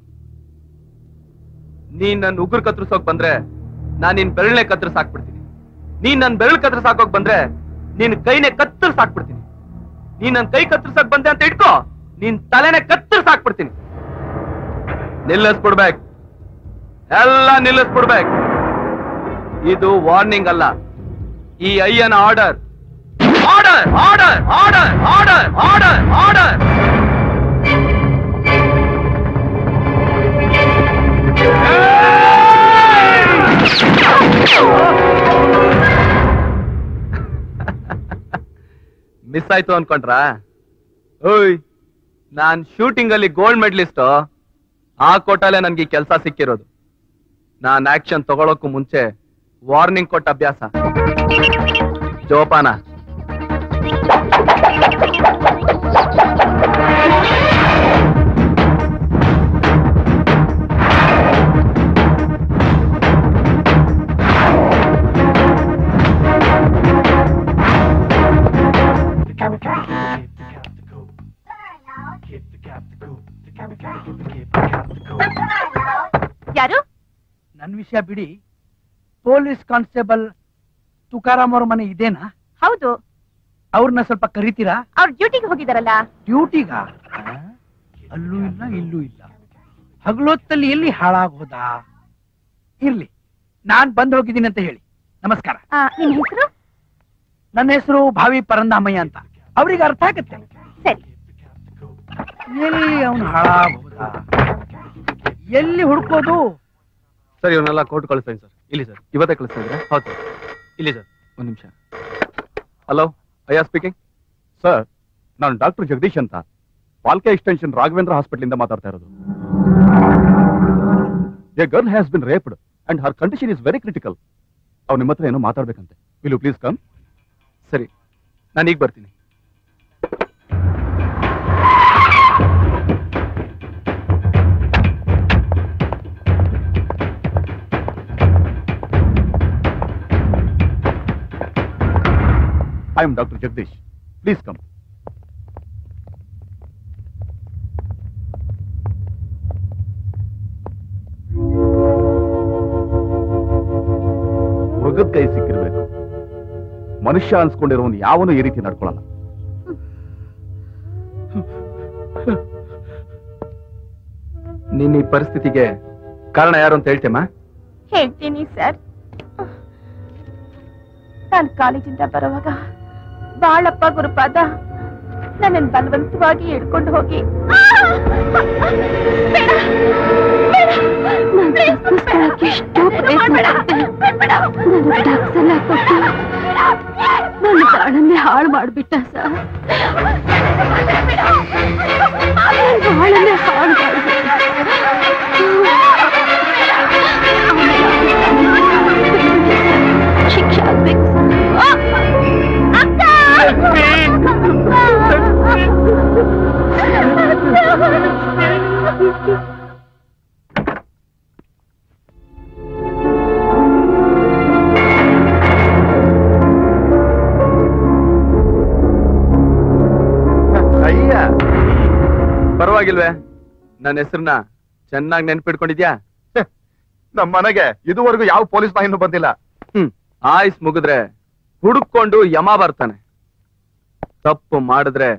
ನೀನ್ ನನ್ನ ಉಗುರು ಕತ್ರಿಸೋಕ್ ಬಂದ್ರೆ ನಾನ್ ನಿನ್ ಕತ್ತರಿಸ್ ಹಾಕ್ಬಿಡ್ತೀನಿ ನೀನ್ ನನ್ ಬೆರಳು ಕತ್ರ ಸಾಕೋಗ್ ಬಂದ್ರೆ ನಿನ್ ಕೈನೇ ಕತ್ತರ್ ಸಾಕ್ಬಿಡ್ತೀನಿ. ನೀನ್ ನನ್ ಕೈ ಕತ್ತರ್ಸಾಕ್ ಬಂದೆ ಅಂತ ಇಟ್ಕೋ, ನಿನ್ ತಲೆನೇ ಕತ್ತರ್ ಸಾಕ್ಬಿಡ್ತೀನಿ. ನಿಲ್ಲಿಸ್ಬಿಡ್ಬೇಕು. ಎಲ್ಲ ನಿಲ್ಲಿಸ್ಬಿಡ್ಬೇಕು. ಇದು ವಾರ್ನಿಂಗ್ ಅಲ್ಲ. ಈ ಅಯ್ಯನ order order order order order order order miss ಆಯ್ತು ಅನ್ಕೊಂಡ್ರಾ? ಓಯ್, ನಾನ್ ಶೂಟಿಂಗ್ ಅಲ್ಲಿ ಗೋಲ್ಡ್ ಮೆಡಲಿಸ್ಟ್ ಆ ಕೋಟಲ್ಲೇ ನನ್ಗೆ ಕೆಲಸ ಸಿಕ್ಕಿರೋದು. ನಾನ್ ಆಕ್ಷನ್ ತಗೊಳಕ್ಕೂ ಮುಂಚೆ ವಾರ್ನಿಂಗ್ ಕೊಟ್ಟ ಅಭ್ಯಾಸ. ಜೋಪಾನ. ಯಾರು? ನನ್ ವಿಷಯ ಬಿಡಿ. ಪೊಲೀಸ್ ಕಾನ್ಸ್ಟೇಬಲ್ ತುಕಾರಾಮ್ ಅವ್ರ ಮನೆ ಇದೇನಾ? ಹೌದು. ಅವ್ರನ್ನ ಸ್ವಲ್ಪ ಕರಿತೀರಾ? ಅವ್ರ ಡ್ಯೂಟಿಗೆ ಹೋಗಿದಾರಲ್ಲ. ಡ್ಯೂಟಿಗ? ಅಲ್ಲೂ ಇಲ್ಲ ಇಲ್ಲೂ ಇಲ್ಲ. ಹಗಲೊತ್ತಲ್ಲಿ ಎಲ್ಲಿ ಹಾಳಾಗೋದ? ಇರ್ಲಿ ನಾನ್ ಬಂದ್ ಹೋಗಿದ್ದೀನಿ ಅಂತ ಹೇಳಿ. ನಮಸ್ಕಾರ. ಆ, ನಿಮ್ ಹೆಸರು? ನನ್ನ ಹೆಸರು ಭಾವಿ ಪರಂದಾಮಯ್ಯ ಅಂತ. ಅವ್ರಿಗೆ ಅರ್ಥ ಆಗತ್ತೆ? ಸರಿ. ಎಲ್ಲಿ ಅವನು ಹಾಳಾಗೋದ? ಎಲ್ಲಿ ಹುಡುಕೋದು? ಸರ್ ಇವನ್ನೆಲ್ಲ ಕೋರ್ಟ್ ಕಳಿಸ್ತೀನಿ ಸರ್. ಇಲ್ಲಿ ಸರ್. ಇವತ್ತೇ ಕಳಿಸ್ತಾ ಇದ್ರೆ ಹೌದು ಸರ್. ಇಲ್ಲಿ ಸರ್. ಒಂದ್ ನಿಮಿಷ. ಹಲೋ ಅಯ್ಯ ಸ್ಪೀಕಿಂಗ್ ಸರ್ ನಾನು ಡಾಕ್ಟರ್ ಜಗದೀಶ್ ಅಂತ. ಪಾಲ್ಕೆ ಎಕ್ಸ್ಟೆನ್ಷನ್ ರಾಘವೇಂದ್ರ ಹಾಸ್ಪಿಟಲ್ ಇಂದ ಮಾತಾಡ್ತಾ ಇರೋದು. A girl has been raped and her condition is very critical ಅವ್ರು ನಿಮ್ಮ ಹತ್ರ ಏನೋ ಮಾತಾಡ್ಬೇಕಂತೆ. ವಿಲ್ ಯು ಪ್ಲೀಸ್ ಕಮ್ ಸರಿ ನಾನು ಈಗ ಬರ್ತೀನಿ. I'm doctor Jagadish please come ಮೃಗದ ಕೈ ಸಿಕ್ಕಿರ್ಬೇಕು ಮನುಷ್ಯ ಅನ್ಸ್ಕೊಂಡಿರೋನು ಯಾವನು ಈ ರೀತಿ ನಡ್ಕೊಳ್ಳಲ್ಲ ನಿನ್ನ ಈ ಪರಿಸ್ಥಿತಿಗೆ ಕಾರಣ ಯಾರು ಅಂತ ಹೇಳ್ತೇಮ್ಮ ಹೇಳ್ತೀನಿ ಸರ್ ನಾನು ಕಾಲೇಜಿಂದ ಬರುವಾಗ ಬಾಳಪ್ಪ ಗುರುಪಾದ. ನನ್ನನ್ನು ಬಲವಂತವಾಗಿ ಹಿಡ್ಕೊಂಡು ಹೋಗಿ. ಎಷ್ಟೋ ಪ್ರಯತ್ನ ಕೊಟ್ಟು ನನ್ನ ಪ್ರಾಣನ್ನೇ ಹಾಳು ಮಾಡಿಬಿಟ್ಟ ಸರ್ ನನ್ನ ಬಾಳನ್ನೇ ಹಾಳು ಮಾಡ್ಬಿಟ್ಟ. ಅಯ್ಯ ಪರವಾಗಿಲ್ವೇ? ನನ್ನ ಹೆಸರನ್ನ ಚೆನ್ನಾಗಿ ನೆನ್ಪಿಡ್ಕೊಂಡಿದ್ಯಾ ನಮ್ಮ ಮನೆಗೆ ಇದುವರೆಗೂ ಯಾವ ಪೊಲೀಸ್ ಬಾಯಿನೂ ಬಂದಿಲ್ಲ. ಹ್ಮ್ ಆಯ್ಸ್ ಮುಗಿದ್ರೆ ಹುಡುಕೊಂಡು ಯಮ ಬರ್ತಾನೆ. ತಪ್ಪು ಮಾಡಿದ್ರೆ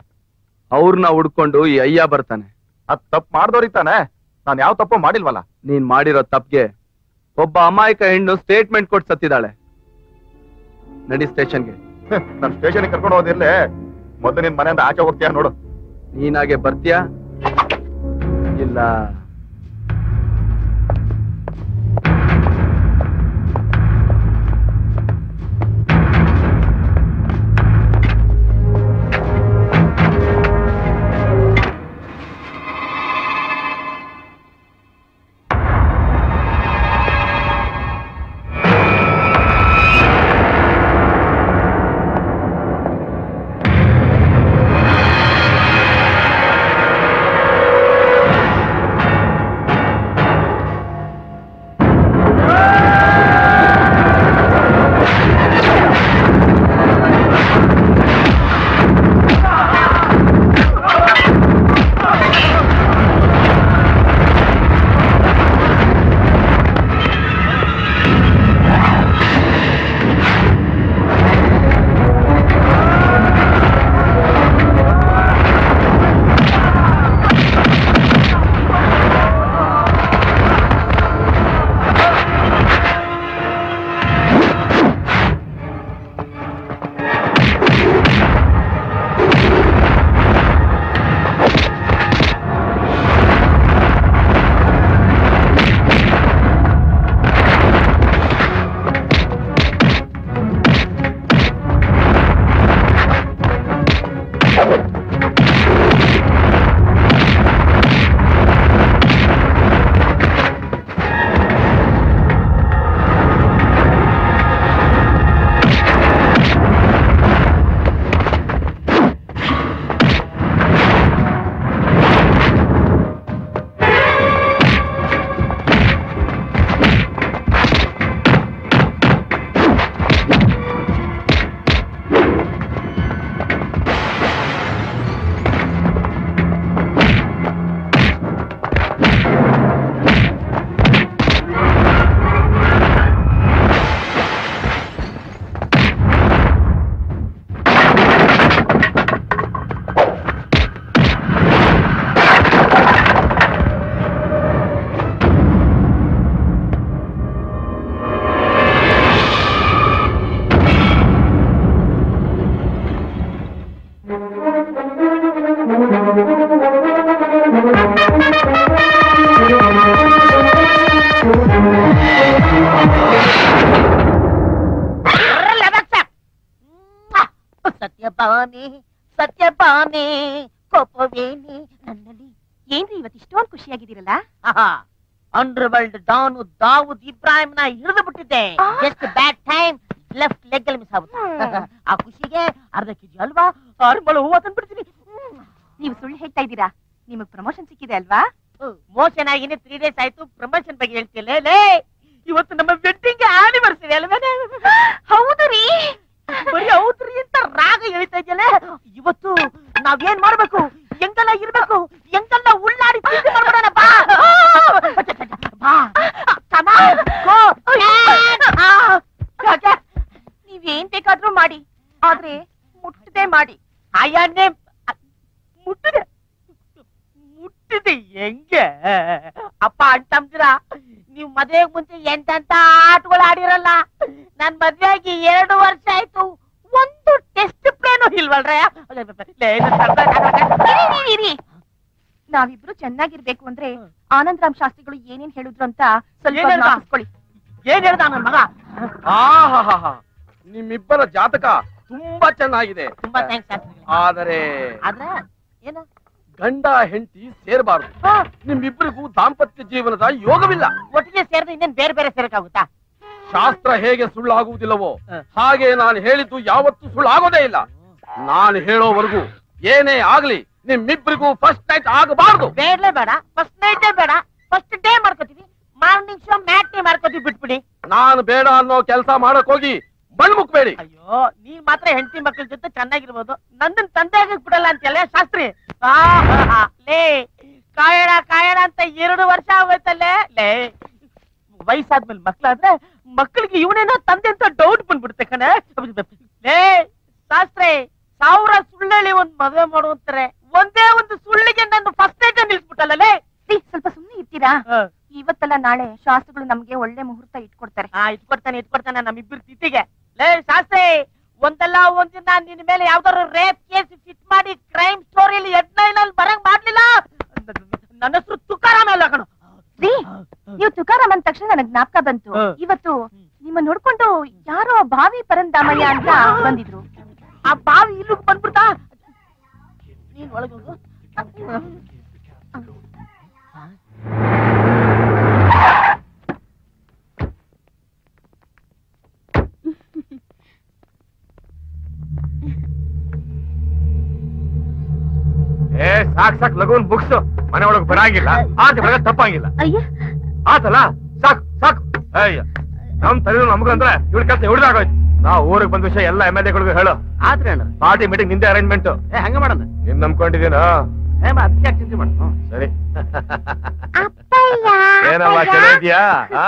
ಅವ್ರನ್ನ ಹುಡ್ಕೊಂಡು ಈ ಅಯ್ಯ ಬರ್ತಾನೆ. ಅದ್ ತಪ್ಪ ಮಾಡ್ದವ್ರಿಗೆ ತಾನೆ? ನಾನು ಯಾವ ತಪ್ಪು ಮಾಡಿಲ್ವಲ್ಲ? ನೀನ್ ಮಾಡಿರೋ ತಪ್ಪಿಗೆ ಒಬ್ಬ ಅಮಾಯಕ ಹೆಣ್ಣು ಸ್ಟೇಟ್ಮೆಂಟ್ ಕೊಟ್ಟು ಸತ್ತಿದ್ದಾಳೆ. ನಡಿ ಸ್ಟೇಷನ್ಗೆ. ನನ್ ಸ್ಟೇಷನ್ ಕರ್ಕೊಂಡು ಹೋದಿರ್ಲೇ. ಮೊದಲು ನಿನ್ ಮನೆಯಿಂದ ಆಚೆ ಹೋಗ್ತೀಯ ನೋಡು. ನೀನಾಗೆ ಬರ್ತೀಯಾ? ಇಲ್ಲ. ವರ್ಲ್ಡ್ ಡಾನು ದಾವೂದ್ ಇಬ್ರಾಹಿಂ ನ ಹಿಡಿದು ಬಿಟ್ಟಿದ್ದೆ. Just bad time left leg ಅಲ್ಲಿ ಮಿಸ್ ಆಗುತ್ತೆ ಆ ಖುಷಿಗೆ ಅರ್ಧ ಕೆಜಿ ಅಲ್ವಾ? ಅರ್ಮಳ ಹೂವ ತಂದ್ಬಿಡ್ತೀನಿ ನೀವು ಸುಳ್ಳು ಹೇಳ್ತಾ ಇದ್ದೀರಾ? ನಿಮಗ್ ಪ್ರಮೋಷನ್ ಸಿಕ್ಕಿದೆ ಅಲ್ವಾ? ಮೋಷನ್ ಆಗಿನೇ ತ್ರೀ ಡೇಸ್ ಆಯ್ತು. ಪ್ರಮೋಷನ್ ಬಗ್ಗೆ ಹೇಳ್ತಿಲ್ಲ ಲೇ ಇವತ್ತು ನಮ್ಮ ವೆಡ್ಡಿಂಗ್ ಆನಿವರ್ಸರಿ ಅಲ್ವೇನೆ? ಹೌದು ರೀ. ಬರೀ ಹೌದ್ರಿ ಅಂತ ರಾಗ ಹೇಳ್ತಾ ಇದೆಯಲ್ಲ ಇವತ್ತು ನಾವೇನ್ ಮಾಡ್ಬೇಕು? ಎಂಗಲ್ಲ ಇರ್ಬೇಕು. ಹೆಂಗೆಲ್ಲ ಉಳ್ಳಾಡಿ ಮಾಡ್ಬಿಡೋಣ ಬಾ. ನೀವೇನ್ ಬೇಕಾದ್ರೂ ಮಾಡಿ. ಆದ್ರೆ ಮುಟ್ಟದೆ ಮಾಡಿ. ಅಯ್ಯನ್ನೇ ಮುಟ್ಟದೆ. ಮುಟ್ಟದೆ ಹೆಂಗೆ? ಅಪ್ಪ ಅಂತಂದ್ರ ನೀವು ಮದ್ವೆಗ್ ಮುಂಚೆ ಎಂತೆಂತ ಆಟಗಳು ಆಡಿರಲ್ಲ? ನನ್ ಮದ್ವೆ ಆಗಿ ಎರಡು ವರ್ಷ ಆಯ್ತು. ಒಂದು ಟೆಸ್ಟ್ ಪ್ಲೇನು ಇಲ್ವಲ್ರ? ಇರಿ. ನಾವಿಬ್ರು ಚೆನ್ನಾಗಿರ್ಬೇಕು ಅಂದ್ರೆ ಆನಂದ್ ರಾಮ್ ಶಾಸ್ತ್ರಿಗಳು ಏನೇನ್ ಹೇಳಿದ್ರು ಅಂತ ಸ್ವಲ್ಪ ಏನ್ ಹೇಳ್ದ? ಮಗ. ನಿಮ್ಮಿಬ್ಬರ ಜಾತಕ ತುಂಬಾ ಚೆನ್ನಾಗಿದೆ. ತುಂಬಾ ಥ್ಯಾಂಕ್ಸ್ ಆದರೆ ಆದ್ರೆ ಏನು? ಗಂಡ ಹೆಂಡತಿ ಸೇರಬಾರದು. ನಿಮ್ಮಿಬ್ಬರಿಗೂ ದಾಂಪತ್ಯ ಜೀವನದ ಯೋಗವಿಲ್ಲ. ಒಟ್ಟಿಗೆ ಸೇರಿದ್ರೆ ಇನ್ನೇನ್ ಬೇರೆ ಬೇರೆ ಸೇರಕಾಗುತ್ತಾ ಶಾಸ್ತ್ರ ಹೇಗೆ ಸುಳ್ಳಾಗುವುದಿಲ್ಲವೋ? ಹಾಗೆ ನಾನು ಹೇಳಿದ್ದು ಯಾವತ್ತೂ ಸುಳ್ಳಾಗೋದೇ ಇಲ್ಲ. ನಾನು ಹೇಳೋವರೆಗೂ ಏನೇ ಆಗ್ಲಿ ನಿಮ್ಮಿಬ್ಬರಿಗೂ ಫಸ್ಟ್ ನೈಟ್ ಆಗಬಾರದು. ಬೇಡಲೇ ಬೇಡ. ಫಸ್ಟ್ ನೈಟ್ ಬೇಡ. ಫಸ್ಟ್ ಡೇ ಮಾಡ್ಕೋತೀವಿ. ಮಾರ್ನಿಂಗ್ ಶೋ ಮ್ಯಾಟ್ನಿ ಮಾಡ್ಕೋತೀವಿ ಬಿಟ್ಬಿಡಿ. ನಾನು ಬೇಡ ಅನ್ನೋ ಕೆಲಸ ಮಾಡಕ್ ಹೋಗಿ ಬಣ್ಣ ಮುಕ್ಬೇಡಿ ಅಯ್ಯೋ ನೀ ಮಾತ್ರ ಹೆಂಡತಿ ಮಕ್ಕಳ ಜೊತೆ ಚೆನ್ನಾಗಿರ್ಬೋದು. ನನ್ನ ತಂದೆ ಆಗಕ್ ಬಿಡಲ್ಲ ಅಂತೆಲ್ಲ ಶಾಸ್ತ್ರಿ? ಆ ಲೇ ಕಾಯಣ ಕಾಯಣ ಅಂತ ಎರಡು ವರ್ಷ ಆಗೋಯ್ತಲ್ಲೇ? ಲೇ ವಯಸ್ಸಾದ್ಮೇಲೆ ಮಕ್ಳಾದ್ರೆ ಮಕ್ಕಳಿಗೆ ಇವನೇನೋ ತಂದೆ ಅಂತ ಡೌಟ್ ಬಂದ್ಬಿಡುತ್ತೆ ಕಣೆ. ಲೇ ಶಾಸ್ತ್ರಿ ಸಾವಿರ ಸುಳ್ಳೇಳಿ ಒಂದ್ ಮದುವೆ ಮಾಡುವಂತಾರೆ ಒಂದೇ ಒಂದು ಸುಳ್ಳಿಗೆ ನನ್ನ ಫಸ್ಟ್ ನೈಟ್ ನಿಲ್ಸ್ಬಿಟ್ಟಲ್ಲ ಸ್ವಲ್ಪ ಸುಮ್ಮನೆ ಇರ್ತೀರಾ? ಇವತ್ತಲ್ಲ ನಾಳೆ ಶಾಸ್ತ್ರಗಳು ನಮ್ಗೆ ಒಳ್ಳೆ ಮುಹೂರ್ತ ಇಟ್ಕೊಡ್ತಾರೆ. ಹಾ ಇಟ್ಕೊಡ್ತಾನೆ ಇಟ್ಕೊಡ್ತಾನೆ ನಮ್ಮಿಬ್ಬರು ತಿಥಿಗೆ. ಲೇ ಶಾಸ್ತ್ರಿ ಒಂದಲ್ಲ ಒಂದಿನ ನಿನ್ ಮೇಲೆ ಯಾವ್ದಾದ್ರು ರೇಪ್ ಕೇಸ್ ಫಿಟ್ ಮಾಡಿ ಕ್ರೈಮ್ ಸ್ಟೋರಿಯಲ್ಲಿ ಅಲ್ಲಿ ಬರಂಗ್ ಮಾಡ್ಲಿಲ್ಲ? ನನ್ನ ಹೆಸರು ತುಕಾರಾಮ್ ಅಲ್ಲ ಕಣ. ನೀವು ತುಕಾರಾಮ್ ಅಂದ ತಕ್ಷಣ ನನಗ್ ಜ್ಞಾಪಕ ಬಂತು. ಇವತ್ತು ನಿಮ್ಮ ನೋಡ್ಕೊಂಡು ಯಾರೋ ಬಾವಿ ಪರಂದಾಮಯ್ಯ ಅಂತ ಬಂದಿದ್ರು. ಆ ಬಾವಿ ಇಲ್ಲಿಗೆ ಬಂದ್ಬಿಡ್ತಾ? ಒಳಗೆ ಹೋಗು? ಏ ಸಾಕ್ ಸಾಕ್ ಲಗೂನ್ ಬುಕ್ಸ್ ಮನೆ ಒಳಗೆ ಬರಂಗಿಲ್ಲ. ಆತ ಬರ ತಪ್ಪಂಗಿಲ್ಲ. ಆತಲ್ಲ? ಸಾಕ್ ಸಾಕ್. ಅಯ್ಯ. ನಮ್ ತಲೆ ನಮ್ಗಂದ್ರೆ ಇವಳ ಕೆಲಸ ಹಿಡ್ದಾಗೋಯ್ತು. ನಾವು ಊರಿಗೆ ಬಂದ ವಿಷಯ ಎಲ್ಲ ಎಂ ಎಲ್ ಎಗಳಿಗೂ ಹೇಳು. ಆದ್ರೆ ಅಣ್ಣ ಪಾರ್ಟಿ ಮೀಟಿಂಗ್ ನಿಂದೆ ಅರೇಂಜ್ಮೆಂಟ್ ಏ ಹಂಗ ಮಾಡೋಣ. ನಿನ್ ನಂಬ್ಕೊಂಡಿದೀನ ಅದಕ್ಕೆ ಚಿಂತೆ ಮಾಡು. ಸರಿ. ಚೆನ್ನಾಗಿದ್ಯಾ ಹಾ.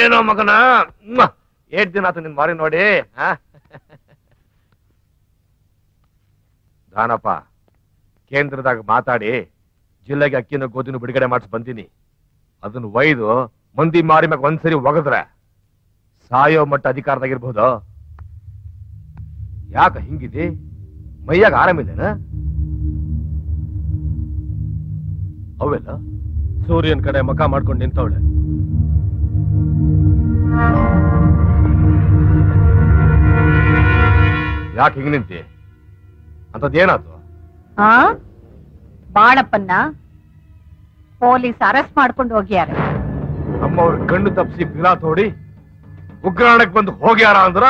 ಏನೋ ಮಗನ. ಏಟ್ ದಿನ ಆತು ನಿನ್ ಮಾರಿ ನೋಡಿ. ಹಾ. ದಾನಪ್ಪ ಕೇಂದ್ರದಾಗ ಮಾತಾಡಿ ಜಿಲ್ಲೆಗೆ ಅಕ್ಕಿನ ಗೋಧಿನ ಬಿಡುಗಡೆ ಮಾಡಿಸಿ ಬಂದೀನಿ. ಅದನ್ನ ಒಯ್ದು ಮಂದಿ ಮಾರಿ ಮ್ಯಾಗ ಒಂದ್ಸರಿ ಒಗದ್ರೆ. ಸಾಯೋ ಮಟ್ಟ ಅಧಿಕಾರದಾಗಿರ್ಬೋದು ಯಾಕ ಹಿಂಗಿದೆ? ಮೈಯಾಗ ಆರಾಮಿಲ್ಲೇನ ಅವೆಲ್ಲ ಸೂರ್ಯನ ಕಡೆ ಮಕ ಮಾಡ್ಕೊಂಡು ನಿಂತವಳೆ. ಯಾಕೆ ಹಿಂಗ್ ನಿಂತಿ? ಅಂತದೇನಾತು? ಆ? ಬಾಳಪ್ಪನ್ನ ಪೊಲೀಸ್ ಅರೆಸ್ಟ್ ಮಾಡ್ಕೊಂಡು ಹೋಗ್ಯಾರ. ನಮ್ಮವ್ರ ಕಣ್ಣು ತಪ್ಪಿಸಿ ಬಿಲಾ ತೋಡಿ ಉಗ್ರಾಣಕ್ ಬಂದು ಹೋಗ್ಯಾರ ಅಂದ್ರ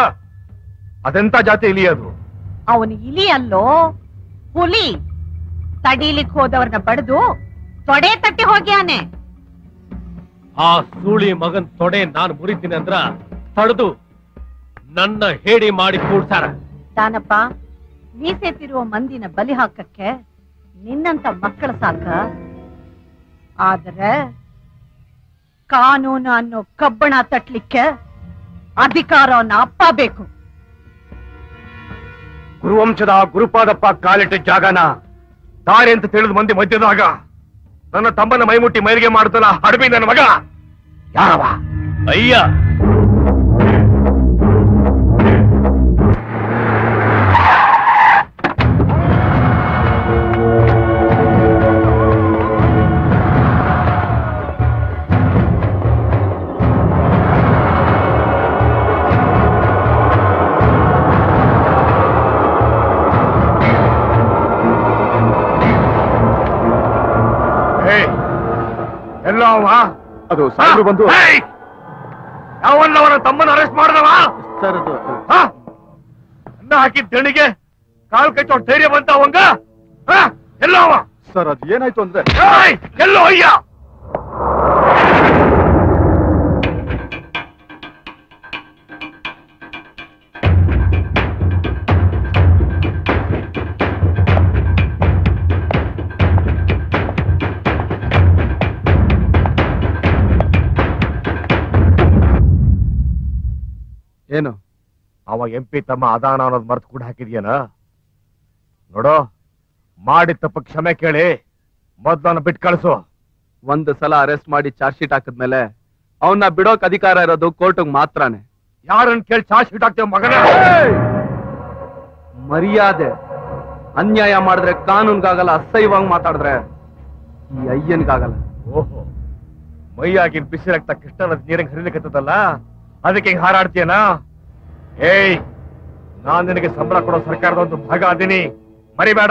ಅದೆಂತ ಜಾತಿ ಇಲಿ ಅದು? ಅವನು ಇಲಿ ಅಲ್ಲೋ ಹುಲಿ. ತಡೀಲಿಕ್ ಹೋದವ್ರನ್ನ ಬಡದು ತೊಡೆ ತಟ್ಟಿ ಹೋಗ್ಯಾನೆ. ಆ ಸೂಳಿ ಮಗನ್ ತೊಡೆ ನಾನು ಮುರಿತೀನಿ ಅಂದ್ರ ತಡೆದು ನನ್ನ ಹೇಡಿ ಮಾಡಿ ಕೂಡ್ತಾರ ದಾನಪ್ಪ ಮೀಸೆತ್ತಿರುವ ತಿರುವ ಮಂದಿನ ಬಲಿ ಹಾಕಕ್ಕೆ ನಿನ್ನಂತ ಮಕ್ಕಳ ಸಾಕ. ಆದ್ರೆ ಕಾನೂನು ಅನ್ನೋ ಕಬ್ಬಣ ತಟ್ಲಿಕ್ಕೆ ಅಧಿಕಾರವನ್ನ ಅಪ್ಪ ಬೇಕು ಗುರುವಂಶದ ಗುರುಪಾದಪ್ಪ ಕಾಲಿಟ್ಟ ಜಾಗನ ತಾರೆ ಅಂತ ತಿಳಿದು ಮಂದಿ ಮಧ್ಯದಾಗ ನನ್ನ ತಮ್ಮನ ಮೈಮುಟ್ಟಿ ಮೈಲಿಗೆ ಮಾಡುತ್ತಲ್ಲ ಅಡಬಿ ನನ್ನ ಮಗ. ಯಾರವ? ಅಯ್ಯ ಅದು ಸಾಹೇಬ್ರು ಬಂದು ಅವನ ತಮ್ಮನ ಅರೆಸ್ಟ್ ಮಾಡಿದವಾ ಸರ್ ಅದು ಹಾ? ಅನ್ನ ಹಾಕಿದ್ ದಣಿಗೆ ಕಾಲ್ ಕಚ್ಚೋ ಧೈರ್ಯ ಬಂತ ಅವಂಗ ಹಾ? ಎಲ್ಲೋ ಅವ ಸರ್ ಅದು ಏನಾಯ್ತು ಅಂದ್ರೆ! ಎಲ್ಲೋ ಅಯ್ಯ ಅವ ಎಂ ಪಿ ತಮ್ಮ ಅದಾನ ಅನ್ನೋದು ಮರ್ತು ಕೂಡ ಹಾಕಿದ್ಯಾನ? ನೋಡೋ ಮಾಡಿ ತಪ್ಪ ಕ್ಷಮೆ ಕೇಳಿ ಮೊದ್ಲನ್ನ ಬಿಟ್ ಕಳಿಸು. ಒಂದು ಸಲ ಅರೆಸ್ಟ್ ಮಾಡಿ ಚಾರ್ಜ್ ಶೀಟ್ ಹಾಕಿದ್ಮೇಲೆ ಅವನ್ನ ಬಿಡೋಕ್ ಅಧಿಕಾರ ಇರೋದು ಕೋರ್ಟಿಗೆ ಮಾತ್ರನೇ. ಯಾರನ್ನ ಕೇಳಿ ಚಾರ್ಜ್ ಶೀಟ್ ಹಾಕ್ತೇವೆ ಮಗನೇ? ಮರ್ಯಾದೆ. ಅನ್ಯಾಯ ಮಾಡಿದ್ರೆ ಕಾನೂನ್ಗಾಗಲ್ಲ ಅಸಹ್ಯವಾಗಿ ಮಾತಾಡಿದ್ರೆ ಈ ಅಯ್ಯನ್ಗಾಗಲ್ಲ. ಓಹೋ ಮೈಯಾಗಿ ಬಿಸಿ ರಕ್ತ ಕೃಷ್ಣನ ನೀರಂಗ್ ಹರಿಲಿಕ್ಕೆ ಅದಕ್ಕೆ ಹಿಂಗ್ ಹಾರಾಡ್ತೀಯನಾ? ಏಯ್ ನಾನ್ ನಿನಗೆ ಸಂಬಳ ಕೊಡೋ ಸರ್ಕಾರದ ಒಂದು ಭಾಗ ಅದೀನಿ ಮರಿಬೇಡ.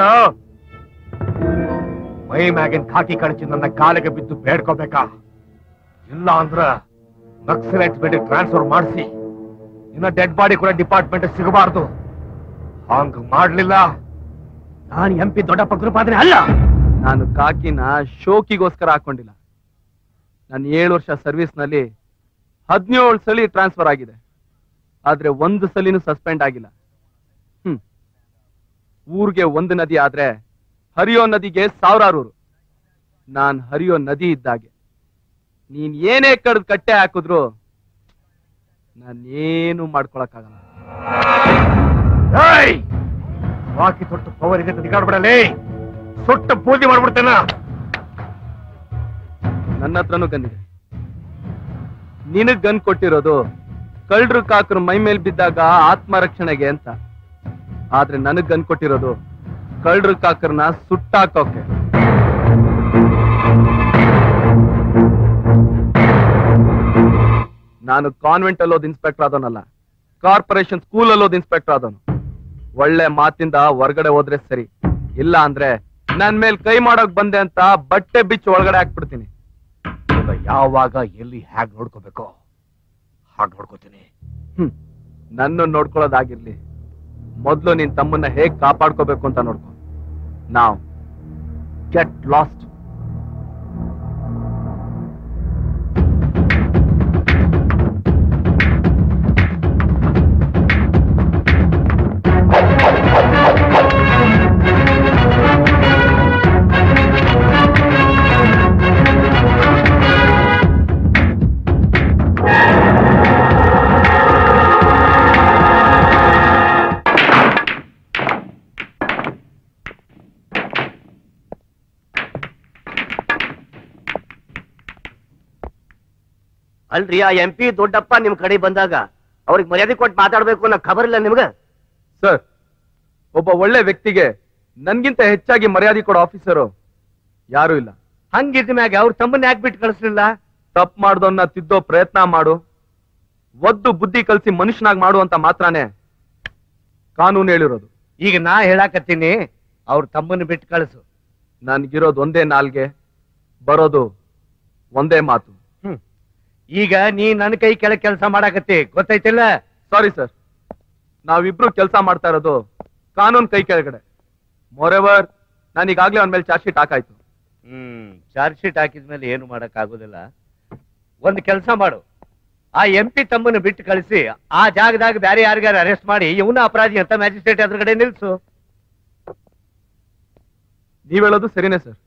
ಮೈ ಮ್ಯಾಗಿನ ಖಾಕಿ ಕಳಚಿ ನನ್ನ ಕಾಲಿಗೆ ಬಿದ್ದು ಬೇಡ್ಕೋಬೇಕಾ? ಇಲ್ಲ ಅಂದ್ರ ನಕ್ಸಲೈಟ್ ಬೇಡಿ ಟ್ರಾನ್ಸ್ಫರ್ ಮಾಡಿಸಿ. ಇನ್ನ ಡೆಡ್ ಬಾಡಿ ಕೂಡ ಡಿಪಾರ್ಟ್ಮೆಂಟ್ ಸಿಗಬಾರ್ದು. ಹಂಗ್ ಮಾಡ್ಲಿಲ್ಲ. ನಾನು ಎಂ ಪಿ ದೊಡ್ಡಪ್ಪ ಗುರುಪಾದನೆ ಅಲ್ಲ. ನಾನು ಕಾಕಿನ ಶೋಕಿಗೋಸ್ಕರ ಹಾಕೊಂಡಿಲ್ಲ. ನಾನು ಏಳು ವರ್ಷ ಸರ್ವಿಸ್ನಲ್ಲಿ ಹದಿನೇಳು ಸಲ ಟ್ರಾನ್ಸ್ಫರ್ ಆಗಿದೆ. ಆದ್ರೆ ಒಂದು ಸಲಿನೂ ಸಸ್ಪೆಂಡ್ ಆಗಿಲ್ಲ. ಹ್ಮ್. ಊರ್ಗೆ ಒಂದು ನದಿ ಆದ್ರೆ ಹರಿಯೋ ನದಿಗೆ ಸಾವಿರಾರು ಊರು ನಾನ್ ಹರಿಯೋ ನದಿ ಇದ್ದಾಗೆ. ನೀನ್ ಏನೇ ಕಡ್ದು ಕಟ್ಟೆ ಹಾಕಿದ್ರು ನಾನೇನು ಮಾಡ್ಕೊಳಕ್ಕಾಗಲ್ಲ! ಬಾಕಿ ತೊಟ್ಟು ಪವರ್ ಇದೆ ನಿಗಾಡ್ಬಿಡಲೇ ಸುಟ್ಟು ಪೂಜೆ ಮಾಡ್ಬಿಡ್ತೇನ. ನನ್ನ ಹತ್ರನೂ ಗನ್ ಇದೆ ನಿನಗ್ ಗನ್ ಕೊಟ್ಟಿರೋದು ಕಳ್ರು ಕಾಕರು ಮೈ ಮೇಲ್ ಬಿದ್ದಾಗ ಆತ್ಮರಕ್ಷಣೆಗೆ ಅಂತ. ಆದ್ರೆ ನನಗ್ ಅನ್ಕೊಟ್ಟಿರೋದು ಕೊಟ್ಟಿರೋದು ಕಳ್ರು ಕಾಕರ್ನ ಸುಟ್ಟಾಕೋಕೆ. ನಾನು ಕಾನ್ವೆಂಟ್ ಅಲ್ಲೋದ್ ಇನ್ಸ್ಪೆಕ್ಟರ್ ಆದವನಲ್ಲ. ಕಾರ್ಪೊರೇಷನ್ ಸ್ಕೂಲ್ ಅಲ್ಲೋದ್ ಇನ್ಸ್ಪೆಕ್ಟರ್ ಆದವನು. ಒಳ್ಳೆ ಮಾತಿಂದ ಹೊರಗಡೆ ಹೋದ್ರೆ ಸರಿ. ಇಲ್ಲ ಅಂದ್ರೆ ನನ್ ಮೇಲ್ ಕೈ ಮಾಡೋಕ್ ಬಂದೆ ಅಂತ ಬಟ್ಟೆ ಬಿಚ್ಚಿ ಒಳಗಡೆ ಹಾಕ್ಬಿಡ್ತೀನಿ. ಯಾವಾಗ ಎಲ್ಲಿ ಹ್ಯಾಗ್ ನೋಡ್ಕೋಬೇಕೋ? ಹಾಗೆ ನೋಡ್ಕೋತೀನಿ. ನನ್ನ ನೋಡ್ಕೊಳ್ಳೋದಾಗಿರ್ಲಿ. ಮೊದಲು ನಿನ್ ತಮ್ಮನ್ನ ಹೇಗ್ ಕಾಪಾಡ್ಕೋಬೇಕು ಅಂತ ನೋಡ್ಕೊ. ನಾವ್ ಗೆಟ್ ಲಾಸ್ಟ್ ಅಲ್ರಿ ಆ ಎಂ ಪಿ ದೊಡ್ಡಪ್ಪ ನಿಮ್ ಕಡೆ ಬಂದಾಗ ಅವ್ರಿಗೆ ಮರ್ಯಾದೆ ಕೊಟ್ಟು ಮಾತಾಡ್ಬೇಕು ಅನ್ನೋ ಖಬರ್ ಇಲ್ಲ ನಿಮ್ಗ? ಸರ್ ಒಬ್ಬ ಒಳ್ಳೆ ವ್ಯಕ್ತಿಗೆ ನನ್ಗಿಂತ ಹೆಚ್ಚಾಗಿ ಮರ್ಯಾದೆ ಕೊಡೋ ಆಫೀಸರು ಯಾರು ಇಲ್ಲ. ಹಂಗಿದ ಮ್ಯಾಗ ಅವ್ರ ತಮ್ಮನ್ನ ಯಾಕೆ ಬಿಟ್ಟು ಕಳಿಸ್ಲಿಲ್ಲ? ತಪ್ಪು ಮಾಡ್ದವನ್ನ ತಿದ್ದೋ ಪ್ರಯತ್ನ ಮಾಡು. ಒದ್ದು ಬುದ್ಧಿ ಕಲಿಸಿ ಮನುಷ್ಯನಾಗ್ ಮಾಡುವಂತ ಮಾತ್ರನೇ ಕಾನೂನು ಹೇಳಿರೋದು. ಈಗ ನಾ ಹೇಳಾಕತ್ತೀನಿ ಅವ್ರ ತಮ್ಮನ್ನ ಬಿಟ್ಟು ಕಳಿಸು. ನನ್ಗಿರೋದು ಒಂದೇ ನಾಲ್ಗೆ ಬರೋದು ಒಂದೇ ಮಾತು. ಈಗ ನೀ ನನ್ನ ಕೈ ಕೆಳಗೆ ಕೆಲಸ ಮಾಡಾಕತ್ತಿ ಗೊತ್ತೈತಿಲ್ಲ ಸಾರಿ ಸರ್ ನಾವಿಬ್ರು ಕೆಲಸ ಮಾಡ್ತಾ ಇರೋದು ಕಾನೂನು ಕೈ ಕೆಳಗಡೆ. ಮೊರೆವರ್ ನಾನು ಈಗಾಗ್ಲೇ ಅವನ ಮೇಲೆ ಚಾರ್ಜ್ ಶೀಟ್ ಹಾಕಾಯ್ತು. ಹ್ಮ್ ಚಾರ್ಜ್ ಶೀಟ್ ಹಾಕಿದ್ಮೇಲೆ ಏನು ಮಾಡಕ್ ಆಗೋದಿಲ್ಲ ಒಂದ್ ಕೆಲಸ ಮಾಡು. ಆ ಎಂ ಪಿ ತಮ್ಮನ್ನು ಬಿಟ್ಟು ಕಳಿಸಿ ಆ ಜಾಗದಾಗ ಬೇರೆ ಯಾರಿಗಾರ ಅರೆಸ್ಟ್ ಮಾಡಿ ಇವನ ಅಪರಾಧಿ ಅಂತ ಮ್ಯಾಜಿಸ್ಟ್ರೇಟ್ ಎದುರುಗಡೆ ನಿಲ್ಸು. ನೀವ್ ಹೇಳೋದು ಸರಿನೇ ಸರ್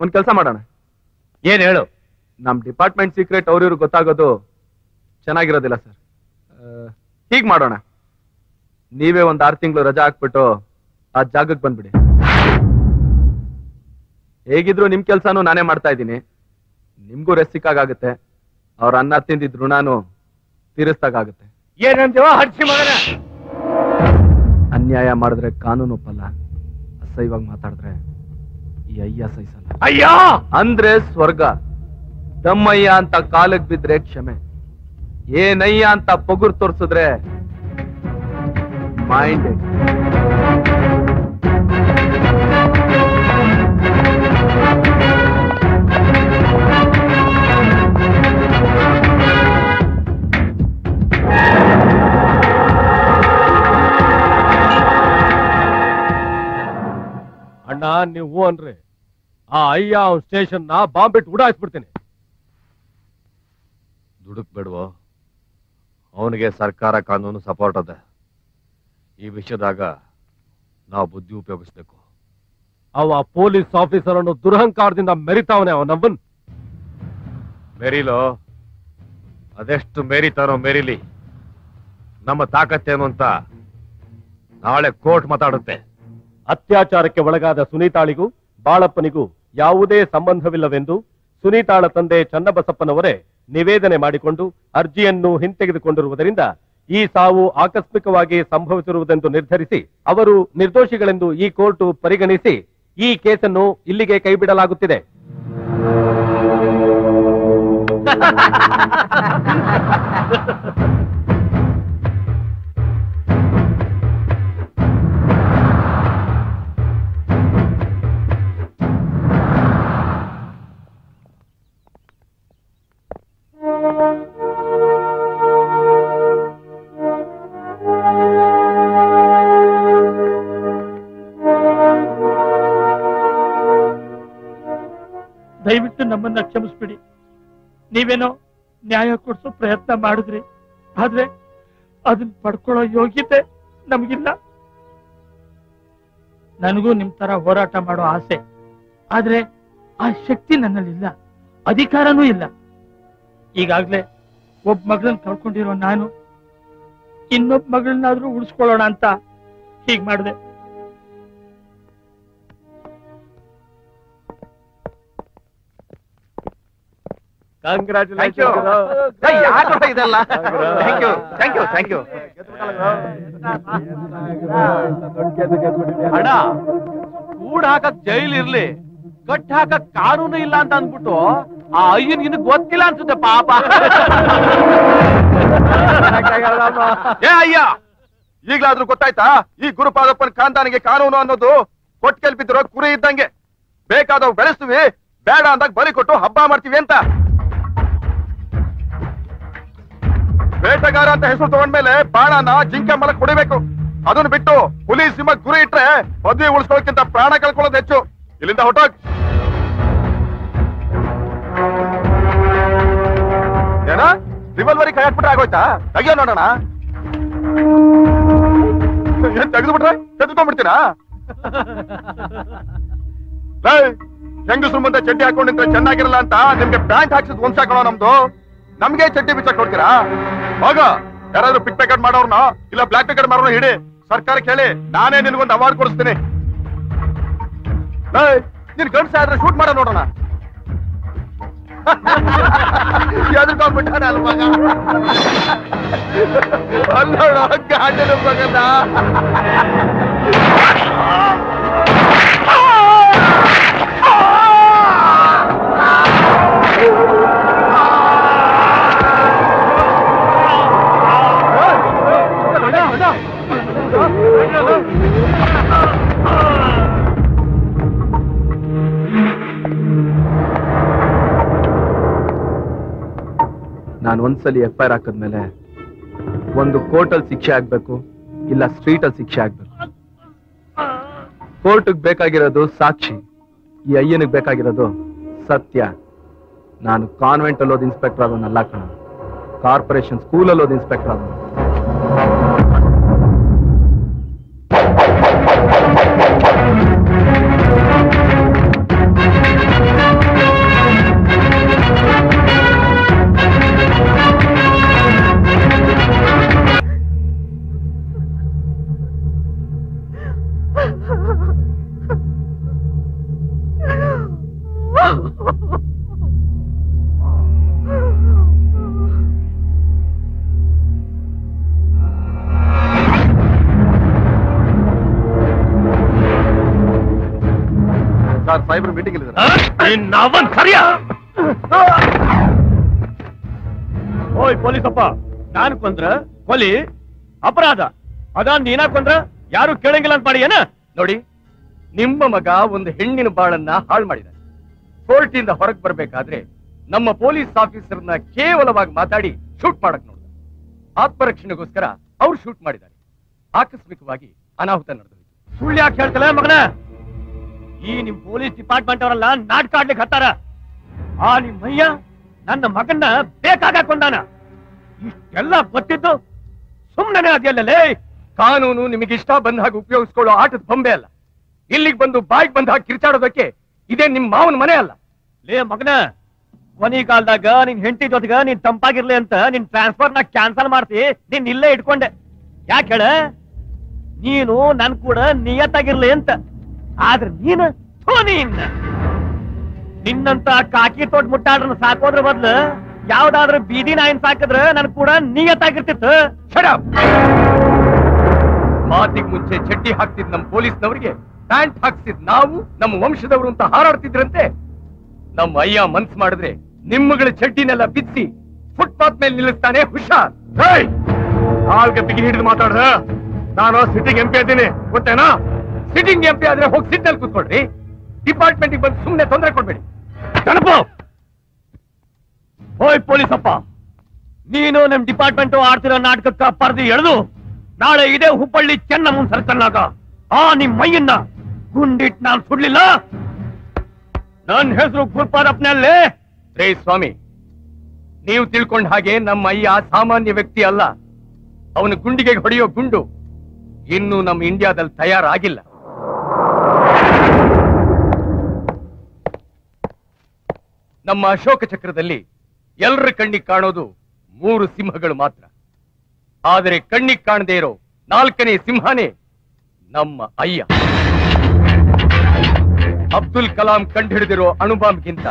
ಒಂದ್ ಕೆಲಸ ಮಾಡೋಣ. ಏನ್ ಹೇಳು? ನಮ್ ಡಿಪಾರ್ಟ್ಮೆಂಟ್ ಸೀಕ್ರೆಟ್ ಅವ್ರಿವ್ರು ಗೊತ್ತಾಗೋದು ಚೆನ್ನಾಗಿರೋದಿಲ್ಲ ಸರ್. ಹೀಗ್ ಮಾಡೋಣ. ನೀವೇ ಒಂದ್ ಆರು ತಿಂಗಳು ರಜಾ ಹಾಕ್ಬಿಟ್ಟು ಆ ಜಾಗಕ್ಕೆ ಬಂದ್ಬಿಡಿ. ಹೇಗಿದ್ರು ನಿಮ್ ಕೆಲ್ಸಾನು ನಾನೇ ಮಾಡ್ತಾ ಇದ್ದೀನಿ. ನಿಮ್ಗೂ ರೆಸ್ಟ್ ಸಿಕ್ಕಾಗುತ್ತೆ ಅವ್ರ ಅನ್ನ ತಿಂದಿದ್ ಋಣಾನು ತೀರಿಸ್ದಾಗುತ್ತೆ ಏನಂತೀವ ಹಡ್ಸಿ ಮಗನ. ಅನ್ಯಾಯ ಮಾಡಿದ್ರೆ ಕಾನೂನು ಒಪ್ಪಲ್ಲ. ಅಸಹ್ಯವಾಗಿ ಮಾತಾಡಿದ್ರೆ ಈ ಅಯ್ಯ ಸಹಿಸಲ್ಲ. ಅಯ್ಯ! ಅಂದ್ರೆ ಸ್ವರ್ಗ. ದಮ್ಮಯ್ಯ ಅಂತ ಕಾಲಕ್ ಬಿದ್ರೆ ಕ್ಷಮೆ. ಏನಯ್ಯ ಅಂತ ಪಗುರ್ ತೋರ್ಸಿದ್ರೆ ಮೈಂಡ್ ಅಣ್ಣ, ನೀವು ಅನ್ರಿ. ಆ ಅಯ್ಯ ಸ್ಟೇಷನ್ನ ಬಾಂಬಿಟ್ಟು ಉಡಾಯಿಸ್ಬಿಡ್ತೀನಿ. ದುಡುಕ್ ಬೇಡವೋ ಅವನಿಗೆ ಸರ್ಕಾರ ಕಾನೂನು ಸಪೋರ್ಟ್ ಅದ. ಈ ವಿಷಯದಾಗ ನಾವು ಬುದ್ಧಿ ಉಪಯೋಗಿಸ್ಬೇಕು. ಅವ ಪೊಲೀಸ್ ಆಫೀಸರ್ ಅನ್ನು ದುರಹಂಕಾರದಿಂದ ಮೆರಿತಾವನೆ ನಮ್ಮನ್ ಮೆರಿಲೋ? ಅದೆಷ್ಟು ಮೆರಿತಾನೋ ಮೆರಿಲಿ. ನಮ್ಮ ತಾಕತ್ತೇನು ಅಂತ ನಾಳೆ ಕೋರ್ಟ್ ಮಾತಾಡುತ್ತೆ. ಅತ್ಯಾಚಾರಕ್ಕೆ ಒಳಗಾದ ಸುನೀತಾಳಿಗೂ, ಬಾಳಪ್ಪನಿಗೂ ಯಾವುದೇ ಸಂಬಂಧವಿಲ್ಲವೆಂದು ಸುನೀತಾಳ ತಂದೆ ಚನ್ನಬಸಪ್ಪನವರೇ ನಿವೇದನೆ ಮಾಡಿಕೊಂಡು ಅರ್ಜಿಯನ್ನು ಹಿಂತೆಗೆದುಕೊಂಡಿರುವುದರಿಂದ ಈ ಸಾವು ಆಕಸ್ಮಿಕವಾಗಿ ಸಂಭವಿಸಿರುವುದೆಂದು ನಿರ್ಧರಿಸಿ ಅವರು ನಿರ್ದೋಷಿಗಳೆಂದು ಈ ಕೋರ್ಟ್ ಪರಿಗಣಿಸಿ ಈ ಕೇಸನ್ನು ಇಲ್ಲಿಗೆ ಕೈಬಿಡಲಾಗುತ್ತಿದೆ. ದಯವಿಟ್ಟು ನಮ್ಮನ್ನ ಕ್ಷಮಿಸ್ಬಿಡಿ. ನೀವೇನೋ ನ್ಯಾಯ ಕೊಡಿಸೋ ಪ್ರಯತ್ನ ಮಾಡಿದ್ರಿ. ಆದ್ರೆ ಅದನ್ನ ಪಡ್ಕೊಳ್ಳೋ ಯೋಗ್ಯತೆ ನಮಗಿಲ್ಲ. ನನಗೂ ನಿಮ್ ತರ ಹೋರಾಟ ಮಾಡೋ ಆಸೆ. ಆದ್ರೆ ಆ ಶಕ್ತಿ ನನ್ನಲ್ಲಿಲ್ಲ. ಅಧಿಕಾರನೂ ಇಲ್ಲ. ಈಗಾಗ್ಲೇ ಒಬ್ಬ ಮಗಳನ್ನ ಕಳ್ಕೊಂಡಿರೋ ನಾನು. ಇನ್ನೊಬ್ಬ ಮಗಳನ್ನಾದ್ರೂ ಉಳಿಸ್ಕೊಳ್ಳೋಣ ಅಂತ ಹೀಗ್ ಮಾಡಿದೆ. ಯಾಕಪ್ಪ ಇದೆಲ್ಲ? Thank you thank you thank you ಅಣ್ಣ ಕೂಡ್ ಹಾಕಕ್ ಜೈಲ್ ಇರ್ಲಿ. ಕಟ್ ಹಾಕಕ್ ಕಾನೂನು ಇಲ್ಲ ಅಂತ ಅಂದ್ಬಿಟ್ಟು ಆ ಅಯ್ಯನ್ ಇನ್ನು ಗೊತ್ತಿಲ್ಲ ಅನ್ಸುತ್ತೆ ಪಾಪ. ಏ ಅಯ್ಯ ಈಗ್ಲಾದ್ರೂ ಗೊತ್ತಾಯ್ತಾ? ಈ ಗುರುಪಾದಪ್ಪನ ಕಾಂತಾನಿಗೆ ಕಾನೂನು ಅನ್ನೋದು ಕೊಟ್ ಕೆಲ್ಪಿದ್ರೋ ಕುರಿ ಇದ್ದಂಗೆ. ಬೇಕಾದವ್ ಬೆಳೆಸ್ತೀವಿ ಬೇಡ ಅಂದಾಗ ಬಲಿ ಕೊಟ್ಟು ಹಬ್ಬ ಮಾಡ್ತೀವಿ ಅಂತ. ಬೇಟೆಗಾರ ಅಂತ ಹೆಸರು ತಗೊಂಡ್ಮೇಲೆ ಬಾಣನ ಜಿಂಕೆ ಮಲಕ್ ಹೊಡಿಬೇಕು ಅದನ್ನ ಬಿಟ್ಟು ಹುಲಿ ಸಿಂಹ ಗುರಿ ಇಟ್ರೆ ಪದವಿ ಉಳಿಸೋಕ್ಕಿಂತ ಪ್ರಾಣ ಕಳ್ಕೊಳ್ಳೋದು ಹೆಚ್ಚು. ಇಲ್ಲಿಂದ ಹೊಟ್ಟೋಗ್ ಏನ? ರಿವಲ್ವರಿ ಕೈ ಹಾಕ್ಬಿಟ್ರೆ ಆಗೋಯ್ತಾ? ತೆಗಿಯೋ ನೋಡೋಣ. ಏನ್ ತೆಗೆದು ಬಿಟ್ರೆ ತೆಗೆದುಕೊಂಡ್ಬಿಡ್ತೀರಾ ಹೆಂಗಸ್ರು ಮುಂದೆ ಚಡ್ಡಿ ಹಾಕೊಂಡಿದ್ರೆ ಚೆನ್ನಾಗಿರಲ್ಲ ಅಂತ ನಿಮ್ಗೆ ಪ್ಯಾಂಟ್ ಹಾಕ್ಸಿದ್ ಒಂದ್ಸಾಕೋಣ ನಮ್ದು. ನಮ್ಗೆ ಚಟ್ಟಿ ಬಿಚ್ಚಕ್ ಕೊಡ್ತೀರಾ? ಹೋಗ, ಯಾರಾದ್ರೂ ಪಿಕ್ ಪ್ಯಾಕೆಟ್ ಮಾಡೋರ್ನ ಇಲ್ಲ ಬ್ಲಾಕ್ ಪ್ಯಾಕೆಟ್ ಮಾಡೋರ್ನ ಹಿಡಿ ಸರ್ಕಾರಕ್ಕೆ ಹೇಳಿ ನಾನೇ ನಿನ್ಗೊಂದು ಅವಾರ್ಡ್ ಕೊಡಿಸ್ತೀನಿ. ನಿನ್ ಗಂಡ್ಸ ಆದ್ರೆ ಶೂಟ್ ಮಾಡೋ ನೋಡೋಣ. ಅಲ್ಲ ಅಲ್ ಮಗ ಅಲ್ಲೋಡ ಗಾಂಡಿನ ಮಗನ. ನಾನು ಒಂದ್ಸಲಿ ಎಫ್ ಐ ಆರ್ ಹಾಕಿದ್ಮೇಲೆ ಒಂದು ಕೋರ್ಟಲ್ಲಿ ಶಿಕ್ಷೆ ಆಗ್ಬೇಕು, ಇಲ್ಲ ಸ್ಟ್ರೀಟ್ ಅಲ್ಲಿ ಶಿಕ್ಷೆ ಆಗ್ಬೇಕು. ಕೋರ್ಟ್ ಬೇಕಾಗಿರೋದು ಸಾಕ್ಷಿ, ಈ ಅಯ್ಯನಿಗೆ ಬೇಕಾಗಿರೋದು ಸತ್ಯ. ನಾನು ಕಾನ್ವೆಂಟ್ ಅಲ್ಲಿ ಓದ್ ಇನ್ಸ್ಪೆಕ್ಟರ್ ಅದನ್ನ ಕಣ. ಕಾರ್ಪೊರೇಷನ್ ಸ್ಕೂಲಲ್ಲಿ ಓದ್ ಇನ್ಸ್ಪೆಕ್ಟರ್ ಆದವನು. ಓಯ್, ಪೊಲೀಸಪ್ಪ. ನಾನು ಕೊಂದ್ರ ಕೊಲಿ, ಅಪರಾಧ. ಅದಾ, ನೀನಾ ಕೊಂದ್ರ ಯಾರು ಕೇಳಂಗಿಲ್ಲ ಅಂತ ಮಾಡಿ ಏನ ನೋಡಿ, ನಿಮ್ಮ ಮಗ ಒಂದು ಹೆಣ್ಣಿನ ಬಾಳನ್ನ ಹಾಳು ಮಾಡಿದ ಕೋರ್ಟಿಂದ ಹೊರಗೆ ಬರ್ಬೇಕಾದ್ರೆ ನಮ್ಮ ಪೊಲೀಸ್ ಆಫೀಸರ್ನ ಕೇವಲವಾಗಿ ಮಾತಾಡಿ ಶೂಟ್ ಮಾಡಕ್ ನೋಡಿದ. ಆತ್ಮರಕ್ಷಣೆಗೋಸ್ಕರ ಅವ್ರು ಶೂಟ್ ಮಾಡಿದ್ದಾರೆ. ಆಕಸ್ಮಿಕವಾಗಿ ಅನಾಹುತ ನಡೆದ ಸುಳ್ಳು ಯಾಕೆ ಹೇಳ್ತಲ್ಲ ಮಗನ? ಈ ನಿಮ್ ಪೊಲೀಸ್ ಡಿಪಾರ್ಟ್ಮೆಂಟ್ ಅವರೆಲ್ಲ ನಾಟಕ ಆಡ್ಲಿಕ್ಕೆ ಹತ್ತಾರ. ಆ ನಿಮ್ ಮಯ್ಯ ನನ್ನ ಮಗನ್ನ ಬೇಕಾಗ ಕೊಂದಾನ ಇಷ್ಟೆಲ್ಲ ಗೊತ್ತಿದ್ದು ಸುಮ್ಮನೆ ಅದೆಲ್ಲಲೇ ಕಾನೂನು ನಿಮಗೆ ಇಷ್ಟ ಬಂದ ಹಾಗೆ ಉಪಯೋಗಿಸ್ಕೊಳ್ಳೋ ಆಟದ ಬೊಂಬೆ ಅಲ್ಲ. ಇಲ್ಲಿಗೆ ಬಂದು ಬಾಯಿಗೆ ಬಂದ ಹಾಗೆ ಕಿರ್ಚಾಡೋದಕ್ಕೆ ಇದೇ ನಿಮ್ ಮಾವನ ಮನೆ ಅಲ್ಲ. ಲೇ ಮಗನ ಕೊನಿ ಕಾಲದಾಗ ನಿನ್ ಹೆಂಡತಿ ಜೊತೆಗ ನೀನ್ ತಂಪಾಗಿರ್ಲಿ ಅಂತ ನಿನ್ ಟ್ರಾನ್ಸ್ಫರ್ನ ಕ್ಯಾನ್ಸಲ್ ಮಾಡ್ತಿ ನೀನ್ ಇಲ್ಲೇ ಇಟ್ಕೊಂಡೆ. ಯಾಕೆ ಹೇಳ? ನೀನು ನನ್ ಕೂಡ ನಿಯತ್ತಾಗಿರ್ಲಿ ಅಂತ. ಆದ್ರೆ ನೀನು ನೀನ್ ನಿನ್ನಂತ ಕಾಕಿ ತೋಟ ಮುಟ್ಟಾಡ್ರನ್ನ ಸಾಕೋದ್ರ ಬದ್ಲು ಯಾವ್ದಾದ್ರು ಬೀದಿ ನಾಯಿನ್ ಸಾಕಿದ್ರ ನನ್ ಕೂಡ ನಿಯತ್ತಾಗಿರ್ತಿತ್ತು. ಮಾತಿಗೆ ಮುಂಚೆ ಚಡ್ಡಿ ಹಾಕ್ತಿದ್ ನಮ್ಮ ಪೊಲೀಸ್ನವರಿಗೆ, ಪ್ಯಾಂಟ್ ಹಾಕ್ಸಿದ್ ನಾವು, ನಮ್ಮ ವಂಶದವರು ಅಂತ ಹಾರಾಡ್ತಿದ್ರಂತೆ. ನಮ್ಮ ಅಯ್ಯ ಮನ್ಸ್ ಮಾಡಿದ್ರೆ ನಿಮ್ಮಗಳ ಚಡ್ಡಿನೆಲ್ಲ ಬಿತ್ತಿ ಫುಟ್ಪಾತ್ ಮೇಲೆ ನಿಲ್ಲಿಸ್ತಾನೆ ಹುಷಾರ್. ಬಿಗಿ ಹಿಡಿದು ಮಾತಾಡ್ರ ನಾನು ಸಿಟಿಗೆ ಎಂಪಿ ಇದ್ದೀನಿ, ಗೊತ್ತೇನಾ? ಸಿಟ್ಟಿಂಗ್ ಎಂ ಪಿ ಆದ್ರೆ ಹೋಗಿ ಸಿಟ್ಟಲ್ಲಿ ಕೂತ್ಕೊಳ್ರಿ. ಡಿಪಾರ್ಟ್ಮೆಂಟ್ ಬಂದು ಸುಮ್ಮನೆ ತೊಂದರೆ ಕೊಡ್ಬೇಡಿ. ಗಣಪು ಓಯ್ ಪೊಲೀಸಪ್ಪ! ನೀನು ನಿಮ್ ಡಿಪಾರ್ಟ್ಮೆಂಟ್ ಆಡ್ತಿರೋ ನಾಟಕಕ್ಕ ಪರದಿ ಎಳೆದು ನಾಳೆ ಇದೇ ಹುಬ್ಬಳ್ಳಿ ಚೆನ್ನ ಮುಂದ್ ಸರ್ಕಲ್ನಾಗ ಆ ನಿಮ್ ಮೈಯನ್ನ ಗುಂಡಿಟ್ ನಾನ್ ಸುಡ್ಲಿಲ್ಲ? ನನ್ ಹೆಸರು ಗುರುಪಾರಪ್ಪನಲ್ಲಿ ರೇ ಸ್ವಾಮಿ ನೀವು ತಿಳ್ಕೊಂಡ ಹಾಗೆ ನಮ್ಮ ಅಯ್ಯ ಸಾಮಾನ್ಯ ವ್ಯಕ್ತಿ ಅಲ್ಲ. ಅವನು ಗುಂಡಿಗೆ ಹೊಡೆಯೋ ಗುಂಡು ಇನ್ನು ನಮ್ಮ ಇಂಡಿಯಾದಲ್ಲಿ ತಯಾರಾಗಿಲ್ಲ. ನಮ್ಮ ಅಶೋಕ ಚಕ್ರದಲ್ಲಿ ಎಲ್ಲರ ಕಣ್ಣಿಗೆ ಕಾಣೋದು ಮೂರು ಸಿಂಹಗಳು ಮಾತ್ರ. ಆದರೆ ಕಣ್ಣಿಗೆ ಕಾಣದೇ ಇರೋ ನಾಲ್ಕನೇ ಸಿಂಹನೇ ನಮ್ಮ ಅಯ್ಯ. ಅಬ್ದುಲ್ ಕಲಾಂ ಕಂಡುಹಿಡಿದಿರೋ ಅಣುಬಾಂಬ್ಗಿಂತ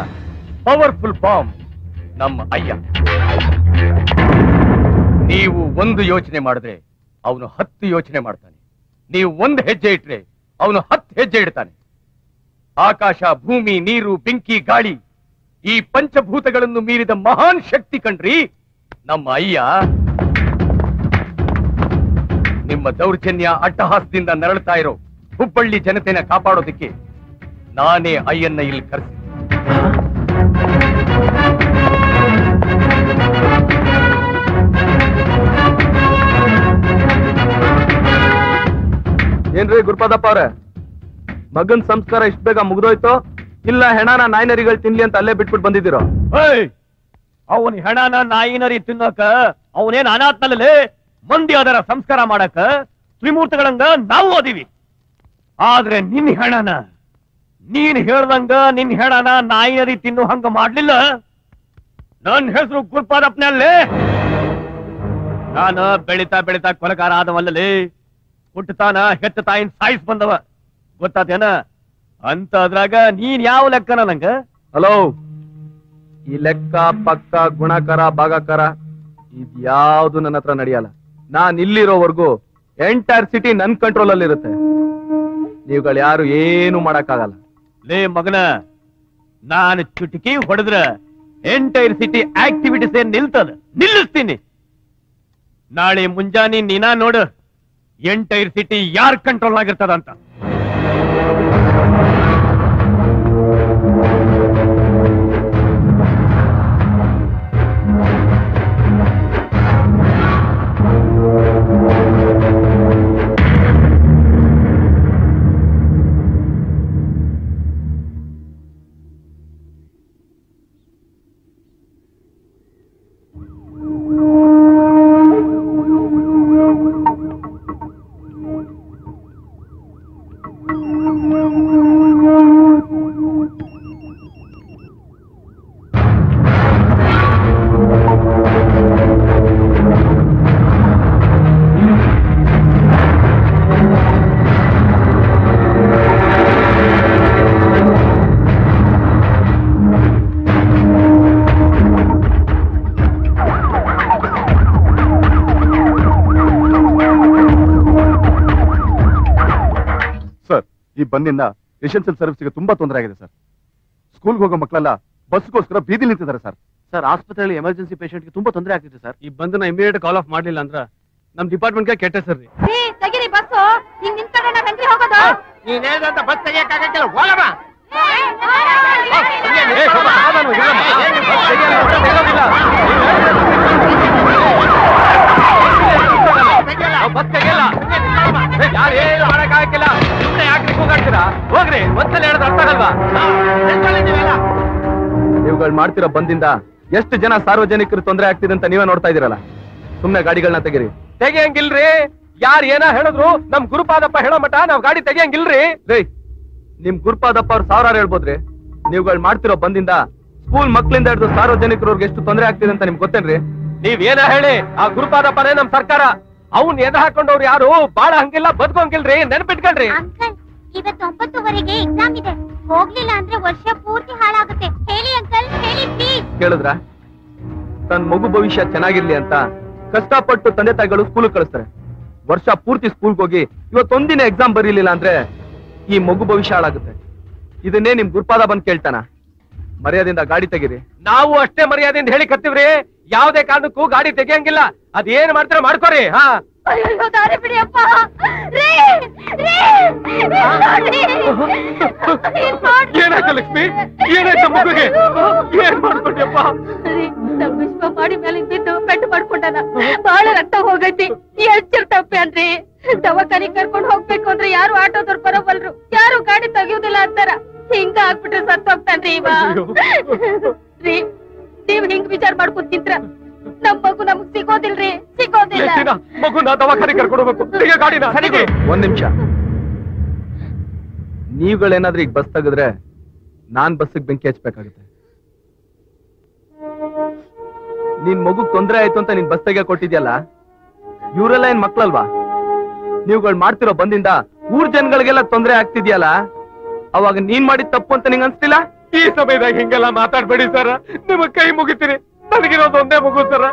ಪವರ್ಫುಲ್ ಬಾಂಬ್ ನಮ್ಮ ಅಯ್ಯ. ನೀವು ಒಂದು ಯೋಚನೆ ಮಾಡಿದ್ರೆ ಅವನು ಹತ್ತು ಯೋಚನೆ ಮಾಡ್ತಾನೆ. ನೀವು ಒಂದು ಹೆಜ್ಜೆ ಇಟ್ರೆ ಅವನು ಹತ್ತು ಹೆಜ್ಜೆ ಇಡ್ತಾನೆ. ಆಕಾಶ, ಭೂಮಿ, ನೀರು, ಬೆಂಕಿ, ಗಾಳಿ ಈ ಪಂಚಭೂತಗಳನ್ನು ಮೀರಿದ ಮಹಾನ್ ಶಕ್ತಿ ಕಣ್ರಿ. ನಮ್ಮ ಅಯ್ಯ ನಿಮ್ಮ ದೌರ್ಜನ್ಯ ಅಟ್ಟಹಾಸದಿಂದ ನರಳ್ತಾ ಇರೋ ಹುಬ್ಬಳ್ಳಿ ಜನತೆನ ಕಾಪಾಡೋದಕ್ಕೆ ನಾನೇ ಅಯ್ಯನ್ನ ಇಲ್ಲಿ ಕರೆಸಿ. ಏನ್ರಿ ಗುರುಪಾದಪ್ಪ ಅವ್ರೆ? ಮಗನ್ ಸಂಸ್ಕಾರ ಇಷ್ಟ ಬೇಗ ಮುಗ್ದೋಯ್ತು? ಇಲ್ಲ, ಹೆಣನ ನಾಯಿನರಿಗಳು ತಿನ್ಲಿ ಅಂತ ಅಲ್ಲೇ ಬಿಟ್ಬಿಟ್ಟು ಬಂದಿದ್ದೀರೋ? ಅವನ್ ಹೆಣನ ನಾಯಿನರಿ ತಿನ್ನಕ ಅವನೇನ್ ಅನಾಥನಲ್ಲೇ ಮಂದಿ ಅದರ ಸಂಸ್ಕಾರ ಮಾಡಕ ತ್ರಿಮೂರ್ತಿಗಳಂಗ ನಾವು ಓದಿವಿ. ಆದ್ರೆ ನಿನ್ ಹೆಣನ, ನೀನ್ ಹೇಳ್ದಂಗ ನಿನ್ ಹೆಣನ ನಾಯಿನರಿ ತಿನ್ನು ಹಂಗ ಮಾಡ್ಲಿಲ್ಲ? ನನ್ ಹೆಸರು ಗುರುಪಾದಪ್ಪನಲ್ಲೇ. ನಾನು ಬೆಳಿತಾ ಬೆಳಿತಾ ಕೊಲಕಾರ ಆದವಲ್ಲಲ್ಲಿ. ಹುಟ್ಟತಾನ ಹೆತ್ತ ತಾಯಿನ ಸಾಯಿಸ್ ಬಂದವ. ಗೊತ್ತಾತೇನ? ಅಂತ ಅದ್ರಾಗ ನೀನ್ ಯಾವ ಲೆಕ್ಕನ ನಂಗ? ಹಲೋ ಈ ಲೆಕ್ಕ ಪಕ್ಕ ಗುಣಕರ ಭಾಗಕರ ಇದ್ಯಾವ್ದು ನನ್ನ ಹತ್ರ ನಡೆಯಲ್ಲ. ನಾನ್ ಇಲ್ಲಿರೋವರೆಗೂ ಎಂಟೈರ್ ಸಿಟಿ ನನ್ ಕಂಟ್ರೋಲ್ ಅಲ್ಲಿ ಇರುತ್ತೆ. ನೀವುಗಳು ಯಾರು ಏನು ಮಾಡಕ್ಕಾಗಲ್ಲ. ಲೇ ಮಗನ ನಾನು ಚುಟುಕಿ ಹೊಡೆದ್ರ ಎಂಟೈರ್ ಸಿಟಿ ಆಕ್ಟಿವಿಟೀಸ್ ಏನ್ ನಿಲ್ತದ? ನಿಲ್ಲಿಸ್ತೀನಿ. ನಾಳೆ ಮುಂಜಾನೆ ನೀನಾ ನೋಡು ಎಂಟೈರ್ ಸಿಟಿ ಯಾರ್ ಕಂಟ್ರೋಲ್ ಆಗಿರ್ತದ ಅಂತ. ಬಂದಿಂದ ಎಸೆನ್ಷಿಯಲ್ ಸರ್ವಿಸ್ಗೆ ತುಂಬಾ ತೊಂದರೆ ಆಗಿದೆ ಸರ್ ಸ್ಕೂಲ್ಗೆ ಹೋಗೋ ಮಕ್ಕಳೆಲ್ಲ ಬಸ್ಗೋಸ್ಕರ ಬೀದಿ ನಿಂತಿದ್ದಾರೆ ಸರ್ ಸರ್ ಆಸ್ಪತ್ರೆಯಲ್ಲಿ ಎಮರ್ಜೆನ್ಸಿ ಪೇಷಂಟ್ಗೆ ತುಂಬಾ ತೊಂದರೆ ಆಗ್ತಿದೆ ಸರ್ ಈ ಬಂದನ್ನ ಇಮಿಡಿಯೇಟ್ ಕಾಲ್ ಆಫ್ ಮಾಡ್ಲಿಲ್ಲ ಅಂದ್ರ ನಮ್ ಡಿಪಾರ್ಟ್ಮೆಂಟ್ಗೆ ಕೆಟ್ಟ ಸರ್ ತೆಗಿರಿ ಬಸ್ಸು ಹಿಂಗ್ ನಿಂತ್ಕೊಂಡ್ರೆ ನಾವ್ ಹೆಂಗ್ರಿ ಹೋಗೋದು ನೀನ್ ಹೇಳ್ದಂತ ಬಸ್ ತೆಗಿಯಕ್ಕಾಗಕ್ಕಿಲ್ಲ ಹೋಗಮ್ಮ ಯಾರು ಏನು ಮಾಡಕ್ಕಾಗಿಲ್ಲ ಸುಮ್ಮನೆ ಯಾಕೆ ಕೂಗಾಡ್ತೀರಾ? ಹೋಗ್ರಿ ಒಂದ್ಸಲ ಹೇಳಿದ್ರೆ ಅರ್ಥ ಆಗಲ್ವಾ? ನೀವುಗಳು ಮಾಡ್ತಿರೋ ಬಂದಿಂದ ಎಷ್ಟು ಜನ ಸಾರ್ವಜನಿಕರು ತೊಂದರೆ ಆಗ್ತಿದೆ ಅಂತ ನೀವೇ ನೋಡ್ತಾ ಇದೀರಲ್ಲ ಸುಮ್ನೆ ಗಾಡಿಗಳನ್ನ ತೆಗೀರಿ. ತೆಗಿಯಂಗಿಲ್ರಿ. ಯಾರು ಏನ ಹೇಳಿದ್ರು ನಮ್ ಗುರುಪಾದಪ್ಪ ಹೇಳೋ ಮಟ ನಾವ್ ಗಾಡಿ ತೆಗಿಯಂಗಿಲ್ರಿ. ರೇ ನಿಮ್ ಗುರುಪಾದಪ್ಪ ಅವ್ರು ಸಾವಿರಾರು ಹೇಳ್ಬೋದ್ರಿ? ನೀವುಗಳು ಮಾಡ್ತಿರೋ ಬಂದಿಂದ ಸ್ಕೂಲ್ ಮಕ್ಳಿಂದ ಹಿಡಿದು ಸಾರ್ವಜನಿಕರವ್ರಿಗೆ ಎಷ್ಟು ತೊಂದರೆ ಆಗ್ತಿದೆ ಅಂತ ನಿಮ್ಗೆ ಗೊತ್ತೇನ್ರಿ? ನೀವ್ ಏನ ಹೇಳಿ ಆ ಗುರುಪಾದಪ್ಪನೇ ನಮ್ ಸರ್ಕಾರ. ಅವ್ನ್ ಎದ ಹಾಕೊಂಡವ್ರು ಯಾರು? ಬಾಳ ಹಂಗಿಲ್ಲ ಬದುಕೋಂಗಿಲ್ರಿ ನೆನಪಿಟ್ಕೊಳ್ರಿ ಅಂಕಲ್ ಇವತ್ತು ಒಂಬತ್ತುವರೆಗೆ ಎಕ್ಸಾಮ್ ಇದೆ. ಹೋಗ್ಲಿಲ್ಲ ಅಂದ್ರೆ ವರ್ಷ ಪೂರ್ತಿ ಹಾಳಾಗುತ್ತೆ. ಹೇಳಿ ಅಂಕಲ್ ಹೇಳಿ ಪ್ಲೀಸ್ ಕೇಳಿದ್ರ? ತನ್ನ ಮಗು ಭವಿಷ್ಯ ಚೆನ್ನಾಗಿರ್ಲಿ ಅಂತ ಕಷ್ಟಪಟ್ಟು ತಂದೆ ತಾಯಿಗಳು ಸ್ಕೂಲ್ ಕಳಿಸ್ತಾರೆ. ವರ್ಷ ಪೂರ್ತಿ ಸ್ಕೂಲ್ಗೆ ಹೋಗಿ ಇವತ್ತೊಂದಿನ ಎಕ್ಸಾಮ್ ಬರೀಲಿಲ್ಲ ಅಂದ್ರೆ ಈ ಮಗು ಭವಿಷ್ಯ ಹಾಳಾಗುತ್ತೆ. ಇದನ್ನೇ ನಿಮ್ ಗುರುಪಾದ ಬಂದ್ ಕೇಳ್ತಾನ. ಮರ್ಯಾದೆಯಿಂದ ಗಾಡಿ ತೆಗೀರಿ. ನಾವು ಅಷ್ಟೇ ಮರ್ಯಾದೆಯಿಂದ ಹೇಳಿ ಕತ್ತೀವ್ರಿ ಯಾವ್ದೇ ಕಾರಣಕ್ಕೂ ಗಾಡಿ ತೆಗಿಯಂಗಿಲ್ಲ. ಅದೇನ್ ಮಾಡ್ತಾರ ಮಾಡ್ಕೋರಿ ಹಾ? ಏನಾಯ್ತು ಲಕ್ಷ್ಮಿ? ಏನಾಯ್ತು ಮಗುಗೆ ಏನ್ ಮಾಡ್ಕೊಂಡ್ಯಪ್ಪ ನಮ್ ವಿಶ್ವ ಮಾಡಿ ಮೇಲೆ ಬಿದ್ದು ಪೆಟ್ಟು ಮಾಡ್ಕೊಂಡಾನ. ಬಹಳ ರಕ್ತ ಹೋಗೈತಿ. ಎಷ್ಟಿರ್ತಪ್ಪೆ ಅನ್ರಿ? ದವಾಖಾನಿ ಕರ್ಕೊಂಡು ಹೋಗ್ಬೇಕು ಅಂದ್ರೆ ಯಾರು ಆಟೋದವ್ರು ಬರೋವಲ್ರು ಯಾರು ಗಾಡಿ ತೆಗಿಯೋದಿಲ್ಲ ಅಂತಾರ? ಹಿಂಗ ಆಗ್ಬಿಟ್ರೆ ಸತ್ ಹೋಗ್ತಾನ್ರಿ ಇವ ರೀ ನೀವ್ ಹಿಂಗ್ ವಿಚಾರ ಮಾಡ್ಕೊತಿದ್ರ ನಮ್ ಮಗು ನಮಗ್ ಸಿಗೋದಿಲ್ರಿ ಸಿಗೋದಿಲ್ಲ. ಮಗುನ ದವಾಖಾನೆ ಕರ್ಕೊಂಡು ಹೋಗ್ಬೇಕು. ತೆಗೆ ಗಾಡಿನ. ಸರಿಗೆ ಒಂದ್ ನಿಮಿಷ. ನೀವುಗಳೇನಾದ್ರೂ ಈಗ ಬಸ್ ತೆಗೆದ್ರೆ ನಾನ್ ಬಸ್ಸಿಗೆ ಬೆಂಕಿ ಹಚ್ಬೇಕಾಗುತ್ತೆ. ನಿನ್ ಮಗು ತೊಂದ್ರೆ ಆಯ್ತು ಅಂತ ನಿನ್ ಬಸ್ ತೆಗೆ ಕೊಟ್ಟಿದ್ಯಲ್ಲ ಇವರೆಲ್ಲ ಏನ್ ಮಕ್ಳಲ್ವಾ? ನೀವುಗಳು ಮಾಡ್ತಿರೋ ಬಂದಿಂದ ಊರ್ ಜನಗಳಿಗೆಲ್ಲ ತೊಂದರೆ ಆಗ್ತಿದ್ಯಲ್ಲ ಅವಾಗ ನೀನ್ ಮಾಡಿದ ತಪ್ಪು ಅಂತ ನಿಂಗ ಅನ್ಸ್ತಿಲ್ಲ? ಈ ಸಮಯದಾಗ ಹಿಂಗೆಲ್ಲ ಮಾತಾಡ್ಬೇಡಿ ಸರ್. ನಿಮಗ್ ಕೈ ಮುಗಿತೀರಿ ನನಗಿರೋದು ಒಂದೇ ಮಗು ಸರ.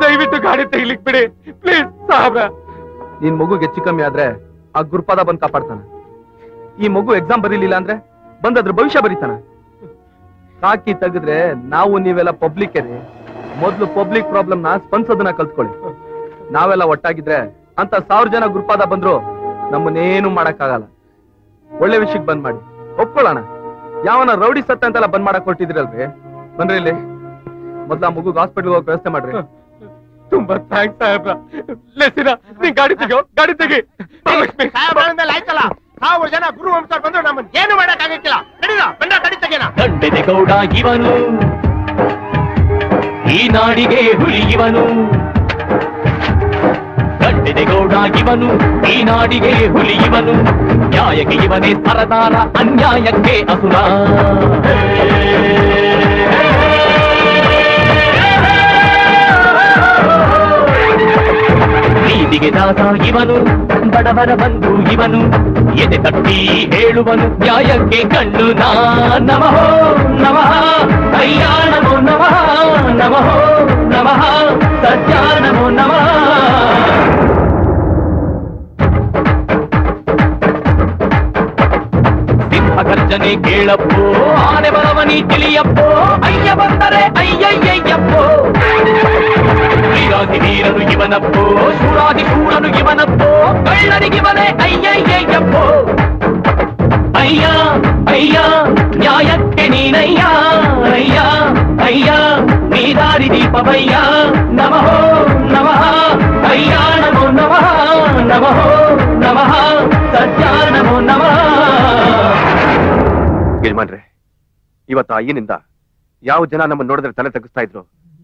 ದಯವಿಟ್ಟು ಗಾಡಿ ತೆಗಿಲಿಕ್ ಬಿಡಿ. ಪ್ಲೀಸ್, ಸಾಹೇಬ್ರ. ನಿನ್ ಮಗುಗೆ ಹೆಚ್ಚು ಕಮ್ಮಿ ಆದ್ರೆ ಆ ಗುರುಪಾದ ಬಂದ್ ಕಾಪಾಡ್ತಾನ. ಈ ಮಗು ಎಕ್ಸಾಮ್ ಬರೀಲಿಲ್ಲ ಅಂದ್ರೆ ಬಂದದ್ರ ಭವಿಷ್ಯ ಬರೀತಾನ. ಕಾಕಿ ತೆಗೆದ್ರೆ ನಾವು ನೀವೆಲ್ಲ ಪಬ್ಲಿಕ್ ರೀ ಮೊದ್ಲು ಪಬ್ಲಿಕ್ ಪ್ರಾಬ್ಲಮ್ನ ಸ್ಪಂದಿಸೋದನ್ನ ಕಲ್ತ್ಕೊಳ್ಳಿ. ನಾವೆಲ್ಲ ಒಟ್ಟಾಗಿದ್ರೆ ಅಂತ ಸಾವಿರ ಜನ ಗುರುಪಾದ ಬಂದ್ರು ನಮ್ಮನ್ನೇನು ಮಾಡಕ್ಕಾಗಲ್ಲ. ಒಳ್ಳೆ ವಿಷಯಕ್ಕೆ ಬಂದ್ ಮಾಡಿ. ಒಪ್ಕೊಳ್ಳೋಣ. ಯಾವನ ರೌಡಿ ಸತ್ತ ಅಂತೆಲ್ಲ ಬಂದ್ ಮಾಡಕ್ ಕೊಟ್ಟಿದ್ರಲ್ರಿ ಬನ್ರಿ ಇಲ್ಲಿ. ಮೊದ್ಲ ಆ ಮಗುಗ್ ಹಾಸ್ಪಿಟಲ್ ಹೋಗಿ ವ್ಯವಸ್ಥೆ ಮಾಡ್ರಿ. ತುಂಬಾ ಥ್ಯಾಂಕ್ಸ್ ಸಾಹೇಬ್ರ. ಲೆಸಿನ ನೀನ್ ಗಾಡಿ ತೆಗೋ ಗಾಡಿ ತೆಗಿ. ಲಕ್ಷ್ಮಿ ಮೇಲೆ ಆಯ್ತಲ್ಲ? ಸಾವಿರ ಜನ ಗುರು ವಂಶ ಬಂದ್ರು ನಮ್ಮನ್ನ ಏನು ಮಾಡಕ್ ಆಗಕ್ಕಿಲ್ಲ ನಡೀರ ಬಂದ ಗಾಡಿ ತೆಗೆನ ಗಂಡನೆ ಗೌಡ ಇವನು ಈ ನಾಡಿಗೆ ಹುಲಿ ಇವನು ಗಂಡನೆ ಗೌಡ ಇವನು ಈ ನಾಡಿಗೆ ಹುಲಿ ಇವನು ನ್ಯಾಯಕ್ಕೆ ಇವನೇ ಸರದಾರ ಅನ್ಯಾಯಕ್ಕೆ ಅಸುರ. ನೀತಿಗೆ ದಾಸ ಇವನು ಬಡವರ ಬಂಧು ಇವನು ಎದೆ ತಟ್ಟಿ ಹೇಳುವನು ನ್ಯಾಯಕ್ಕೆ ಕಣ್ಣು ನಾ ನಮಃ ನಮಃ ಅಯ್ಯ ನಮೋ ನಮಃ ನಮಃ ನಮಃ ಸತ್ಯ ನಮೋ ನಮಃ ಸಿಂಹ ಗರ್ಜನೆ ಕೇಳಪ್ಪೋ, ಆನೆ ಬರವನಿ ತಿಳಿಯಪ್ಪೋ ಅಯ್ಯ ಬಂದರೆ ಅಯ್ಯಯ್ಯಯ್ಯಪ್ಪೋ. ವೀರಾದಿ ವೀರನು ಇವನಪ್ಪೋ ಶೂರಾದಿ ಶೂರನು ಇವನಪ್ಪೋ ಕಳ್ಳನಿಗಿವನೇ ಅಯ್ಯಯ್ಯಯ್ಯಪ್ಪೋ. ಅಯ್ಯ ಅಯ್ಯ, ನ್ಯಾಯಕ್ಕೆ ನೀನಯ್ಯ, ಅಯ್ಯ ಅಯ್ಯ, ನೀ ದಾರಿ ದೀಪವಯ್ಯ, ನಮಃ ನಮಃ ಅಯ್ಯ ನಮೋ, ನಮಃ ನಮಃ ನಮಃ ಸತ್ಯ ನಮೋ ನಮಃ. ಯಜಮಾನ್ರೆ ಇವತ್ತು ಆ ಅಯ್ಯನಿಂದ ಯಾವ ಜನ ನಮ್ಮನ್ನು ನೋಡಿದ್ರೆ ತಲೆ ತಗ್ಗಿಸ್ತಾ ಇದ್ರು?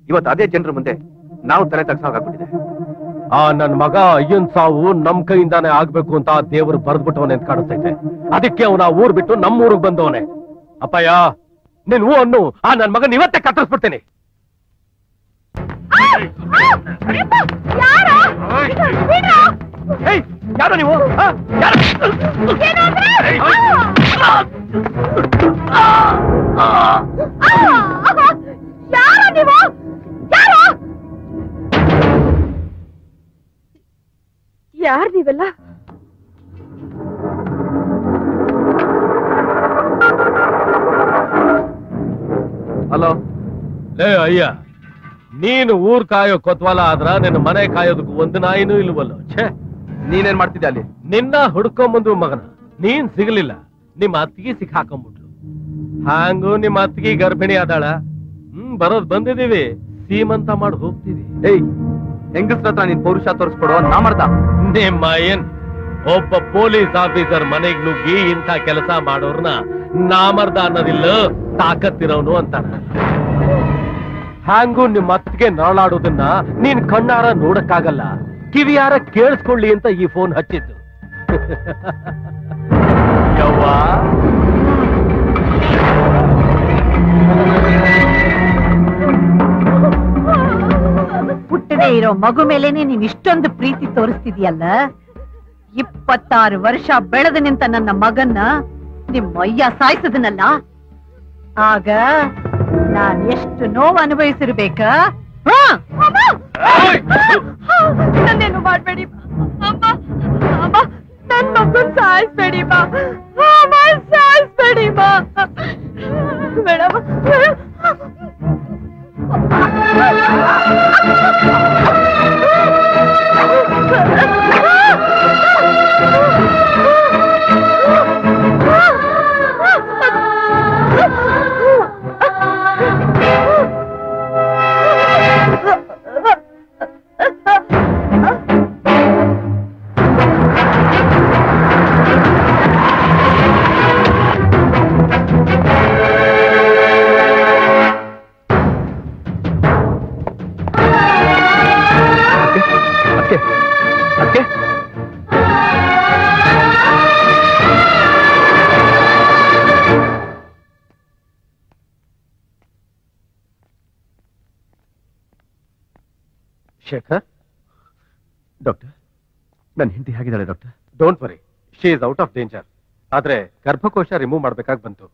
ಇವತ್ತು ಅದೇ ಜನರ ಮುಂದೆ ನಾವು ತಲೆ ತಗ್ಸಾಗ್ಬಿಟ್ಟಿದೆ ಆ ನನ್ ಮಗ ಅಯ್ಯನ್ ಸಾವು ನಮ್ ಕೈಯಿಂದಾನೇ ಆಗ್ಬೇಕು ಅಂತ ಆ ದೇವರು ಬರೆದ್ಬಿಟ್ಟವನೆ ಅಂತ ಕಾಣಿಸ್ತೈತೆ ಅದಕ್ಕೆ ಅವನ ಊರ್ ಬಿಟ್ಟು ನಮ್ಮ ಊರಿಗೆ ಬಂದವನೆ. ಅಪ್ಪಯ್ಯ ನೀನ್ ಹೂ ಅನ್ನು ಆ ನನ್ ಮಗನ್ ಇವತ್ತೇ ಕತ್ತರಿಸ್ಬಿಡ್ತೀನಿ. ಏಯ್, ಯಾರು ನೀವು ಆ? ಯಾರು? ಯಾರ ನೀವು ಯಾರ ಯಾರ್ ನೀವೆಲ್ಲ ಹಲೋ ಲೇ ಅಯ್ಯ ನೀನು ಊರ್ ಕಾಯೋ ಕೊತ್ವಾಲ ಆದ್ರ ನಿನ್ನ ಮನೆ ಕಾಯೋದಕ್ಕೂ ಒಂದು ನಾಯಿನೂ ಇಲ್ವಲ್ಲ ಛೇ ನೀನೇನ್ ಮಾಡ್ತಿದ್ದೆ ಅಲ್ಲಿ? ನಿನ್ನ ಹುಡ್ಕೊಂಬಂದ್ರು ಮಗನ. ನೀನ್ ಸಿಗ್ಲಿಲ್ಲ. ನಿಮ್ಮ ಅತ್ತಿಗೆ ಸಿಕ್ಕಾಕೊಂಡ್ಬಿಟ್ಲು ಹಾಂಗು ನಿಮ್ಮ ಅತ್ತಿಗೆ ಗರ್ಭಿಣಿ ಆದಾಳ. ಹ್ಮ್ ಬರೋದ್ ಬಂದಿದೀವಿ ಸೀಮಂತ ಮಾಡಿ ಹೋಗ್ತೀವಿ. ಏಯ್ ಹೆಂಗಸ್ರ ಹತ್ರ ನೀನ್ ಪೌರುಷ ತೋರಿಸ್ಕೊಡೋ ನಾ ಮಾಡ್ದ. ನಿಮ್ಮ ಏನ್ ಒಬ್ಬ ಪೊಲೀಸ್ ಆಫೀಸರ್ ಮನೆಗ್ ನುಗ್ಗಿ ಇಂಥ ಕೆಲಸ ಮಾಡೋರ್ನ ನಾಮರ್ದ ಅನ್ನೋದಿಲ್ಲ ತಾಕತ್ತಿರೋನು ಅಂತ ಹ್ಯಾಂಗು ನಿಮ್ಮ ಅತ್ತಿಗೆ ನರಳಾಡೋದನ್ನ ನೀನ್ ಕಣ್ಣಾರ ನೋಡಕ್ಕಾಗಲ್ಲ. ಕಿವಿಯಾರ ಕೇಳಿಸ್ಕೊಳ್ಳಿ ಅಂತ ಈ ಫೋನ್ ಹಚ್ಚಿದ್ದು. ಹುಟ್ಟದೇ ಇರೋ ಮಗು ಮೇಲೇನೆ ನೀನ್ ಇಷ್ಟೊಂದು ಪ್ರೀತಿ ತೋರಿಸ್ತಿದ್ಯಲ್ಲ? ಇಪ್ಪತ್ತಾರು ವರ್ಷ ಬೆಳೆದು ನಿಂತ ನನ್ನ ಮಗನ್ನ ನಿಮ್ಮ ಅಯ್ಯ ಸಾಯಿಸದನಲ್ಲ? ಆಗ ನಾನ್ ಎಷ್ಟು ನೋವು ಅನುಭವಿಸಿರ್ಬೇಕ? ನನ್ನೇನು ಮಾಡ್ಬೇಡಿ ಅಮ್ಮ ಅಮ್ಮ ನನ್ ಮಗನ್ ಸಾಯಿಸ್ಬೇಡಿ ಬಾ. ಅಮ್ಮ ಸಾಯಿಸ್ಬೇಡಿ ಬಾ. ಮೇಡಮ್ ಅದಕ್ಕೆ ಶೇಖರ್ ಡಾಕ್ಟರ್ ನನ್ನ ಹಿಂದಿ ಹೇಗಿದ್ದಾಳೆ doctor? Don't worry she is out of danger ಆದ್ರೆ ಗರ್ಭಕೋಶ ರಿಮೂವ್ ಮಾಡ್ಬೇಕಾಗಿ ಬಂತು.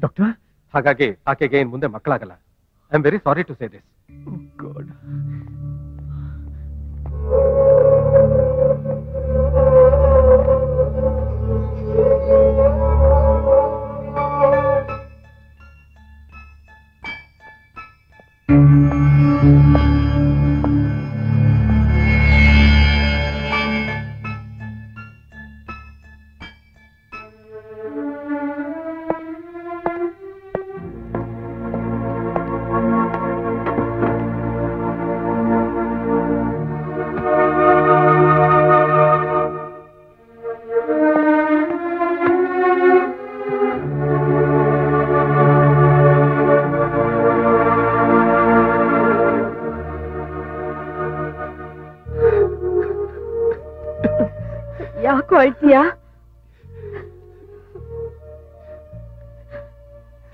ಡಾಕ್ಟರ್? ಹಾಗಾಗಿ ಆಕೆಗೆ ಇನ್ ಮುಂದೆ ಮಕ್ಕಳಾಗಲ್ಲ. I am very sorry to say this ಯಾಕೋ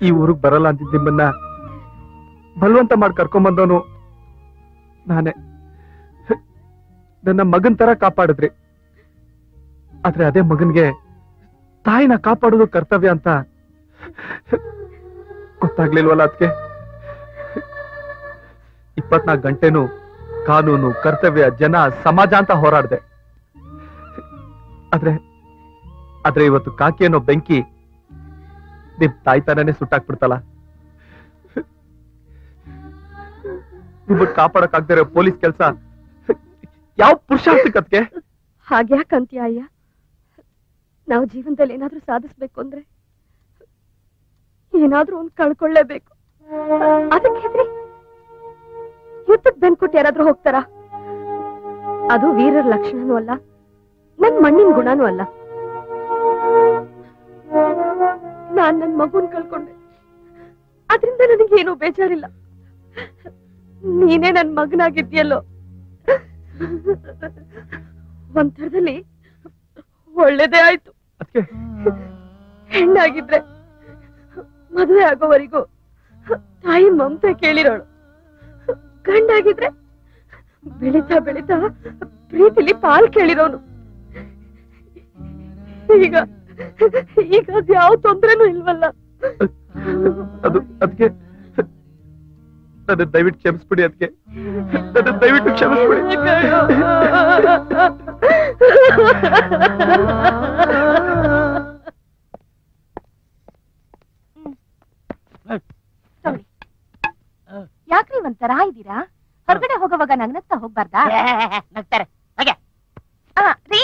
ಈ ಊರಿಗೆ ಬರಲ್ಲ ಅಂತಿದ್ದ ನಿಮ್ಮನ್ನ. ಬಲವಂತ ಮಾಡಿ ಕರ್ಕೊಂಬಂದವನು ನಾನೇ. ನನ್ನ ಮಗನ್ ತರ ಕಾಪಾಡಿದ್ರಿ. ಆದ್ರೆ ಅದೇ ಮಗನ್ಗೆ ತಾಯಿನ ಕಾಪಾಡೋದು ಕರ್ತವ್ಯ ಅಂತ ಗೊತ್ತಾಗ್ಲಿಲ್ವಲ್ಲ ಅದಕ್ಕೆ ಇಪ್ಪತ್ನಾಲ್ಕು ಗಂಟೆನು ಕಾನೂನು, ಕರ್ತವ್ಯ, ಜನ, ಸಮಾಜ ಅಂತ ಹೋರಾಡಿದೆ. ಆದ್ರೆ ಆದ್ರೆ ಇವತ್ತು ಕಾಕಿ ಅನ್ನೋ ಬೆಂಕಿ ನಿಮ್ ತಾಯ್ತನೇ ಸುಟ್ಟಾಕ್ಬಿಡ್ತಲ್ಲ? ನಿಮ್ಮನ್ ಕಾಪಾಡಕ್ ಆಗ್ದಿರೋ ಪೊಲೀಸ್ ಕೆಲ್ಸ ಯಾವ ಪುರುಷಾರ್ಥಕ್ಕತ್ಗೆ ಹಾಗ್ಯಾಕಂತೀಯ ಅಯ್ಯ? ನಾವು ಜೀವನದಲ್ಲಿ ಏನಾದ್ರೂ ಸಾಧಿಸ್ಬೇಕು ಅಂದ್ರೆ ಏನಾದ್ರೂ ಒಂದ್ ಕಳ್ಕೊಳ್ಳೇಬೇಕು. ಅದಕ್ಕೆ ಹೆದ್ರಿ? ಯುದ್ಧಕ್ ಯಾರಾದ್ರೂ ಹೋಗ್ತಾರ? ಅದು ವೀರರ ಲಕ್ಷಣನೂ ಅಲ್ಲ, ನನ್ ಮಣ್ಣಿನ ಗುಣನೂ ಅಲ್ಲ. ನಾನ್ ನನ್ ಮಗುನ್ ಕಳ್ಕೊಂಡೆ. ಅದ್ರಿಂದ ನನಗೇನು ಬೇಜಾರಿಲ್ಲ. ನೀನೇ ನನ್ ಮಗನಾಗಿದ್ಯಲ್ಲೋ ಒಂಥರದಲ್ಲಿ ಒಳ್ಳೇದೇ ಆಯ್ತು. ಹೆಣ್ಣಾಗಿದ್ರೆ ಮದುವೆ ಆಗೋವರೆಗೂ ತಾಯಿ ಮಮತೆ ಕೇಳಿರೋಳು. ಗಂಡಾಗಿದ್ರೆ ಬೆಳೀತಾ ಬೆಳೀತಾ ಪ್ರೀತಿಲಿ ಪಾಲ್ ಕೇಳಿರೋನು. ಈಗ ಈಗ ಅದ್ಯಾವ ತೊಂದ್ರೆನೂ ಇಲ್ವಲ್ಲ? ಅದು ಅದಕ್ಕೆ ನನ್ನ ದಯವಿಟ್ಟು ಕ್ಷಮಿಸ್ಬಿಡಿ ಅದಕ್ಕೆ. ನನ್ನ ದಯವಿಟ್ಟು ಕ್ಷಮಿಸ್ಬಿಡಿ. ಯಾಕ್ರಿ ಒಂಥರ ಇದ್ದೀರಾ? ಹೊರಗಡೆ ಹೋಗುವಾಗ ನಗ್ನಗ್ತಾ ಹೋಗ್ಬಾರ್ದಾ? ನಗ್ತಾರೆ. ಹಾಗೆ. ರೀ.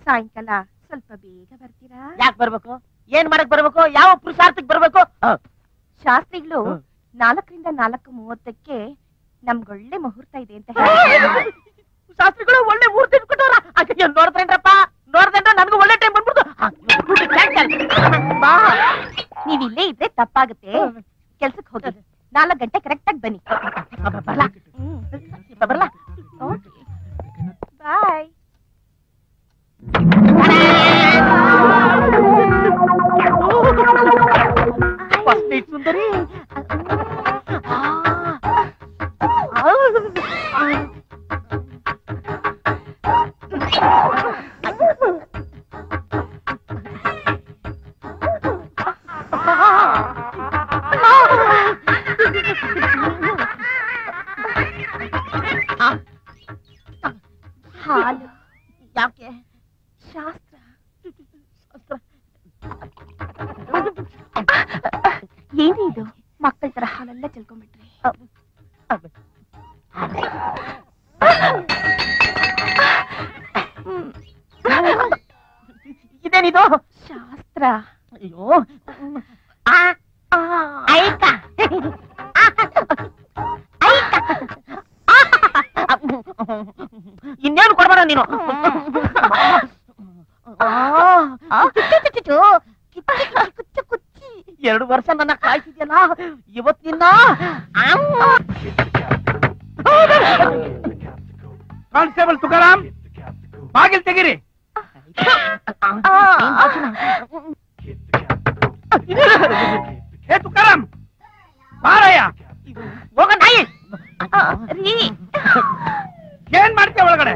ಸಾಯಂಕಾಲ. ಸ್ವಲ್ಪ ಬೇಗ ಬರ್ತೀರಾ ಯಾಕೆ ಬರ್ಬೇಕು ಏನ್ ಮಾಡಕ್ ಬರ್ಬೇಕು ಯಾವ ಪುರುಷಾರ್ಥಕ್ ಬರ್ಬೇಕು ಶಾಸ್ತ್ರಿಗಳು ನಾಲ್ಕರಿಂದ ನಾಲ್ಕು ಮೂವತ್ತಕ್ಕೆ ನಮ್ಗೊಳ್ಳೆ ಮುಹೂರ್ತ ಇದೆ ಅಂತ. ಶಾಸ್ತ್ರಿಗಳು ಒಳ್ಳೆ ಮುಹೂರ್ತ ತಿಳ್ಕೊಂಡವ್ರ ನೋಡ್ತೇನ್ರಪ್ಪ ನೋಡ್ತೇನ್ರ ನನ್ಗೂ ಒಳ್ಳೆ ಟೈಮ್ ಬಂದ್ಬಿಡ್ತು ನೀವ್ ಇಲ್ಲೇ ಇದ್ರೆ ತಪ್ಪಾಗುತ್ತೆ ಕೆಲ್ಸಕ್ಕೆ ಹೋಗಿ ನಾಲ್ಕು ಗಂಟೆ ಕರೆಕ್ಟ್ ಆಗಿ ಬನ್ನಿ ಬರ್ಲಾ ಬರ್ಲಾ ಬಾಯ್ ఫస్ట్ డేట్ సుందరి హాలు ಏನೇ ಇದು ಮಕ್ಕಳ ತರ ಹಾಲೆಲ್ಲ ಚೆಲ್ಕೊಂಡ್ಬಿಟ್ರಿ ಇದೇನಿದು? ಶಾಸ್ತ್ರ. ಅಯ್ಯೋ. ಆಯ್ತಾ ಇನ್ನೇನು ಕೊಡ್ಬೇಡ ನೀನು? ಎರಡು ವರ್ಷ ನನ್ನ ಕಾಯ್ತಿದ್ಯಲ್ಲ? ಇವತ್ ನಿನ್ನ ಕಾನ್ಸ್ಟೇಬಲ್ ತುಕಾರಾಮ್ ಬಾಗಿಲ್ ತೆಗಿರಿ. ಏ ತುಕಾರಾಮ್ ಬಾರಯ್ಯ. ಹೋಗ ನಾಯಿ. ಏನ್ ಮಾಡ್ತೀಯ ಒಳಗಡೆ?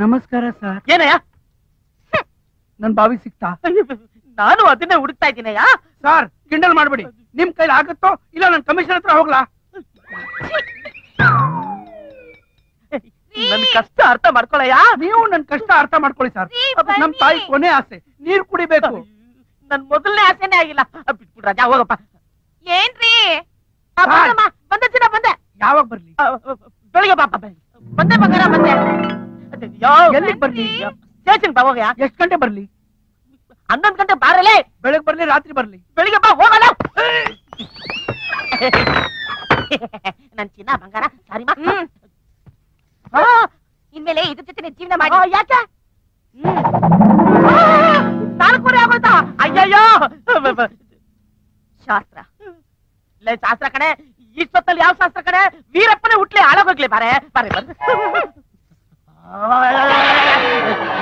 ನಮಸ್ಕಾರ ಸರ್. ಏನಯ್ಯ? ನನ್ ಬಾವಿ ಸಿಕ್ತಾ? ನಾನು ಅದನ್ನೇ ಹುಡುಕ್ತಾ ಇದ್ದೀನಯ್ಯ? ಸರ್ ಕಿಂಡಲ್ ಮಾಡ್ಬೇಡಿ. ನಿಮ್ ಕೈಲಿ ಆಗುತ್ತೋ ಇಲ್ಲ ನನ್ ಕಮಿಷನ್ ಹತ್ರ ಹೋಗ್ಲಾ? ನನ್ ಕಷ್ಟ ಅರ್ಥ ಮಾಡ್ಕೊಳಯ್ಯ? ನೀವು ನನ್ ಕಷ್ಟ ಅರ್ಥ ಮಾಡ್ಕೊಳ್ಳಿ ಸರ್. ನಮ್ ತಾಯಿ ಕೊನೆ ಆಸೆ. ನೀರ್ ಕುಡಿಬೇಕು. ನನ್ ಮೊದಲನೇ ಆಸೆನೇ ಆಗಿಲ್ಲ. ಬಿಟ್ಬಿಡ್ ರಾಜ ಹೋಗಪ್ಪ. ಏನ್ರಿ? ಬಂದ ಬಂದಮ್ಮ, ಬಂದೆ ಚಿನ್ನ ಬಂದೆ. ಯಾವಾಗ ಬರ್ಲಿ? ಬೆಳಿಗ್ಗೆ ಬೆಳಿಗ್ಗೆ ಬಾಪ ಬಂದೆ ಬಂಗಾರ ಬಂದೆ. ಎಲ್ಲಿಗ್ ಬರ್ಲಿ? ಸ್ಟೇಷನ್ ಬಾ ಹೋಗ್ಯಾ? ಎಷ್ಟ್ ಗಂಟೆ ಬರ್ಲಿ? ಹನ್ನೊಂದು ಗಂಟೆ ಬಾರಲೇ. ಬೆಳಗ್ ಬರ್ಲಿ ರಾತ್ರಿ ಬರ್ಲಿ? ಬೆಳಿಗ್ಗೆ ಬಾ ಹೋಗಲ್ಲ ನನ್ ಚಿನ್ನ ಬಂಗಾರ ಸಾರಿ ಮಾ. ಇನ್ಮೇಲೆ ಇದ್ರ ಜೊತೆ ಜೀವನ ಮಾಡಿ. ಯಾಕೆ? ನಾಲ್ಕೂವರೆ ಆಗೋಯ್ತಾ? ಅಯ್ಯಯ್ಯೋ. ಶಾಸ್ತ್ರ. ಲೇ ಶಾಸ್ತ್ರ ಕಣೆ ಇಷ್ಟೊತ್ತಲ್ಲಿ ಯಾವ ಶಾಸ್ತ್ರ ಕಡೆ? ವೀರಪ್ಪನೇ ಹುಟ್ಲಿ ಹಾಳಾಗೋಗ್ಲಿ ಬಾರೆ. ಬಾರೆ ಬಂದು.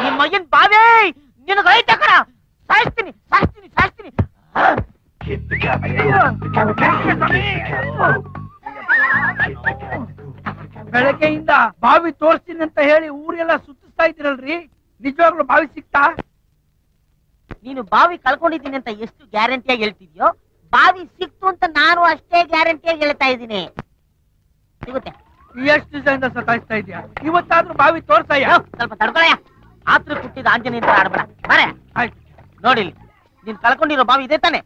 ನಿಮ್ಮ ಮಗಿನ ಬಾವೇ ನಿನಗೆ ಐತೆ ಕಣ. ಸಾಯಿಸ್ತೀನಿ ಸಾಯಿಸ್ತೀನಿ ಸಾಯಿಸ್ತೀನಿ. ಬೆಳಗ್ಗೆಯಿಂದ ಬಾವಿ ತೋರಿಸ್ತೀನಿ ಅಂತ ಹೇಳಿ ಊರೆಲ್ಲ ಸುತ್ತಿಸ್ತಾ ಇದ್ದೀರಲ್ರಿ? ನಿಜವಾಗ್ಲೂ ಬಾವಿ ಸಿಕ್ತಾ ನೀನು ಬಾವಿ ಕಳ್ಕೊಂಡಿದ್ದೀನಿ ಅಂತ ಎಷ್ಟು ಗ್ಯಾರಂಟಿಯಾಗಿ ಹೇಳ್ತಿದ್ಯೋ ಬಾವಿ ಸಿಕ್ತು ಅಂತ ನಾನು ಅಷ್ಟೇ ಗ್ಯಾರಂಟಿಯಾಗಿ ಹೇಳ್ತಾ ಇದ್ದೀನಿ. ಸಿಗುತ್ತೆ. ಎಷ್ಟು ದಿವಸದಿಂದ ಸತಾಯಿಸ್ತಾ ಇದೆಯಾ? ಇವತ್ತಾದ್ರೂ ಬಾವಿ ತೋರ್ಸಯ್ಯ? ಸ್ವಲ್ಪ ತಡ್ಕೊಳಯ್ಯ. ಆತ್ರ ಕುಟ್ಟಿದ ಆಂಜನೇಯ ಆಡ್ಬೇಡ. ಬರೇ. ಆಯ್ತು. ನೋಡಿಲಿ ನೀನ್ ಕಳ್ಕೊಂಡಿರೋ ಬಾವಿ ಇದೆ ತಾನೆ.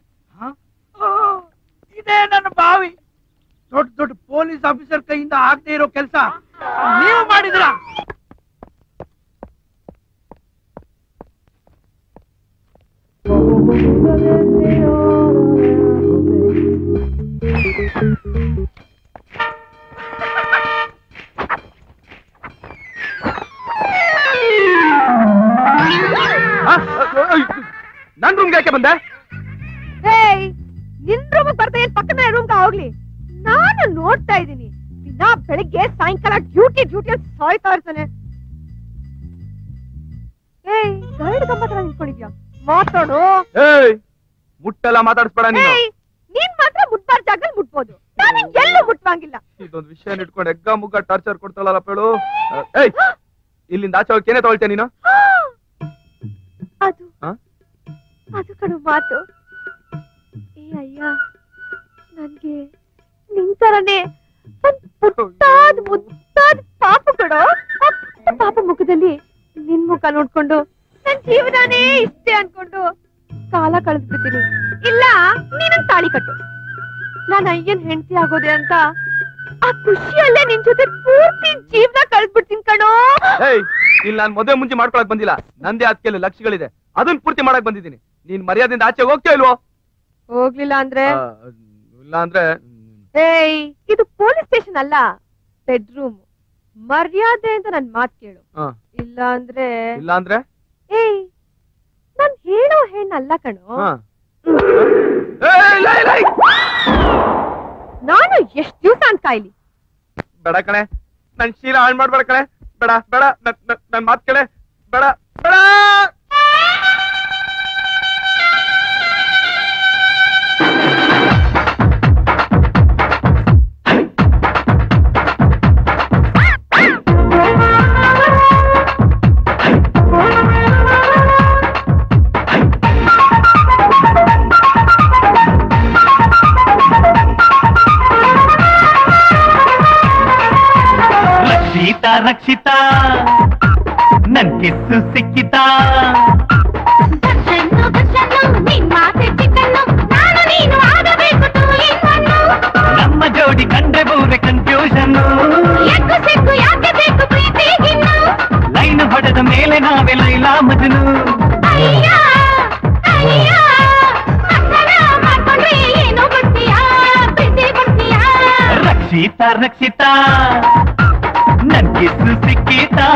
ಇದೇ ನನ್ನ ಬಾವಿ. ದೊಡ್ಡ ದೊಡ್ಡ ಪೊಲೀಸ್ ಆಫೀಸರ್ ಕೈಯಿಂದ ಆಗದೆ ಇರೋ ಕೆಲಸ. ನೀವು ಮಾಡಿದ್ರ ನನ್ ರೂಮ್ಗೆ ಯಾಕೆ ಬಂದೆ? ನಿನ್ ರೂಮ್ ಬರ್ತಾ ಏನ್ ಪಕ್ಕದ ರೂಮ್ ಹೋಗ್ಲಿ. ನಾನು ನೋಡ್ತಾ ಇದ್ದೀನಿ. ದಿನ ಬೆಳಿಗ್ಗೆ ಸಾಯಂಕಾಲ ಡ್ಯೂಟಿ ಡ್ಯೂಟಿ ಸಾಯ್ತಾ ಇರ್ತಾನೆ. ಏಯ್ ಗೈಡ್ ಗಮ್ಮತ್ ನಿಂತ್ಕೊಂಡಿದ್ಯಾ? ಮಾತಾಡು. ಏಯ್ ಮುಟ್ಟೆಲ್ಲ ಮಾತಾಡಿಸ್ಬೇಡ ನೀನು. ನೀನ್ ಮಾತ್ರ ಮುಟ್ಬಾರ್ದ ಜಾಗದಲ್ಲಿ ಮುಟ್ಬೋದು ನಾನು ಎಲ್ಲೂ ಮುಟ್ವಂಗಿಲ್ಲ ಇದೊಂದು ವಿಷಯ ಇಟ್ಕೊಂಡು ಎಗ್ಗ ಮುಗ್ಗ ಟಾರ್ಚರ್ ಕೊಡ್ತಾಳಲ್ಲ ಪೇಳು ಏಯ್ ಇಲ್ಲಿಂದ ಆಚೆ ಹೋಗಿ ಏನೇ ತಗೊಳ್ತೇನೆ ನೀನು ಅದು ಆ? ಅದು ಕಣು ಮಾತು ಏ ಅಯ್ಯ ನನ್ಗೆ ನಿಂತರನೇ ಒಂದ್ ಪುಟ್ಟಾದ್ ಮುದ್ದಾದ ಪಾಪ ಕೊಡೋ ಆ ಪುಟ್ಟ ಪಾಪ ಮುಖದಲ್ಲಿ ನಿನ್ ಮುಖ ನೋಡ್ಕೊಂಡು ನನ್ ಜೀವನನೇ ಇಷ್ಟೇ ಅನ್ಕೊಂಡು ಕಾಲ ಕಳಿಸ್ಬಿಡ್ತೀನಿ. ಇಲ್ಲ ನೀನು ತಾಳಿ ಕಟ್ಟು. ನಾನು ಅಯ್ಯನ್ ಹೆಂಡತಿ ಆಗೋದೆ ಅಂತ ಆ ಖುಷಿಯಲ್ಲೇ ನಿನ್ ಜೊತೆ ಪೂರ್ತಿ ಜೀವನ ಕಳಿಸ್ಬಿಡ್ತೀನಿ ಕಣೋ. ಏಯ್ ಇಲ್ಲಿ ನಾನು ಮದುವೆ ಮುಂಚೆ ಮಾಡ್ಕೊಳಕ್ ಬಂದಿಲ್ಲ. ನಂದೇ ಅದಕ್ಕೆ ಲಕ್ಷಗಳಿದೆ. ಅದನ್ನ ಪೂರ್ತಿ ಮಾಡಕ್ ಬಂದಿದ್ದೀನಿ. ನೀನ್ ಮರ್ಯಾದೆಯಿಂದ ಆಚೆ ಹೋಗ್ತಾ ಇಲ್ವೋ? ಹೋಗ್ಲಿಲ್ಲ ಅಂದ್ರೆ? ಇಲ್ಲ ಅಂದ್ರೆ ಏಯ್ ಇದು ಪೊಲೀಸ್ ಸ್ಟೇಷನ್ ಅಲ್ಲ ಬೆಡ್ರೂಮ್. ಮರ್ಯಾದೆ ಅಂತ ನನ್ ಮಾತ್ ಕೇಳು. ಇಲ್ಲ ಅಂದ್ರೆ? ಇಲ್ಲ ಅಂದ್ರೆ? ಏಯ್ ಹೇಳೋ ಹೆಣ್ಣಲ್ಲ ಕಣೋ. ನಾನು ಎಷ್ಟ್ ದಿವಸ ಅಂತ ಕಾಯ್ಲಿ? ಬೇಡ ಕಣೆ. ನನ್ ಶೀಲ ಹಾಳ್ ಮಾಡ್ಬೇಡ ಕಣೆ. ಬೇಡ ಬೇಡ ನನ್ ಮಾತ್ ಕಣೆ ಬೇಡ ಬೇಡ. ರಕ್ಷಿತ ರಕ್ಷಿತ ನನ್ ಕಿಸ್ಸು ಸಿಕ್ಕಿತ ನಮ್ಮ ಜೋಡಿ ಕಂಡ್ರೆ ಬಹುವೆ ಕನ್ಫ್ಯೂಷನ್ ಲೈನ್ ಹೊಡೆದ ಮೇಲೆ ನಾವೆ ಲೈಲಾ ಮಜನು ರಕ್ಷಿತ ರಕ್ಷಿತ ನನ್ಗಿಸು ಸಿಕ್ಕಿತಾ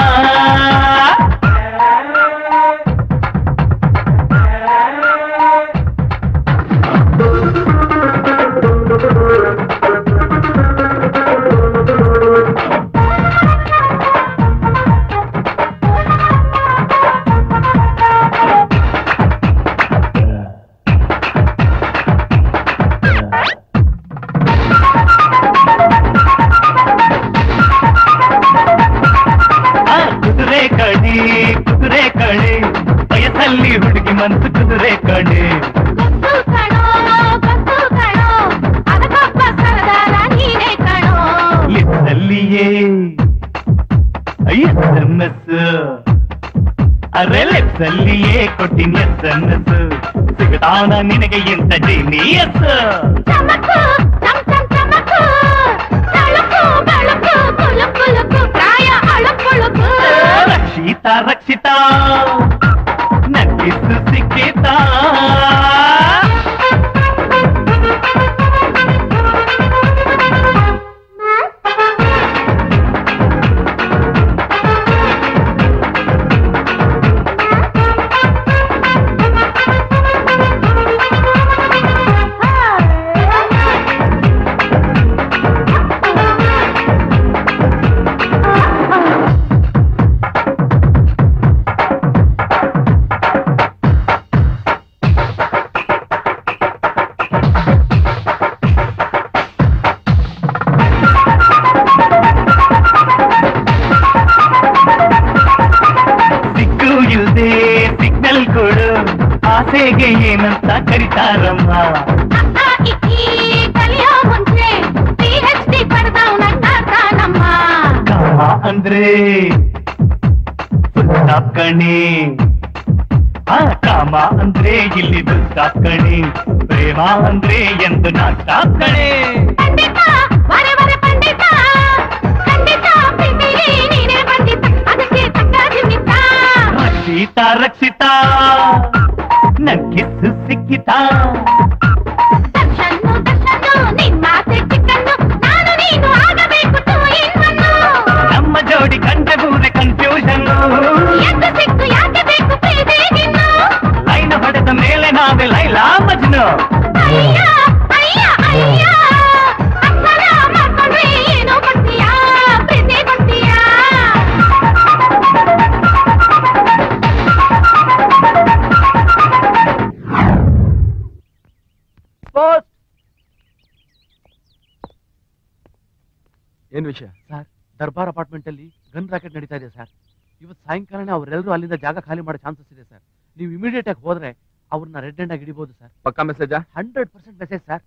ಅಲ್ಲಿಂದ ಜಾಗ ಖಾಲಿ ಮಾಡೋ ಚಾನ್ಸಸ್ ಇದೆ ಸರ್ ನೀವು ಇಮಿಡಿಯೇಟ್ ಆಗಿ ಹೋದ್ರೆ ಅವ್ರನ್ನ ರೆಡ್ ಹ್ಯಾಂಡ್ ಆಗಿ ಹಿಡಿಬಹುದು ಸರ್ ಪಕ್ಕಾ message hundred percent message sir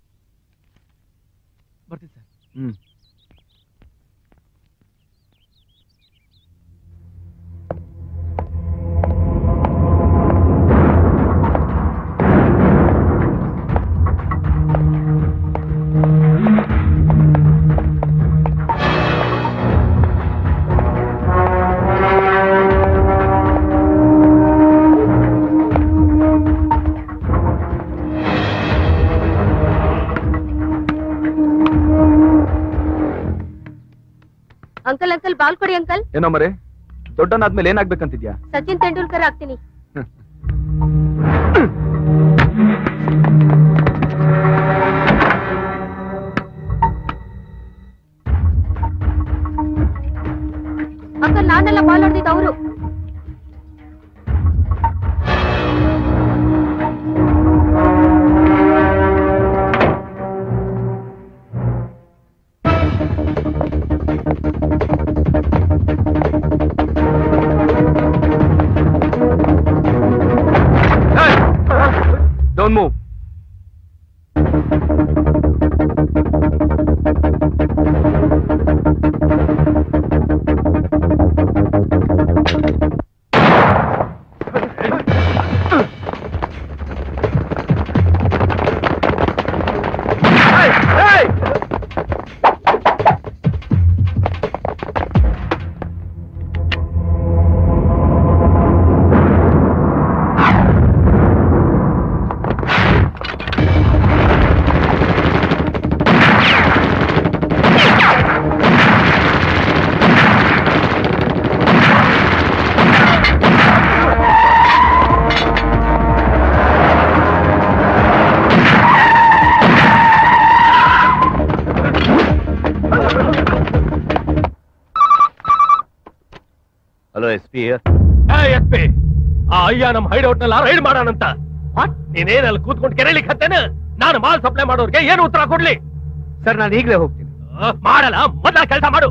ಬರ್ತೀನಿ ಸರ್ ಹ್ಮ್. ಕಾಲ್ ಕೊಡಿ ಅಂಕಲ್ ಏನೋ ಮರೆ ದೊಡ್ಡನಾದ್ಮೇಲೆ ಏನಾಗ್ಬೇಕಂತಿದ್ಯಾ ಸಚಿನ್ ತೆಂಡೂಲ್ಕರ್ ಆಗ್ತೀನಿ ಅಂಕಲ್ ನಾನೆಲ್ಲ ಬಾಲ್ ಹೊಡೆದಿದ್ದು ಅವರು ಆ ಹೈಡ್ ನಮ್ ಹೈಡೌಟ್ನಲ್ಲಿ ರೈಡ್ ಮಾಡೋಣಂತ? ನೀನೇನ್ ಅಲ್ಲಿ ಕೂತ್ಕೊಂಡು ಕೆರೆಲಿಕ್ಕೆ ಹತ್ತೇನ? ನಾನು ಮಾಲ್ ಸಪ್ಲೈ ಮಾಡೋರ್ಗೆ ಏನು ಉತ್ತರ ಕೊಡ್ಲಿ? ಸರ್ ನಾನು ಈಗಲೇ ಹೋಗ್ತೀನಿ. ಮಾಡಲ್ಲ ಮೊದಲ ಕೆಲಸ ಮಾಡು.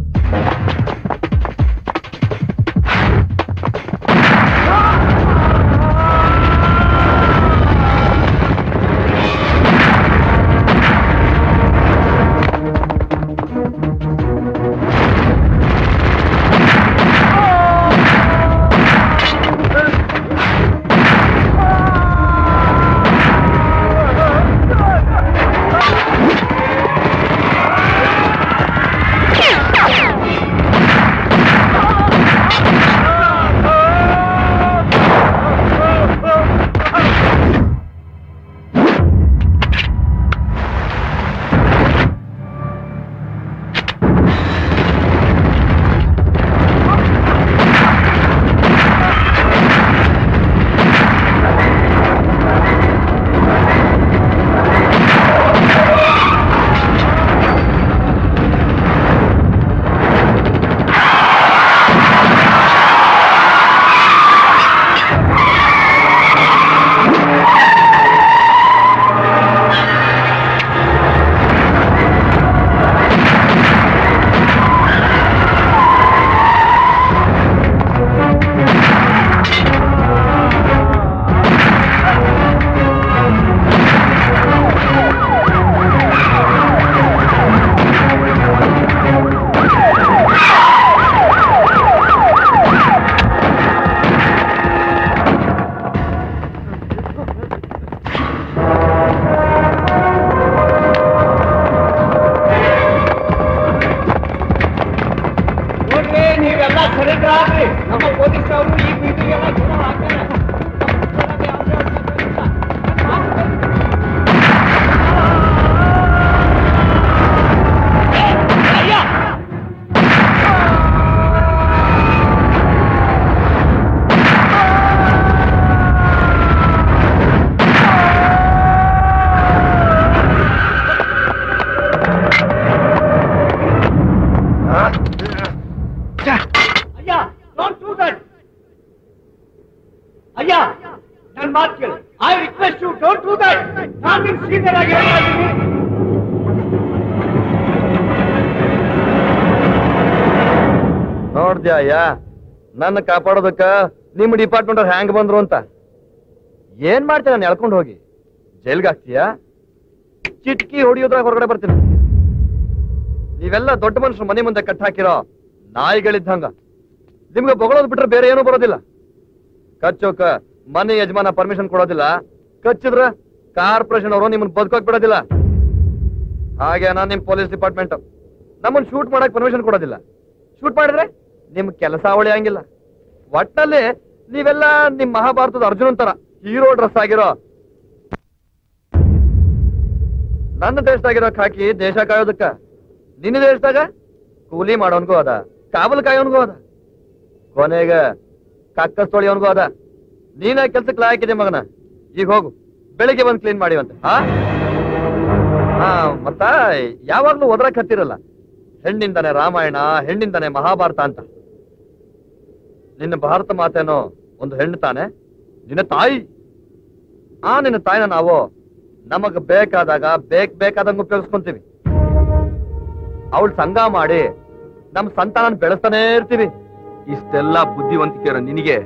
ನನ್ನ ಕಾಪಾಡೋದಕ್ಕ ನಿಮ್ ಡಿಪಾರ್ಟ್ಮೆಂಟ್ ಅವ್ರು ಹ್ಯಾಂಗ್ ಬಂದ್ರು ಅಂತ. ಏನ್ ಮಾಡ್ತೀನಿ ನಾನು ಎಳ್ಕೊಂಡು ಹೋಗಿ? ಜೈಲ್ಗೆ ಹಾಕ್ತೀಯಾ? ಚಿಟ್ಕಿ ಹೊಡಿಯೋದ್ರಾಗ ಹೊರಗಡೆ ಬರ್ತೀನಿ. ನೀವೆಲ್ಲ ದೊಡ್ಡ ಮನುಷ್ಯರು ಮನೆ ಮುಂದೆ ಕಟ್ ಹಾಕಿರೋ ನಾಯಿಗಳಿದ್ದಂಗ. ನಿಮ್ಗೆ ಬೊಗಳೋದ್ ಬಿಟ್ರೆ ಬೇರೆ ಏನೂ ಬರೋದಿಲ್ಲ. ಕಚ್ಚೋಕ ಮನೆ ಯಜಮಾನ ಪರ್ಮಿಷನ್ ಕೊಡೋದಿಲ್ಲ. ಕಚ್ಚಿದ್ರ ಕಾರ್ಪೊರೇಷನ್ ಅವರು ನಿಮ್ಮನ್ನ ಬದುಕೋಕ್ ಬಿಡೋದಿಲ್ಲ. ಹಾಗೆ ನಾನು ನಿಮ್ ಪೊಲೀಸ್ ಡಿಪಾರ್ಟ್ಮೆಂಟ್ ನಮ್ಮನ್ನ ಶೂಟ್ ಮಾಡಕ್ ಪರ್ಮಿಷನ್ ಕೊಡೋದಿಲ್ಲ. ಶೂಟ್ ಮಾಡಿದ್ರೆ ನಿಮ್ ಕೆಲಸ ಉಳಿಯಂಗಿಲ್ಲ ಒಟ್ಟಲ್ಲಿ ನೀವೆಲ್ಲ ನಿಮ್ ಮಹಾಭಾರತದ ಅರ್ಜುನ್ ತರ ಹೀರೋ ಡ್ರೆಸ್ ಆಗಿರೋ ನನ್ನ ದೇಶದಾಗಿರೋ ಖಾಕಿ ದೇಶ ಕಾಯೋದಕ್ಕ. ನಿನ್ನ ದೇಶದಾಗ ಕೂಲಿ ಮಾಡೋನ್ಗೂ ಅದ, ಕಾವಲ್ ಕಾಯೋನ್ಗೂ ಅದ, ಕೊನೆಗ ಕಕ್ಕಸ್ ತೊಳಿಯೋನ್ಗೂ ಅದ. ನೀನ ಕೆಲ್ಸಕ್ಕೆ ಲಾಯಕಿದೆ ಮಗನ, ಈಗ ಹೋಗು, ಬೆಳಿಗ್ಗೆ ಬಂದು ಕ್ಲೀನ್ ಮಾಡಿವಂತೆ ಹಾ? ಹಾ, ಮತ್ತ ಯಾವಾಗ್ಲೂ ಒದರಕ್ ಹತ್ತಿರಲ್ಲ, ಹೆಣ್ಣಿಂದಾನೆ ರಾಮಾಯಣ, ಹೆಣ್ಣಿಂದಾನೆ ಮಹಾಭಾರತ ಅಂತ. ನಿನ್ನ ಭಾರತ ಮಾತೇನೋ ಒಂದು ಹೆಣ್ಣು ತಾನೆ ನಿನ್ನ ತಾಯಿ? ಆ ನಿನ್ನ ತಾಯಿನ ನಾವು ನಮಗ್ ಬೇಕಾದಾಗ ಬೇಕ್ ಬೇಕಾದಂಗ ಉಪಯೋಗಿಸ್ಕೊಂತೀವಿ. ಅವಳು ಸಂಘ ಮಾಡಿ ನಮ್ ಸಂತಾನ ಬೆಳೆಸ್ತಾನೆ ಇರ್ತೀವಿ. ಇಷ್ಟೆಲ್ಲ ಬುದ್ಧಿವಂತಿಕೆಯರ ನಿನಗೆ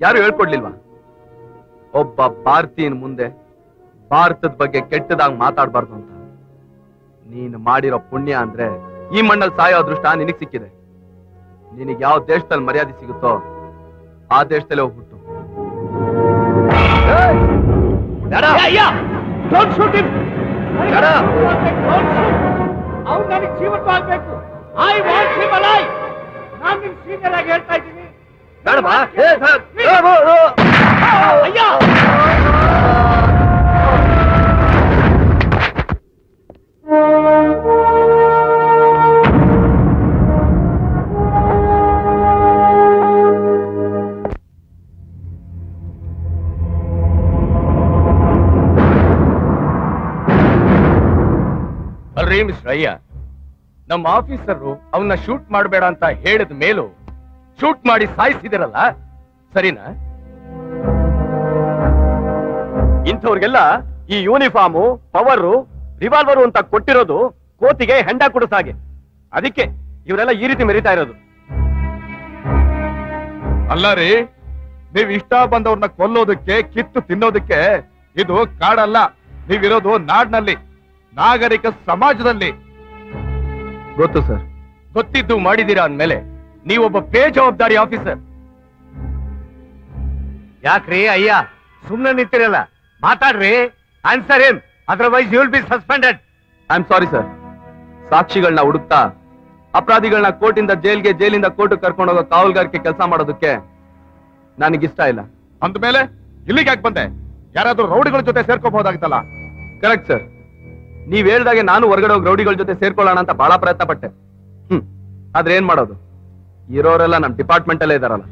ಯಾರು ಹೇಳ್ಕೊಡ್ಲಿಲ್ವಾ? ಒಬ್ಬ ಭಾರತೀಯನ ಮುಂದೆ ಭಾರತದ ಬಗ್ಗೆ ಕೆಟ್ಟದಾಗಿ ಮಾತಾಡಬಾರ್ದು ಅಂತ. ನೀನು ಮಾಡಿರೋ ಪುಣ್ಯ ಅಂದ್ರೆ ಈ ಮಣ್ಣಲ್ಲಿ ಸಾಯೋ ಅದೃಷ್ಟ ನಿನಗ್ ಸಿಕ್ಕಿದೆ. ನಿನಗೆ ಯಾವ ದೇಶದಲ್ಲಿ ಮರ್ಯಾದೆ ಸಿಗುತ್ತೋ ಆ ದೇಶದಲ್ಲೇ ಹೋಗ್ಬಿಟ್ಟು. ಜೀವಂತವಾಗ್ಬೇಕು ಐ ವಾಂಟ್ ಹಿಮ್ ಅಲೈವ್ ನಾನು ನಿಮ್ ಸೀನಿಯರ್ ಆಗಿ ಹೇಳ್ತಾ ಇದ್ದೀನಿ. ಅಯ್ಯ! ಮಿಸ್ಟರ್ ಅಯ್ಯ, ನಮ್ಮ ಆಫೀಸರ್ ಅವನ್ನ ಶೂಟ್ ಮಾಡಬೇಡ ಅಂತ ಹೇಳಿದ ಮೇಲೂ ಶೂಟ್ ಮಾಡಿ ಸಾಯಿಸಿದಿರಲ್ಲ, ಸರಿನಾ? ಇಂಥವ್ರಿಗೆಲ್ಲ ಈ ಯೂನಿಫಾರ್ಮು, ಪವರು, ರಿವಾಲ್ವರು ಅಂತ ಕೊಟ್ಟಿರೋದು ಕೋತಿಗೆ ಹೆಂಡ ಕುಡಿಸಾಗೆ ಅದಕ್ಕೆ ಇವರೆಲ್ಲ ಈ ರೀತಿ ಮೆರಿತಾ ಇರೋದು. ಅಲ್ಲ ರೀ, ನೀವ್ ಇಷ್ಟ ಬಂದವ್ರನ್ನ ಕೊಲ್ಲೋದಕ್ಕೆ, ಕಿತ್ತು ತಿನ್ನೋದಕ್ಕೆ ಇದು ಕಾಡಲ್ಲ. ನೀವಿರೋದು ನಾಡ್ನಲ್ಲಿ. ನಾಗರಿಕ ಸಮಾಜದಲ್ಲಿ. ಗೊತ್ತು ಸರ್. ಗೊತ್ತಿದ್ದು ಮಾಡಿದೀರಾ ಅಂದ್ಮೇಲೆ ನೀವೊಬ್ಬ ಬೇಜವಾಬ್ದಾರಿ ಆಫೀಸರ್. ಯಾಕ್ರಿ ಅಯ್ಯ ಸುಮ್ಮನೆ ನಿಂತಿರಲ್ಲ. ಮಾತಾಡ್ರಿ. ಆನ್ಸರ್ ಏನ್? Otherwise you will be suspended I am sorry sir ಸಾಕ್ಷಿಗಳನ್ನ ಹುಡುಕ್ತಾ ಅಪರಾಧಿಗಳನ್ನ ಕೋರ್ಟಿಂದ ಜೈಲ್ಗೆ ಜೈಲಿಂದ ಕೋರ್ಟ್ ಕರ್ಕೊಂಡು ಹೋಗೋ ಕಾವಲ್ಗಾರಿಕೆ ಕೆಲಸ ಮಾಡೋದಕ್ಕೆ ನನಗಿಷ್ಟ ಇಲ್ಲ. ಅಂದ್ಮೇಲೆ ಇಲ್ಲಿಗೆ ಯಾಕೆ ಬಂದೆ? ಯಾರಾದ್ರೂ ರೌಡಿಗಳ ಜೊತೆ ಸೇರ್ಕೋಬಹುದಾಗಿತ್ತಲ್ಲ? ಕರೆಕ್ಟ್ ಸರ್ ನೀವ್ ಹೇಳ್ದಾಗೆ ನಾನು ಹೊರಗಡೆ ಹೋಗಿ ರೌಡಿಗಳ ಜೊತೆ ಸೇರ್ಕೊಳ್ಳೋಣ ಅಂತ ಬಹಳ ಪ್ರಯತ್ನ ಪಟ್ಟೆ ಹ್ಮ್. ಆದ್ರೆ ಏನ್ ಮಾಡೋದು? ಇರೋರೆಲ್ಲ ನಮ್ ಡಿಪಾರ್ಟ್ಮೆಂಟ್ ಅಲ್ಲೇ ಇದಾರಲ್ಲ.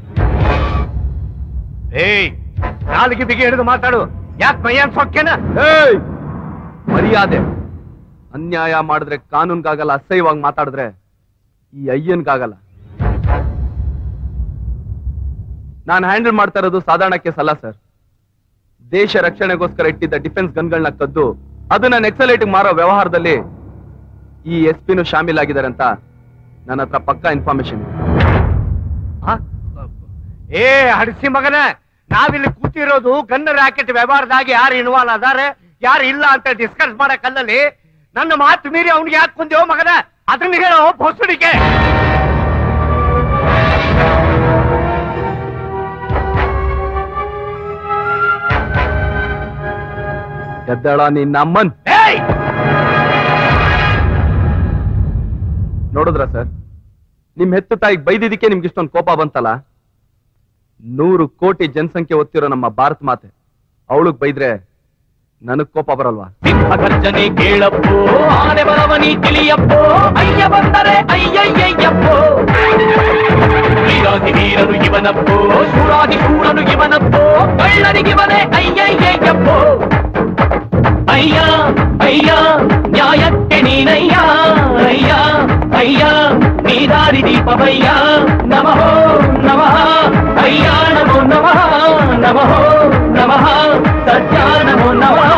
ಏಯ್ ನಾಲ್ಗೆ ಬಿಗಿ ಹಿಡಿದು ಮಾತಾಡು. ಯಾಕೆ ಮೈಯನ್ ಸೊಕ್ಕೇನ? ಏಯ್! ಮರ್ಯಾದೆ. ಅನ್ಯಾಯ ಮಾಡಿದ್ರೆ ಕಾನೂನ್ಗಾಗಲ್ಲ ಅಸಹ್ಯವಾಗಿ ಮಾತಾಡಿದ್ರೆ ಈ ಅಯ್ಯನ್ಗಾಗಲ್ಲ. ನಾನು ಹ್ಯಾಂಡಲ್ ಮಾಡ್ತಾ ಇರೋದು ಸಾಧಾರಣ ಕೇಸ್ ಅಲ್ಲ ಸರ್. ದೇಶ ರಕ್ಷಣೆಗೋಸ್ಕರ ಇಟ್ಟಿದ್ದ ಡಿಫೆನ್ಸ್ ಗನ್ಗಳನ್ನ ಕದ್ದು ಅದನ್ನ ನೆಕ್ಸಲೈಟ್ ಮಾರೋ ವ್ಯವಹಾರದಲ್ಲಿ ಈ ಎಸ್ ಪಿನು ಶಾಮೀಲಾಗಿದ್ದಾರೆ ಅಂತ ನನ್ನ ಹತ್ರ ಪಕ್ಕಾ ಇನ್ಫಾರ್ಮೇಶನ್ ಏ, ಹಡಿಸಿ ಮಗನ, ನಾವಿಲ್ಲಿ ಕೂತಿರೋದು ಗನ್ನ ರಾಕೆಟ್ ವ್ಯವಹಾರದಾಗ ಯಾರು ಇನ್ವಾಲ್ವ್ ಅದಾರೆ ಯಾರು ಇಲ್ಲ ಅಂತ ಡಿಸ್ಕಸ್ ಮಾಡಕ್ಕಲ್ಲಲ್ಲಿ ನನ್ನ ಮಾತು ಮೀರಿ ಅವ್ನಿಗೆ ಯಾಕೆ ಕುಂದೇವೋ ಮಗನ? ಅದನ್ನ ಹೇಳೋ ಭೋಸಡಿಕೆ ಎದ್ದಾಳ ನಿನ್ನಮ್ಮನ್ ನೋಡಿದ್ರ ಸರ್? ನಿಮ್ ಹೆತ್ತು ತಾಯಿಗೆ ಬೈದಿದ್ದಕ್ಕೆ ನಿಮ್ಗೆ ಇಷ್ಟೊಂದು ಕೋಪ ಬಂತಲ್ಲ? ನೂರು ಕೋಟಿ ಜನಸಂಖ್ಯೆ ಒತ್ತಿರೋ ನಮ್ಮ ಭಾರತ ಮಾತೆ ಅವಳಗ್ ಬೈದ್ರೆ ನನಗ್ ಕೋಪ ಬರಲ್ವಾ? ಗರ್ಜನೆ ಕೇಳಪ್ಪೋ ಆನೆ ಬರವನಿ ತಿಳಿಯಪ್ಪೋ ಅಯ್ಯ ಬಂದರೆ ಅಯ್ಯಯ್ಯಯ್ಯಪ್ಪೋ. ವೀರಾದಿ ವೀರನು ಇವನಪ್ಪೋ ಶೂರಾದಿ ಶೂರನು ಇವನಪ್ಪೋ ಕಳ್ಳನಿಗಿವನೇ ಅಯ್ಯಯ್ಯಯ್ಯಪ್ಪೋ. ಅಯ್ಯ ಅಯ್ಯ ನ್ಯಾಯಕ್ಕೆ ನೀನಯ್ಯ ಅಯ್ಯ ಅಯ್ಯ ನೀ ದಾರಿ ದೀಪವಯ್ಯ ನಮಃ ನಮಃ ಅಯ್ಯ ನಮೋ ನಮಃ ನಮಃ ನಮಃ ಸತ್ಯ ನಮೋ ನಮಃ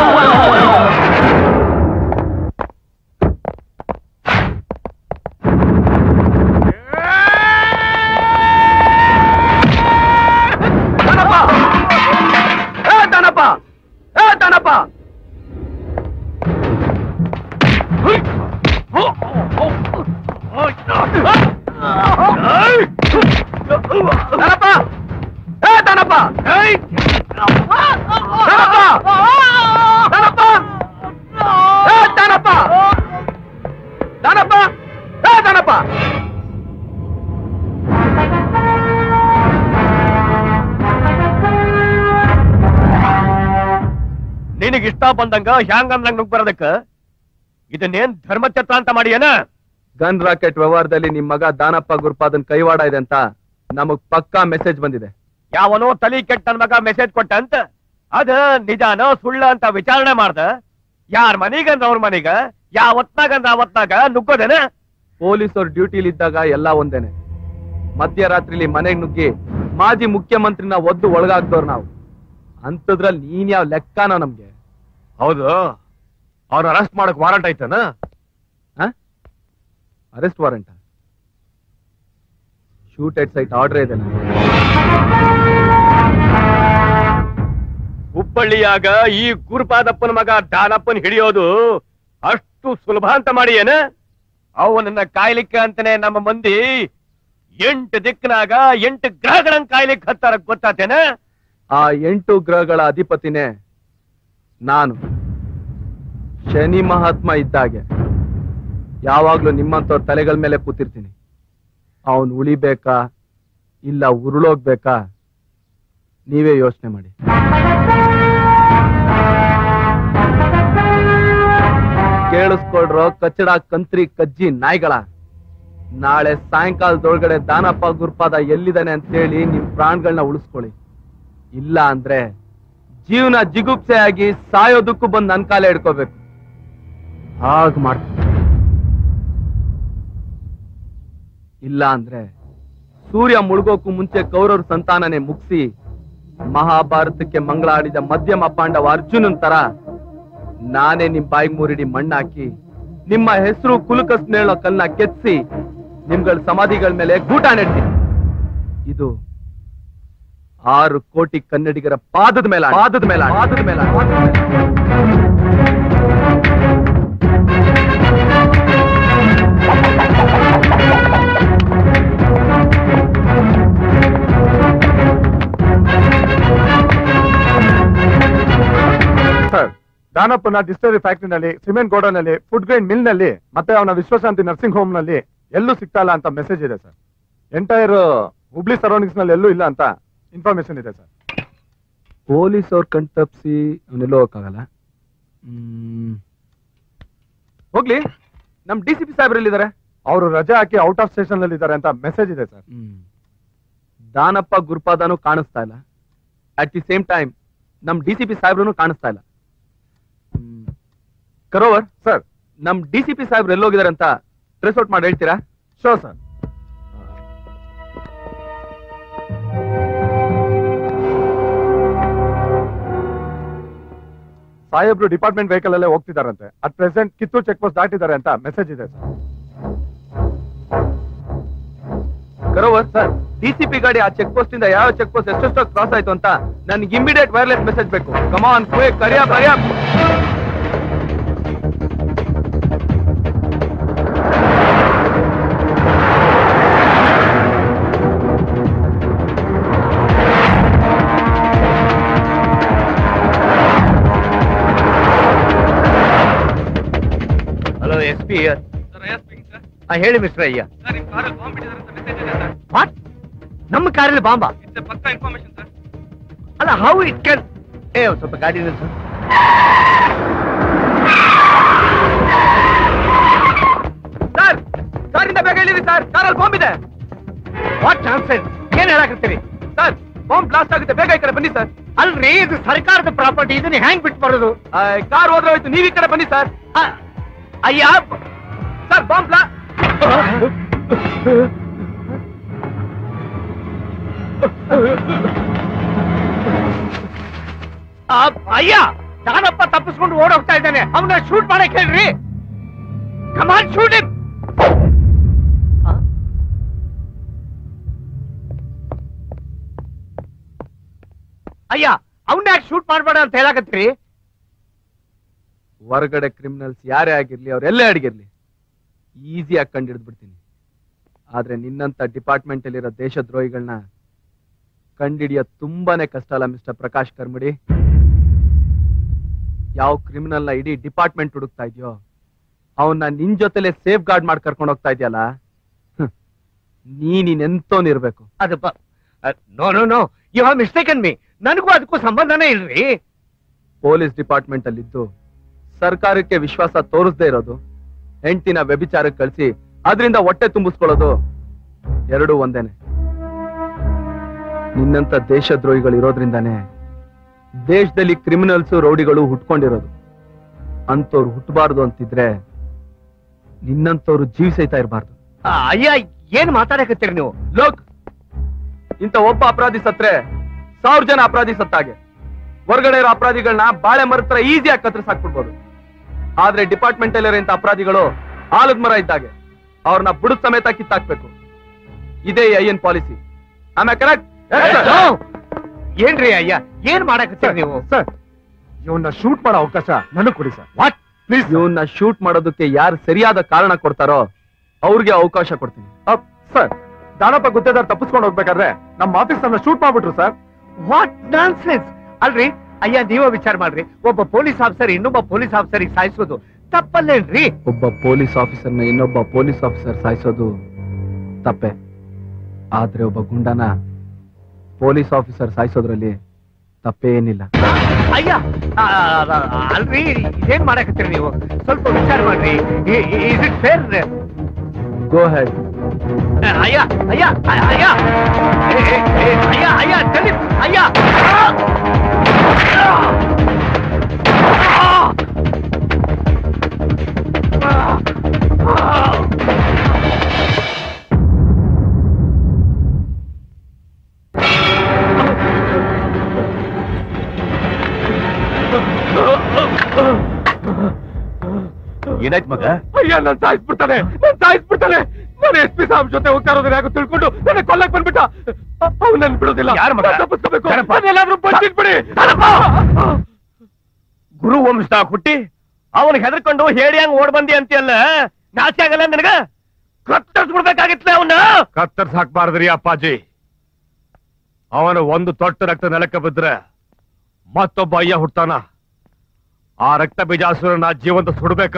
ಏ ಇಷ್ಟ ಬಂದಂಗ ಹ್ಯಾಂಗ ಅಂದಂಗ ನುಗ್ ಬರೋದಕ್ಕ? ಇದನ್ನೇನ್ ಧರ್ಮಛತ್ರ ಅಂತ ಮಾಡಿಯೇನ? ಗನ್ ರಾಕೆಟ್ ವ್ಯವಹಾರದಲ್ಲಿ ನಿಮ್ ಮಗ ದಾನಪ್ಪ ಗುರುಪಾದನ್ ಕೈವಾಡ ಇದೆ ಅಂತ ನಮಗ್ ಪಕ್ಕಾ ಮೆಸೇಜ್ ಬಂದಿದೆ. ಯಾವನೋ ತಲಿ ಕೆಟ್ಟ ನನ್ ಮಗ ಮೆಸೇಜ್ ಕೊಟ್ಟ ಅಂತ ಅದ ನಿಜಾನ ಸುಳ್ಳ ಅಂತ ವಿಚಾರಣೆ ಮಾಡ್ದ. ಯಾರ್ ಮನಿಗಂದ್ರ ಅವ್ರ ಮನಿಗ ಯಾವತ್ನಾಗಂದ್ರ ಅವತ್ನಾಗ ನುಗ್ಗೋದೇನ? ಪೊಲೀಸರು ಡ್ಯೂಟಿಲಿ ಇದ್ದಾಗ ಎಲ್ಲ ಒಂದೇನೆ. ಮಧ್ಯರಾತ್ರಿಲಿ ಮನೆಗ್ ನುಗ್ಗಿ ಮಾಜಿ ಮುಖ್ಯಮಂತ್ರಿನ ಒದ್ದು ಒಳಗಾಗ್ದವ್ರ ನಾವು. ಅಂತದ್ರಲ್ಲಿ ನೀನ್ ಯಾವ ಲೆಕ್ಕನ ನಮ್ಗೆ? ಹೌದು. ಅವ್ರ ಅರೆಸ್ಟ್ ಮಾಡಕ್ warrant ಆಯ್ತನ arrest warrant shoot at sight order ಇದೆ. ಹುಬ್ಬಳ್ಳಿಯಾಗ ಈ ಗುರುಪಾದಪ್ಪನ ಮಗ ದಾನಪ್ಪನ ಹಿಡಿಯೋದು ಅಷ್ಟು ಸುಲಭ ಅಂತ ಮಾಡಿ ಏನ? ಅವನನ್ನ ಕಾಯ್ಲಿಕ್ಕೆ ಅಂತಾನೆ ನಮ್ಮ ಮಂದಿ ಎಂಟು ದಿಕ್ಕನಾಗ ಎಂಟು ಗ್ರಹಗಳನ್ನ ಕಾಯ್ಲಿಕ್ಕೆ ಹತ್ತಾರ ಗೊತ್ತಾತೇನ? ಆ ಎಂಟು ಗ್ರಹಗಳ ಅಧಿಪತಿನೇ ನಾನು. ಶನಿ ಮಹಾತ್ಮ ಇದ್ದಾಗೆ. ಯಾವಾಗ್ಲೂ ನಿಮ್ಮಂತವ್ರ ತಲೆಗಳ ಮೇಲೆ ಕೂತಿರ್ತೀನಿ. ಅವನು ಉಳಿಬೇಕಾ? ಇಲ್ಲ ಉರುಳೋಗ್ಬೇಕಾ? ನೀವೇ ಯೋಚನೆ ಮಾಡಿ. ಕೇಳಿಸ್ಕೊಳ್ರೋ ಕಚ್ಚಡ ಕಂತ್ರಿ ಕಜ್ಜಿ ನಾಯಿಗಳ. ನಾಳೆ ಸಾಯಂಕಾಲದೊಳಗಡೆ ದಾನಪ್ಪ ಗುರುಪಾದ ಎಲ್ಲಿದ್ದಾನೆ ಅಂತೇಳಿ ನಿಮ್ ಪ್ರಾಣಗಳನ್ನ ಉಳಿಸ್ಕೊಳ್ಳಿ. ಇಲ್ಲ ಅಂದ್ರೆ ಜೀವನ ಜಿಗುಪ್ಸೆ ಆಗಿ ಸಾಯೋದಕ್ಕೂ ಬಂದು ನನ್ ಕಾಲ ಹಿಡ್ಕೋಬೇಕು. ಹಾಗ್ ಮಾಡ್ತೀನಿ. ಇಲ್ಲ ಅಂದ್ರೆ ಸೂರ್ಯ ಮುಳುಗೋಕು ಮುಂಚೆ ಕೌರವ್ರ ಸಂತಾನನೆ ಮುಗಿಸಿ ಮಹಾಭಾರತಕ್ಕೆ ಮಂಗಳ ಆಡಿದ ಮಧ್ಯಮ ಪಾಂಡವ ಅರ್ಜುನನ್ ತರ ನಾನೇ ನಿಮ್ ಬಾಯಿ ಮೂರಿಡಿ ಮಣ್ಣಾಕಿ, ನಿಮ್ಮ ಹೆಸರು ಕುಲುಕಸ್ ನೇಳೋ ಕಲ್ನ ಕೆತ್ಸಿ, ನಿಮ್ಗಳ ಸಮಾಧಿಗಳ ಮೇಲೆ ಗೂಟ ನೆಡ್ತೀನಿ ಇದು ಆರು ಕೋಟಿ ಕನ್ನಡಿಗರ ಪಾದದ ಮೇಲೆ ಪಾದದ ಮೇಲೆ ಪಾದದ ಮೇಲೆ ಸರ್ ದಾನಪ್ಪನ ಡಿಸ್ಟರಿ ಫ್ಯಾಕ್ಟರಿನಲ್ಲಿ ಸಿಮೆಂಟ್ ಗೋಡೌನಲ್ಲಿ ಫುಡ್ ಗ್ರೈನ್ ಮಿಲ್ನಲ್ಲಿ ಮತ್ತೆ ಅವನ ವಿಶ್ವಶಾಂತಿ ನರ್ಸಿಂಗ್ ಹೋಮ್ನಲ್ಲಿ ಎಲ್ಲೂ ಸಿಗ್ತಾ ಇಲ್ಲ ಅಂತ ಮೆಸೇಜ್ ಇದೆ ಸರ್. ಎಂಟೈರ್ ಹುಬ್ಳಿ ಸರೌಂಡಿಂಗ್ಸ್ನಲ್ಲಿ ಎಲ್ಲೂ ಇಲ್ಲ ಅಂತ ಇನ್ಫಾರ್ಮೇಶನ್ ಇದೆ ಸರ್. ಪೊಲೀಸ್ ಅವ್ರ ಕಣ್ ತಪ್ಪಿಸಿ ಅವನೆಲ್ಲೋ ಹೋಗಕ್ಕಾಗಲ್ಲ? ಹ್ಮ್. ಹೋಗ್ಲಿ. ನಮ್ ಡಿ ಸಿ ಪಿ ಸಾಹೇಬ್ರಲ್ಲಿದ್ದಾರೆ ಅವರು ರಜೆ ಹಾಕಿ ಔಟ್ ಆಫ್ ಸ್ಟೇಷನ್ನಲ್ಲಿ ಇದ್ದಾರೆ ಅಂತ ಮೆಸೇಜ್ ಇದೆ ಸರ್. ದಾನಪ್ಪ ಗುರುಪಾದನು ಕಾಣಿಸ್ತಾ ಇಲ್ಲ. ಅಟ್ ದಿ ಸೇಮ್ ಟೈಮ್ ನಮ್ ಡಿ ಸಿ ಪಿ ಸಾಹೇಬ್ರು ಕಾಣಿಸ್ತಾ ಇಲ್ಲ. ಹ್ಮ್. ಕರೋವರ್ ಸರ್ ನಮ್ ಡಿ ಸಿ ಪಿ ಸಾಹೇಬ್ರು ಎಲ್ಲೋಗಿದಾರೆ ಅಂತ ಟ್ರೆಸ್ ಔಟ್ ಮಾಡಿ ಹೇಳ್ತೀರಾ? ಶೋ ಸರ್ ಸಾಹೇಬ್ರು ಡಿಪಾರ್ಟ್ಮೆಂಟ್ ವೆಹಿಕಲ್ ಅಲ್ಲೇ ಹೋಗ್ತಿದಾರಂತೆ. At present Kittur check post ದಾಟಿದ್ದಾರೆ ಅಂತ ಮೆಸೇಜ್ ಇದೆ ಸರ್ ಸರೋವರ್ ಸರ್ ಡಿಸಿಪಿ ಗಾಡಿ ಆ ಚೆಕ್ ಪೋಸ್ಟ್ ಇಂದ ಯಾವ ಚೆಕ್ ಪೋಸ್ಟ್ ಎಷ್ಟೆಷ್ಟು ಕ್ರಾಸ್ ಆಯ್ತು ಅಂತ ನನ್ಗೆ ಇಮಿಡಿಯೇಟ್ ವೈರ್ಲೆಸ್ ಮೆಸೇಜ್ ಬೇಕು. ಕಮಾನ್ ಕ್ವಿಕ್ ಕರಿಯ ಕರಿಯ ಎಸ್ ಪಿ ಹೇಳಿ ಮಿಸ್ಟರ್ ಅಯ್ಯ. ವಾಟ್ ನಮ್ಮ ಕಾರಲ್ಲಿ ಬಾಂಬಾ ಅಲ್ಲ ಹೌ ಇಟ್ ಕ್ಯಾನ್ ಏ ಒಂದ್ ಸ್ವಲ್ಪ ಗಾಡಿ ನಿಲ್ಸು. ಸರ್ ಕಾರಿಂದ ಬೇಗ ಇಳಿರಿ ಸರ್ ಕಾರಲ್ಲಿ ಬಾಂಬ್ ಇದೆ. ವಾಟ್ ಚಾನ್ಸಸ್ ಏನ್ ಹೇಳಕತ್ತೀರಿ? ಸರ್ ಬಾಂಬ್ ಬ್ಲಾಸ್ಟ್ ಆಗುತ್ತೆ. ಬೇಗ ಈ ಕಡೆ ಬನ್ನಿ ಸರ್ ಅಲ್ರಿ ಇದು ಸರ್ಕಾರದ ಪ್ರಾಪರ್ಟಿ ಇದನ್ನ ಹ್ಯಾಂಗ್ ಬಿಟ್ಟು ಬರೋದು ಕಾರ್ ಹೋದ್ರೆ ಹೋಯ್ತು. ನೀವ್ ಈ ಕಡೆ ಬನ್ನಿ ಸರ್ ಅಯ್ಯ ಸರ್ ಬಾಂಬ್ ಬ್ಲಾ ಆ, ಅಯ್ಯ ದಾನಪ್ಪ ತಪ್ಪಿಸ್ಕೊಂಡು ಓಡೋಗ್ತಾ ಇದ್ದಾನೆ ಅವನ ಶೂಟ್ ಮಾಡಕ್ ಹೇಳ್ರಿ ಕಮಾನ್ ಶೂಟ್ ಅಯ್ಯ ಅವನ್ನ ಯಾಕೆ ಶೂಟ್ ಮಾಡ್ಬೇಡ ಅಂತ ಹೇಳಕತ್ತೀರಿ ಹೊರಗಡೆ ಕ್ರಿಮಿನಲ್ಸ್ ಯಾರೇ ಆಗಿರ್ಲಿ ಅವ್ರೆಲ್ಲೇ ಅಡಗಿರ್ಲಿ ಈಸಿಯಾಗಿ ಕಂಡು ಬಿಡ್ತೀನಿ ಆದ್ರೆ ನಿನ್ನಂತ ಡಿಪಾರ್ಟ್ಮೆಂಟ್ ಅಲ್ಲಿರೋ ದೇಶದ್ರೋಹಿಗಳನ್ನ ಕಂಡಿಡಿಯ ತುಂಬಾನೇ ಕಷ್ಟ ಅಲ್ಲ ಮಿಸ್ಟರ್ ಪ್ರಕಾಶ್ ಕರ್ಮಡಿ. ಯಾವ ಕ್ರಿಮಿನಲ್ನ ಇಡೀ ಡಿಪಾರ್ಟ್ಮೆಂಟ್ ಹುಡುಕ್ತಾ ಇದೆಯೋ ಅವನ್ನ ನಿನ್ ಜೊತೆಲೆ ಸೇಫ್ ಗಾರ್ಡ್ ಮಾಡಿ ಕರ್ಕೊಂಡು ಹೋಗ್ತಾ ಇದೆಯಲ್ಲ? ಇರಬೇಕು. ಅದು no no no you have mistaken me ನನಗೂ ಅದಕ್ಕೂ ಸಂಬಂಧನೇ ಇಲ್ರಿ. ಪೊಲೀಸ್ ಡಿಪಾರ್ಟ್ಮೆಂಟ್ ಅಲ್ಲಿದ್ದು ಸರ್ಕಾರಕ್ಕೆ ವಿಶ್ವಾಸ ತೋರಿಸದೇ ಇರೋದು. ಹೆಂಡತಿನ ವ್ಯಭಿಚಾರಕ್ಕೆ ಕಳಿಸಿ ಅದರಿಂದ ಹೊಟ್ಟೆ ತುಂಬಿಸ್ಕೊಳ್ಳೋದು. ಎರಡೂ ಒಂದೇನೆ. ನಿನ್ನಂತ ದೇಶದ್ರೋಹಿಗಳು ಇರೋದ್ರಿಂದಾನೇ ದೇಶದಲ್ಲಿ ಕ್ರಿಮಿನಲ್ಸ್ ರೌಡಿಗಳು ಹುಟ್ಕೊಂಡಿರೋದು. ಅಂತವ್ರು ಹುಟ್ಟಬಾರ್ದು ಅಂತಿದ್ರೆ ನಿನ್ನಂತವ್ರು ಜೀವಿಸೈತಾ ಇರಬಾರ್ದು. ಆ, ಅಯ್ಯ ಏನ್ ಮಾತಾಡಕತ್ತೀರಿ ನೀವು? ಲೋಕ್ ಇಂತ ಒಬ್ಬ ಅಪರಾಧಿ ಸತ್ರೆ ಸಾವಿರ ಜನ ಅಪರಾಧಿ ಸತ್ತಾಗೆ. ಹೊರಗಡೆ ಇರೋ ಅಪರಾಧಿಗಳನ್ನ ಬಾಳೆ ಮರತ್ರ ಈಸಿಯಾಗಿ ಕತ್ತರಿಸಿ ಹಾಕ್ಬಿಡ್ಬೋದು ಆದ್ರೆ ಡಿಪಾರ್ಟ್ಮೆಂಟ್ ಅಲ್ಲಿ ಇಂಥ ಅಪರಾಧಿಗಳು ಆಲದ ಮರ ಇದ್ದಾಗೆ. ಅವ್ರನ್ನ ಬುಡದ ಸಮೇತ ಕಿತ್ತಾಕ್ಬೇಕು. ಇದೇ ಐ ಎನ್ ಪಾಲಿಸಿ. ಆಮೇಲೆ ಕರೆಕ್ಟ್! ಏನ್ರಿ ಅಯ್ಯ? ಏನ್ ಮಾಡಕತ್ತೀರಿ ನೀವು? ಸರ್ ಇವನ್ನ ಶೂಟ್ ಮಾಡೋ ಅವಕಾಶ ನನಗ್ ಕೊಡಿ ಸರ್ ವಾಟ್ ಪ್ಲೀಸ್ ಇವನ್ನ ಶೂಟ್ ಮಾಡೋದಕ್ಕೆ ಯಾರು ಸರಿಯಾದ ಕಾರಣ ಕೊಡ್ತಾರೋ ಅವ್ರಿಗೆ ಅವಕಾಶ ಕೊಡ್ತೀನಿ. ಸರ್ ದಾನಪ್ಪ ಗುತ್ತೇದಾರ್ ತಪ್ಪಿಸ್ಕೊಂಡು ಹೋಗ್ಬೇಕಾದ್ರೆ ನಮ್ಮ ಆಫೀಸ್ ಅನ್ನ ಶೂಟ್ ಮಾಡ್ಬಿಟ್ರು ಸರ್ ವಾಟ್ ಡಾನ್ಸ್ ಅಲ್ರಿ ಅಯ್ಯ ನೀವೇ ವಿಚಾರ ಮಾಡ್ರಿ. ಒಬ್ಬ ಪೊಲೀಸ್ ಆಫೀಸರ್ ಇನ್ನೊಬ್ಬ ಪೊಲೀಸ್ ಆಫೀಸರ್ ಸಾಯಿಸೋದು ತಪ್ಪಲ್ಲೇನ್ರಿ? ಒಬ್ಬ ಪೊಲೀಸ್ ಆಫೀಸರ್ನ ಇನ್ನೊಬ್ಬ ಪೊಲೀಸ್ ಆಫೀಸರ್ ಸಾಯಿಸೋದು ತಪ್ಪೆ. ಆದ್ರೆ ಒಬ್ಬ ಗುಂಡನ ಪೊಲೀಸ್ ಆಫೀಸರ್ ಸಾಯಿಸೋದ್ರಲ್ಲಿ ತಪ್ಪೇನಿಲ್ಲ ಅಯ್ಯ ಅಲ್ರಿ ಏನ್ ಮಾಡಕತ್ತೀರಿ ನೀವು? ಸ್ವಲ್ಪ ವಿಚಾರ ಮಾಡ್ರಿ. Is it fair go ahead ಅಯ್ಯ ಅಯ್ಯ ಅಯ್ಯ ಅಯ್ಯ ಅಯ್ಯ ಅಯ್ಯ. ಏನಾಯ್ತು ಮಗ ಅಯ್ಯ ನನ್ನ ಸಾಯಿಸ್ಬಿಡ್ತಾನೆ ನನ್ನ ಸಾಯಿಸ್ಬಿಡ್ತಾನೆ ನಾನು ಎಸ್ ಪಿ ಸಾಹೇಬ್ ಜೊತೆ ಹೋಗ್ತಾ ಯಾಕೋ ತಿಳ್ಕೊಂಡು ನನ್ನ ಕೊಲ್ಲಕ್ ಬಂದ್ಬಿಟ್ಟ. ಅವ್ನು ನನ್ ಬಿಡೋದಿಲ್ಲ. ಯಾರ್ ಮಗ? ತಪ್ಪಿಸ್ಕೋಬೇಕು. ಬಂದಿಟ್ಬಿಡಿ ಗುರು ವಂಶ ಹುಟ್ಟಿ. ಅವನ್ ಹೆದರ್ಕೊಂಡು ಹೇಳಿ ಹಂಗ್ ಓಡ್ ಬಂದಿ ಅಂತೀಯಲ್ಲ ನಾಚೆ ಆಗಲ್ಲ ನಿನಗ? ಕತ್ತರಿಸ್ಬಿಡ್ಬೇಕಾಗಿತ್ಲೆ ಅವನ್ನ ಕತ್ತರ್ಸ್ ಹಾಕ್ಬಾರ್ದ್ರಿ ಅಪ್ಪಾಜಿ. ಅವನು ಒಂದು ತೊಟ್ಟ ರಕ್ತ ನೆಲಕ್ಕೆ ಬಿದ್ರೆ ಮತ್ತೊಬ್ಬ ಅಯ್ಯ ಹುಟ್ಟಾನ ಆ ರಕ್ತ ಬೀಜಾಸುರನ ಜೀವಂತ ಸುಡ್ಬೇಕ?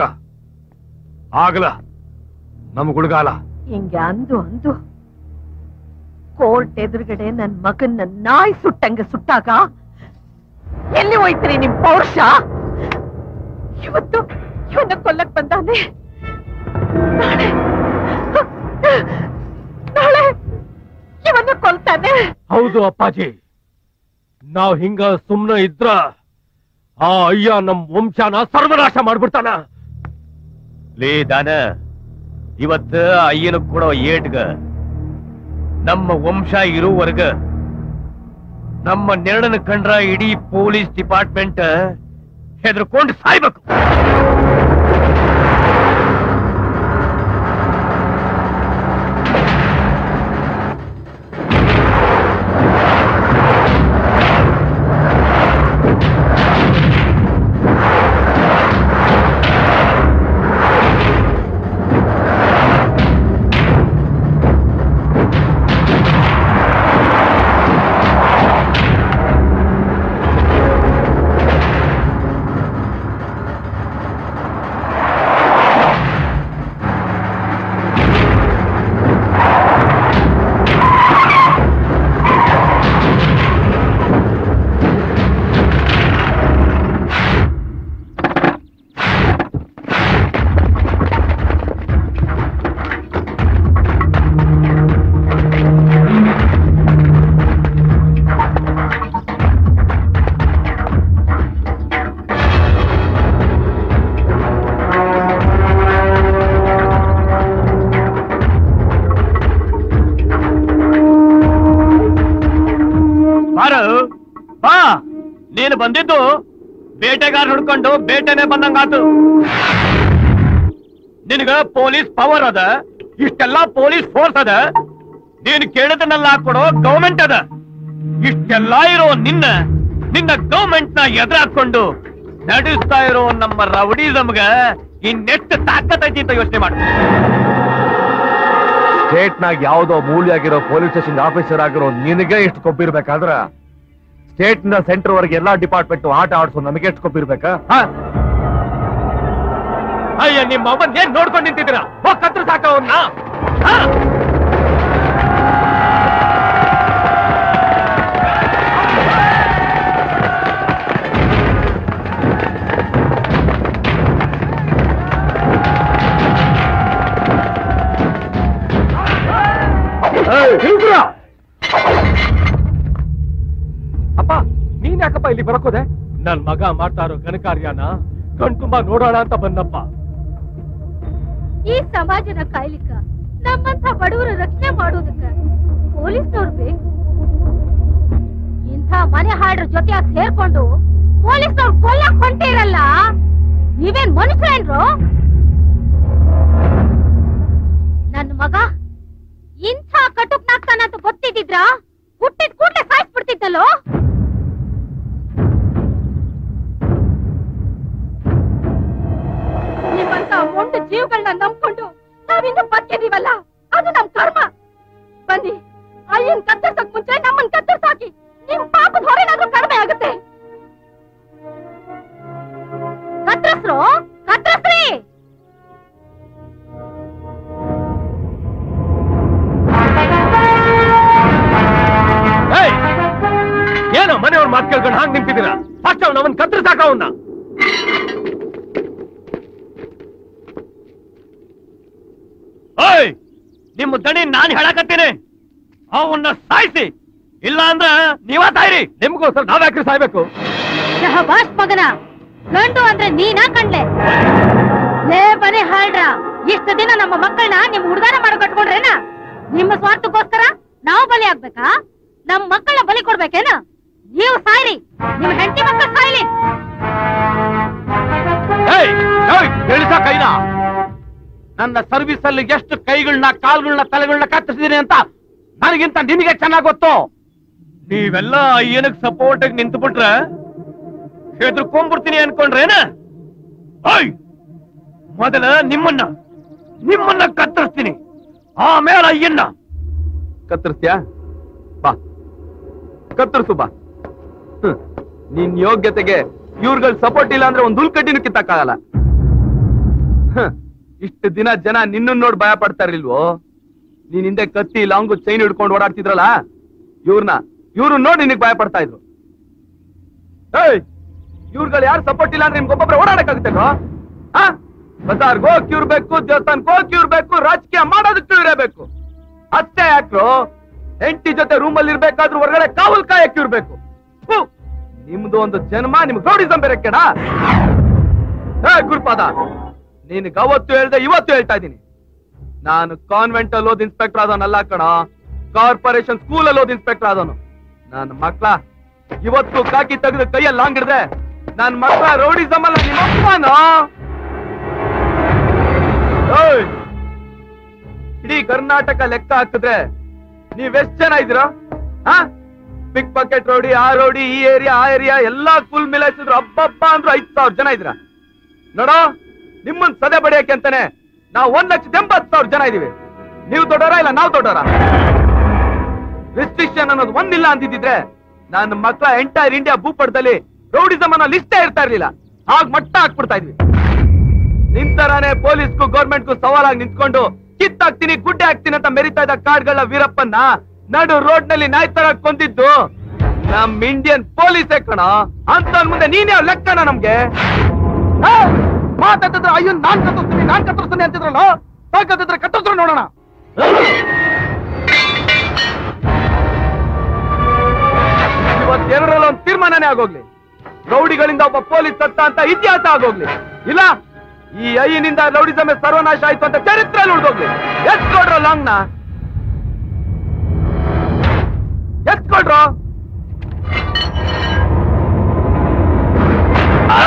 ಆಗಲ ನಮ್ ಗುಳ್ಗಾಲ ಹಿಂಗೆ ಅಂದು ಅಂದು ಕೋರ್ಟ್ ಎದುರುಗಡೆ ನನ್ ಮಗನ್ನ ನಾಯಿ ಸುಟ್ಟಂಗೆ ಸುಟ್ಟಾಗ ಎಲ್ಲಿ ಹೋಯ್ತ್ರಿ ನಿಮ್ ಪೌರುಷ? ಇವತ್ತು ಇವನ್ನ ಕೊಲ್ಲಕ್ ಬಂದಾನೆ. ನಾಳೆ. ನಾಳೆ ಇವನ್ನ ಕೊಲ್ತಾನೆ. ಹೌದು ಅಪ್ಪಾಜಿ. ನಾವ್ ಹಿಂಗ ಸುಮ್ನ ಇದ್ರ ಆ ಅಯ್ಯ ನಮ್ ವಂಶನ ಸರ್ವನಾಶ ಮಾಡ್ಬಿಡ್ತಾನ. ಲೇ ದಾನ ಇವತ್ತ ಅಯ್ಯನ ಕೊಡೋ ಏಟ್ಗ. ನಮ್ಮ ವಂಶ ಇರುವವರ್ಗ ನಮ್ಮ ನೆರಳನ ಕಂಡ್ರ ಇಡೀ ಪೊಲೀಸ್ ಡಿಪಾರ್ಟ್ಮೆಂಟ್ ಹೆದರ್ಕೊಂಡು ಸಾಯ್ಬೇಕು. ಪವರ್ ಅದ ಇಷ್ಟೆಲ್ಲ ಪೊಲೀಸ್ ಫೋರ್ಸ್ ಅದ ನೀನ್ ಕೇಳಿದನ್ನೆಲ್ಲ ಕೊಡೋ ಗೌರ್ಮೆಂಟ್ ಅದ. ಇಷ್ಟೆಲ್ಲ ಇರೋ ನಿನ್ನ ನಿನ್ನ ಗೌರ್ಮೆಂಟ್ನ ಎದುರಾಕೊಂಡು ನಡೆಸ್ತಾ ಇರೋ ನಮ್ಮ ರೌಡಿಸಮ್ಗ ಇನ್ನೆಷ್ಟು ತಾಕತ್ತೈತಿ ಅಂತ ಯೋಚನೆ ಮಾಡ. ಸ್ಟೇಟ್ ನಾಗ ಯಾವ್ದೋ ಮೂಲಿಯಾಗಿರೋ ಪೊಲೀಸ್ ಸ್ಟೇಷನ್ ಆಫೀಸರ್ ಆಗಿರೋ ನಿನಗೆ ಎಷ್ಟು ಕೊಬ್ಬಿರ್ಬೇಕಾದ್ರ ಸ್ಟೇಟ್ನ ಸೆಂಟರ್ ವರೆಗೆ ಎಲ್ಲಾ ಡಿಪಾರ್ಟ್ಮೆಂಟ್ ಆಟ ಆಡ್ಸೋ ನಮಗೆ ಎಷ್ಟು ಕೊಬ್ಬಿರ್ಬೇಕಾ ಹ? ಅಯ್ಯ ನಿಮ್ಮ ಅವನ್ ಏನ್ ನೋಡ್ಕೊಂಡು ನಿಂತಿದ್ದೀರಾ? ಹೋಗ್ ಕತ್ರ ಸಾಕ ಅವನ್ನ ಅಪ್ಪ ನೀನ್ ಯಾಕಪ್ಪ ಇಲ್ಲಿ ಬರಕೋದೆ ನನ್ ಮಗ ಮಾಡ್ತಾ ಇರೋ ಘನಕಾರ್ಯನ ಕಣ್ತುಂಬಾ ನೋಡೋಣ ಅಂತ ಬಂದಪ್ಪ. ಈ ಸಮಾಜನ ಕಾಯ್ಲಿಕ್ಕ ನಮ್ಮಂತ ಬಡವರ ರಕ್ಷಣೆ ಮಾಡೋದಕ್ಕ ಪೊಲೀಸ್ನವ್ರು ಬೇಕು. ಇಂಥ ಮನೆ ಹಾಡ್ರ ಜೊತೆ ಸೇರ್ಕೊಂಡು ಪೊಲೀಸ್ನವ್ರು ಕೊಲ್ಲಕ್ ಹೊಂಟಿರಲ್ಲ ನೀವೇನ್ ಮನುಷ್ಯನ್ರು ನನ್ ಮಗ ಇಂಥ ಕಟುಕ್ನಾಗ್ತಾನ ಅಂತ ಗೊತ್ತಿದ್ರ ಹುಟ್ಟಿದ ಕೂಡ್ಲೆ ಸಾಯಿಸ್ಬಿಡ್ತಿದ್ದಲ್ಲೋ? ಒಂದು ಜೀವಗಳನ್ನ ನಂಬ್ಕೊಂಡು ನಾವಿನ್ನು ಬದುಕಿದೀವಲ್ಲ? ಅದು ನಮ್ ಕರ್ಮ. ಬನ್ನಿ, ಅಯ್ಯನ್ ಕತ್ತರ್ಸಕ್ ಮುಂಚೆ ನಮ್ಮನ್ ಕತ್ತರ್ಸಾಕಿ ನಿಮ್ ಪಾಪದ ಹೊರೆನಾದ್ರೂ ಕಡಿಮೆ ಆಗುತ್ತೆ. ಕತ್ರಸ್ರು ಕತ್ರಸ್ರಿ! ಏನೋ ಮನೆಯವ್ರ ಮಾತು ಕೇಳ್ಕೊಂಡು ಹಾಂಗ್ ನಿಂತಿದ್ದೀರಾ? ಫಸ್ಟ್ ಅವ್ನ ಅವನ್ ಕತ್ರ ಸಾಕ ಅವನ್ನ ಓಯ್ ನಿಮ್ಮ ದಣಿ ನಾನು ಹೇಳಕತ್ತೀನಿ. ಅವನ್ನ ಸಾಯಿಸಿ. ಇಲ್ಲ ಅಂದ್ರ ನೀವ ಸಾಯ್ರಿ. ನಿಮ್ಗೋಸ್ಕರ ನಾವ್ಯಾಕ್ರಿ ಸಾಯ್ಬೇಕು. ಶಹಬಾಸ್ ಮಗನ. ಗಂಡು ಅಂದ್ರೆ ನೀನಾ ಕಂಡ್ಲೆ? ಲೇ ಬನೆ ಹಾಳ್ರ. ಇಷ್ಟು ದಿನ ನಮ್ಮ ಮಕ್ಕಳನ್ನ ನಿಮ್ ಹುಡುಗಾರ ಮಾಡಿ ಕಟ್ಕೊಂಡ್ರೇನ? ನಿಮ್ಮ ಸ್ವಾರ್ಥಕ್ಕೋಸ್ಕರ ನಾವು ಬಲಿ ಆಗ್ಬೇಕಾ? ನಮ್ ಮಕ್ಕಳ ಬಲಿ ಕೊಡ್ಬೇಕೇನ? ನೀವು ಸಾಯ್ರಿ. ನಿಮ್ ಹೆಂಡತಿ ಮಕ್ಕಳು ಸಾಯ್ಲಿ. ಕೈನ? ನನ್ನ ಸರ್ವಿಸ್ ಅಲ್ಲಿ ಎಷ್ಟು ಕೈಗಳನ್ನ ಕಾಲ್ಗಳನ್ನ ತಲೆಗಳನ್ನ ಕತ್ತರಿಸಿದೀನಿ ಅಂತ ನನಗಿಂತ ನಿನಗೆ ಚೆನ್ನಾಗ್ ಗೊತ್ತು? ನೀವೆಲ್ಲ ಅಯ್ಯನಕ್ ಸಪೋರ್ಟ್ ಆಗಿ ನಿಂತು ಬಿಟ್ರೆ ಹೆದರ್ಕೊಂಡ್ಬಿಡ್ತೀನಿ ಅನ್ಕೊಂಡ್ರೇನ ಮೊದಲ ನಿಮ್ಮನ್ನ ನಿಮ್ಮನ್ನ ಕತ್ತರಿಸ್ತೀನಿ. ಆಮೇಲೆ ಅಯ್ಯನ್ನ. ಕತ್ತರಿಸ್ತೀಯ? ಬಾ. ಕತ್ತರಿಸು ಬಾ. ನಿನ್ ಯೋಗ್ಯತೆಗೆ ಇವ್ರುಗಳ ಸಪೋರ್ಟ್ ಇಲ್ಲ ಅಂದ್ರೆ ಒಂದು ಹುಲ್ಕಡ್ಡಿನೂ ಕಿತ್ತಕ್ಕಾಗಲ್ಲ. ಇಷ್ಟು ದಿನ ಜನ ನಿನ್ನ ನೋಡಿ ಭಯ ಪಡ್ತಾ ಇರ್ಲಿಲ್ವೋ ನೀನ್ ಹಿಂದೆ ಕತ್ತಿ, ಲಾಂಗು, ಚೈನ್ ಹಿಡ್ಕೊಂಡು ಓಡಾಡ್ತಿದ್ರಲ್ಲ? ಇವ್ರನ್ನ ಇವ್ರು ನೋಡಿ ನಿನಗ್ ಭಯ ಪಡ್ತಾ ಇದ್ರು. ಇವ್ರಗಳು ಯಾರು ಸಪೋರ್ಟ್ ಇಲ್ಲ ಅಂದ್ರೆ ನಿಮ್ಗೆ ಒಬ್ಬೊಬ್ರೆ ಓಡಾಡಕ್ಕಾಗುತ್ತೇನೋ ಹಾ ಬಜಾರ್ಗೆ ಗೋ ಬೇಕು ದೇವಸ್ಥಾನಕ್ಕೆ ಹೋಗಕ್ ಇವ್ರು ರಾಜಕೀಯ ಮಾಡೋದಕ್ಕೆ ಇರಬೇಕು ಬೇಕು. ಅಷ್ಟೇ ಯಾಕ್ರು? ಎಂಟಿ ಜೊತೆ ರೂಮಲ್ಲಿ ಇರ್ಬೇಕಾದ್ರೂ ಹೊರಗಡೆ ಕಾವಲ್ ಕಾಯಕ್ಕೆ ಇರ್ಬೇಕು ನಿಮ್ದು ಒಂದು ಜನ್ಮ, ನಿಮ್ಗೆ ರೌಡಿಸಂ ಬೇರೆ ಗುರುಪಾದ! ನಿನಗೆ ಅವತ್ತು ಹೇಳ್ದೆ ಇವತ್ತು ಹೇಳ್ತಾ ಇದ್ದೀನಿ. ನಾನು ಕಾನ್ವೆಂಟ್ ಅಲ್ಲಿ ಓದ್ ಇನ್ಸ್ಪೆಕ್ಟರ್ ಆದವನಲ್ಲ ಕಣ. ಕಾರ್ಪೊರೇಷನ್ ಸ್ಕೂಲ್ ಅಲ್ಲಿ ಓದ್ ಇನ್ಸ್ಪೆಕ್ಟರ್ ಆದವನು. ನನ್ನ ಮಕ್ಳ, ಇವತ್ತು ಕಾಕಿ ತೆಗೆದು ಕೈಯಲ್ಲಿ ಲಾಂಗ್ ಹಿಡ್ದೆ ನನ್ನ ಮಕ್ಳ ರೌಡಿಸಮ್ ಅಲ್ಲ, ನಿನ್ನ ಇಡೀ ಕರ್ನಾಟಕ ಲೆಕ್ಕ ಹಾಕಿದ್ರೆ ನೀವೆಷ್ಟ್ ಜನ ಇದ್ದೀರಾ? ಹಾ ಪಿಕ್ ಪಾಕೆಟ್ ರೋಡಿ ಆ ರೋಡಿ ಈ ಏರಿಯಾ ಆ ಏರಿಯಾ ಎಲ್ಲಾ ಫುಲ್ ಮಿಲಾಯಿಸಿದ್ರು. ಅಬ್ಬಪ್ಪ ಅಂದ್ರು ಐದ್ ಸಾವಿರ ಜನ ಇದ್ರ ನೋಡೋ? ನಿಮ್ಮನ್ ಸದೆ ಬಡಿಯಕ್ಕೆ ಅಂತಾನೆ ನಾವು ಒಂದ್ ಲಕ್ಷದ ಎಂಬತ್ ಸಾವಿರ ಜನ ಇದೀವಿ ನೀವು ದೊಡ್ಡವರ ಇಲ್ಲ ನಾವು ದೊಡ್ಡವರ? ರಿಸ್ಟ್ರಿಕ್ಷನ್ ಅನ್ನೋದು ಒಂದಿಲ್ಲ ಅಂತಿದ್ರೆ ನನ್ನ ಮಕ್ಕಳ ಎಂಟೈರ್ ಇಂಡಿಯಾ ಭೂಪಟದಲ್ಲಿ ರೌಡಿಸಮ್ ಅನ್ನೋ ಲಿಸ್ಟೇ ಇರ್ತಾ ಇರ್ಲಿಲ್ಲ. ಹಾಗ ಮಟ್ಟ ಹಾಕ್ಬಿಡ್ತಾ ಇದ್ವಿ. ನಿಂತರಾನೆ ಪೊಲೀಸ್ಗೂ ಗೌರ್ಮೆಂಟ್ಗೂ ಸವಾಲಾಗಿ ನಿಂತ್ಕೊಂಡು ಕಿತ್ತಾಕ್ತೀನಿ, ಗುಡ್ಡೆ ಹಾಕ್ತೀನಿ ಅಂತ ಮೆರಿತಾ ಇದ್ದ ಕಾರ್ಡ್ಗಳ ವೀರಪ್ಪನ್ನ ನಡು ರೋಡ್ನಲ್ಲಿ ನಾಯಿ ತರ ಕೊಂದಿದ್ದು. ನಮ್ ಇಂಡಿಯನ್ ಪೊಲೀಸ್ ಕಣ ಅಂತ ಮುಂದೆ ನೀನ್ ಯಾವ ಲೆಕ್ಕನ ನಮ್ಗೆ? ಮಾತಾಡ್ತಿದ್ರೆ ಅಯ್ಯೋ, ನಾನ್ ಕತ್ತರಿಸ್ತೀನಿ ನಾನ್ ಕತ್ತರಿಸ್ತೀನಿ ಅಂತಿದ್ರಲ್ಲ ಕತ್ತಿದ್ರೆ ಕತ್ತರಿಸ್ರು ನೋಡೋಣ. ಇವತ್ತೆರಡರಲ್ಲಿ ಒಂದು ತೀರ್ಮಾನನೇ ಆಗೋಗ್ಲಿ. ರೌಡಿಗಳಿಂದ ಒಬ್ಬ ಪೊಲೀಸ್ ಸತ್ತ ಅಂತ ಇತಿಹಾಸ ಆಗೋಗ್ಲಿ. ಇಲ್ಲ, ಈ ಐನಿಂದ ರೌಡಿಸಮೆ ಸರ್ವನಾಶ ಆಯ್ತು ಅಂತ ಚರಿತ್ರೆಯಲ್ಲಿ ಉಳಿದೋಗ್ಲಿ. ಎತ್ಕೊಡ್ರ ಲಾಂಗ್ನ? ಎತ್ಕೊಡ್ರು ಆ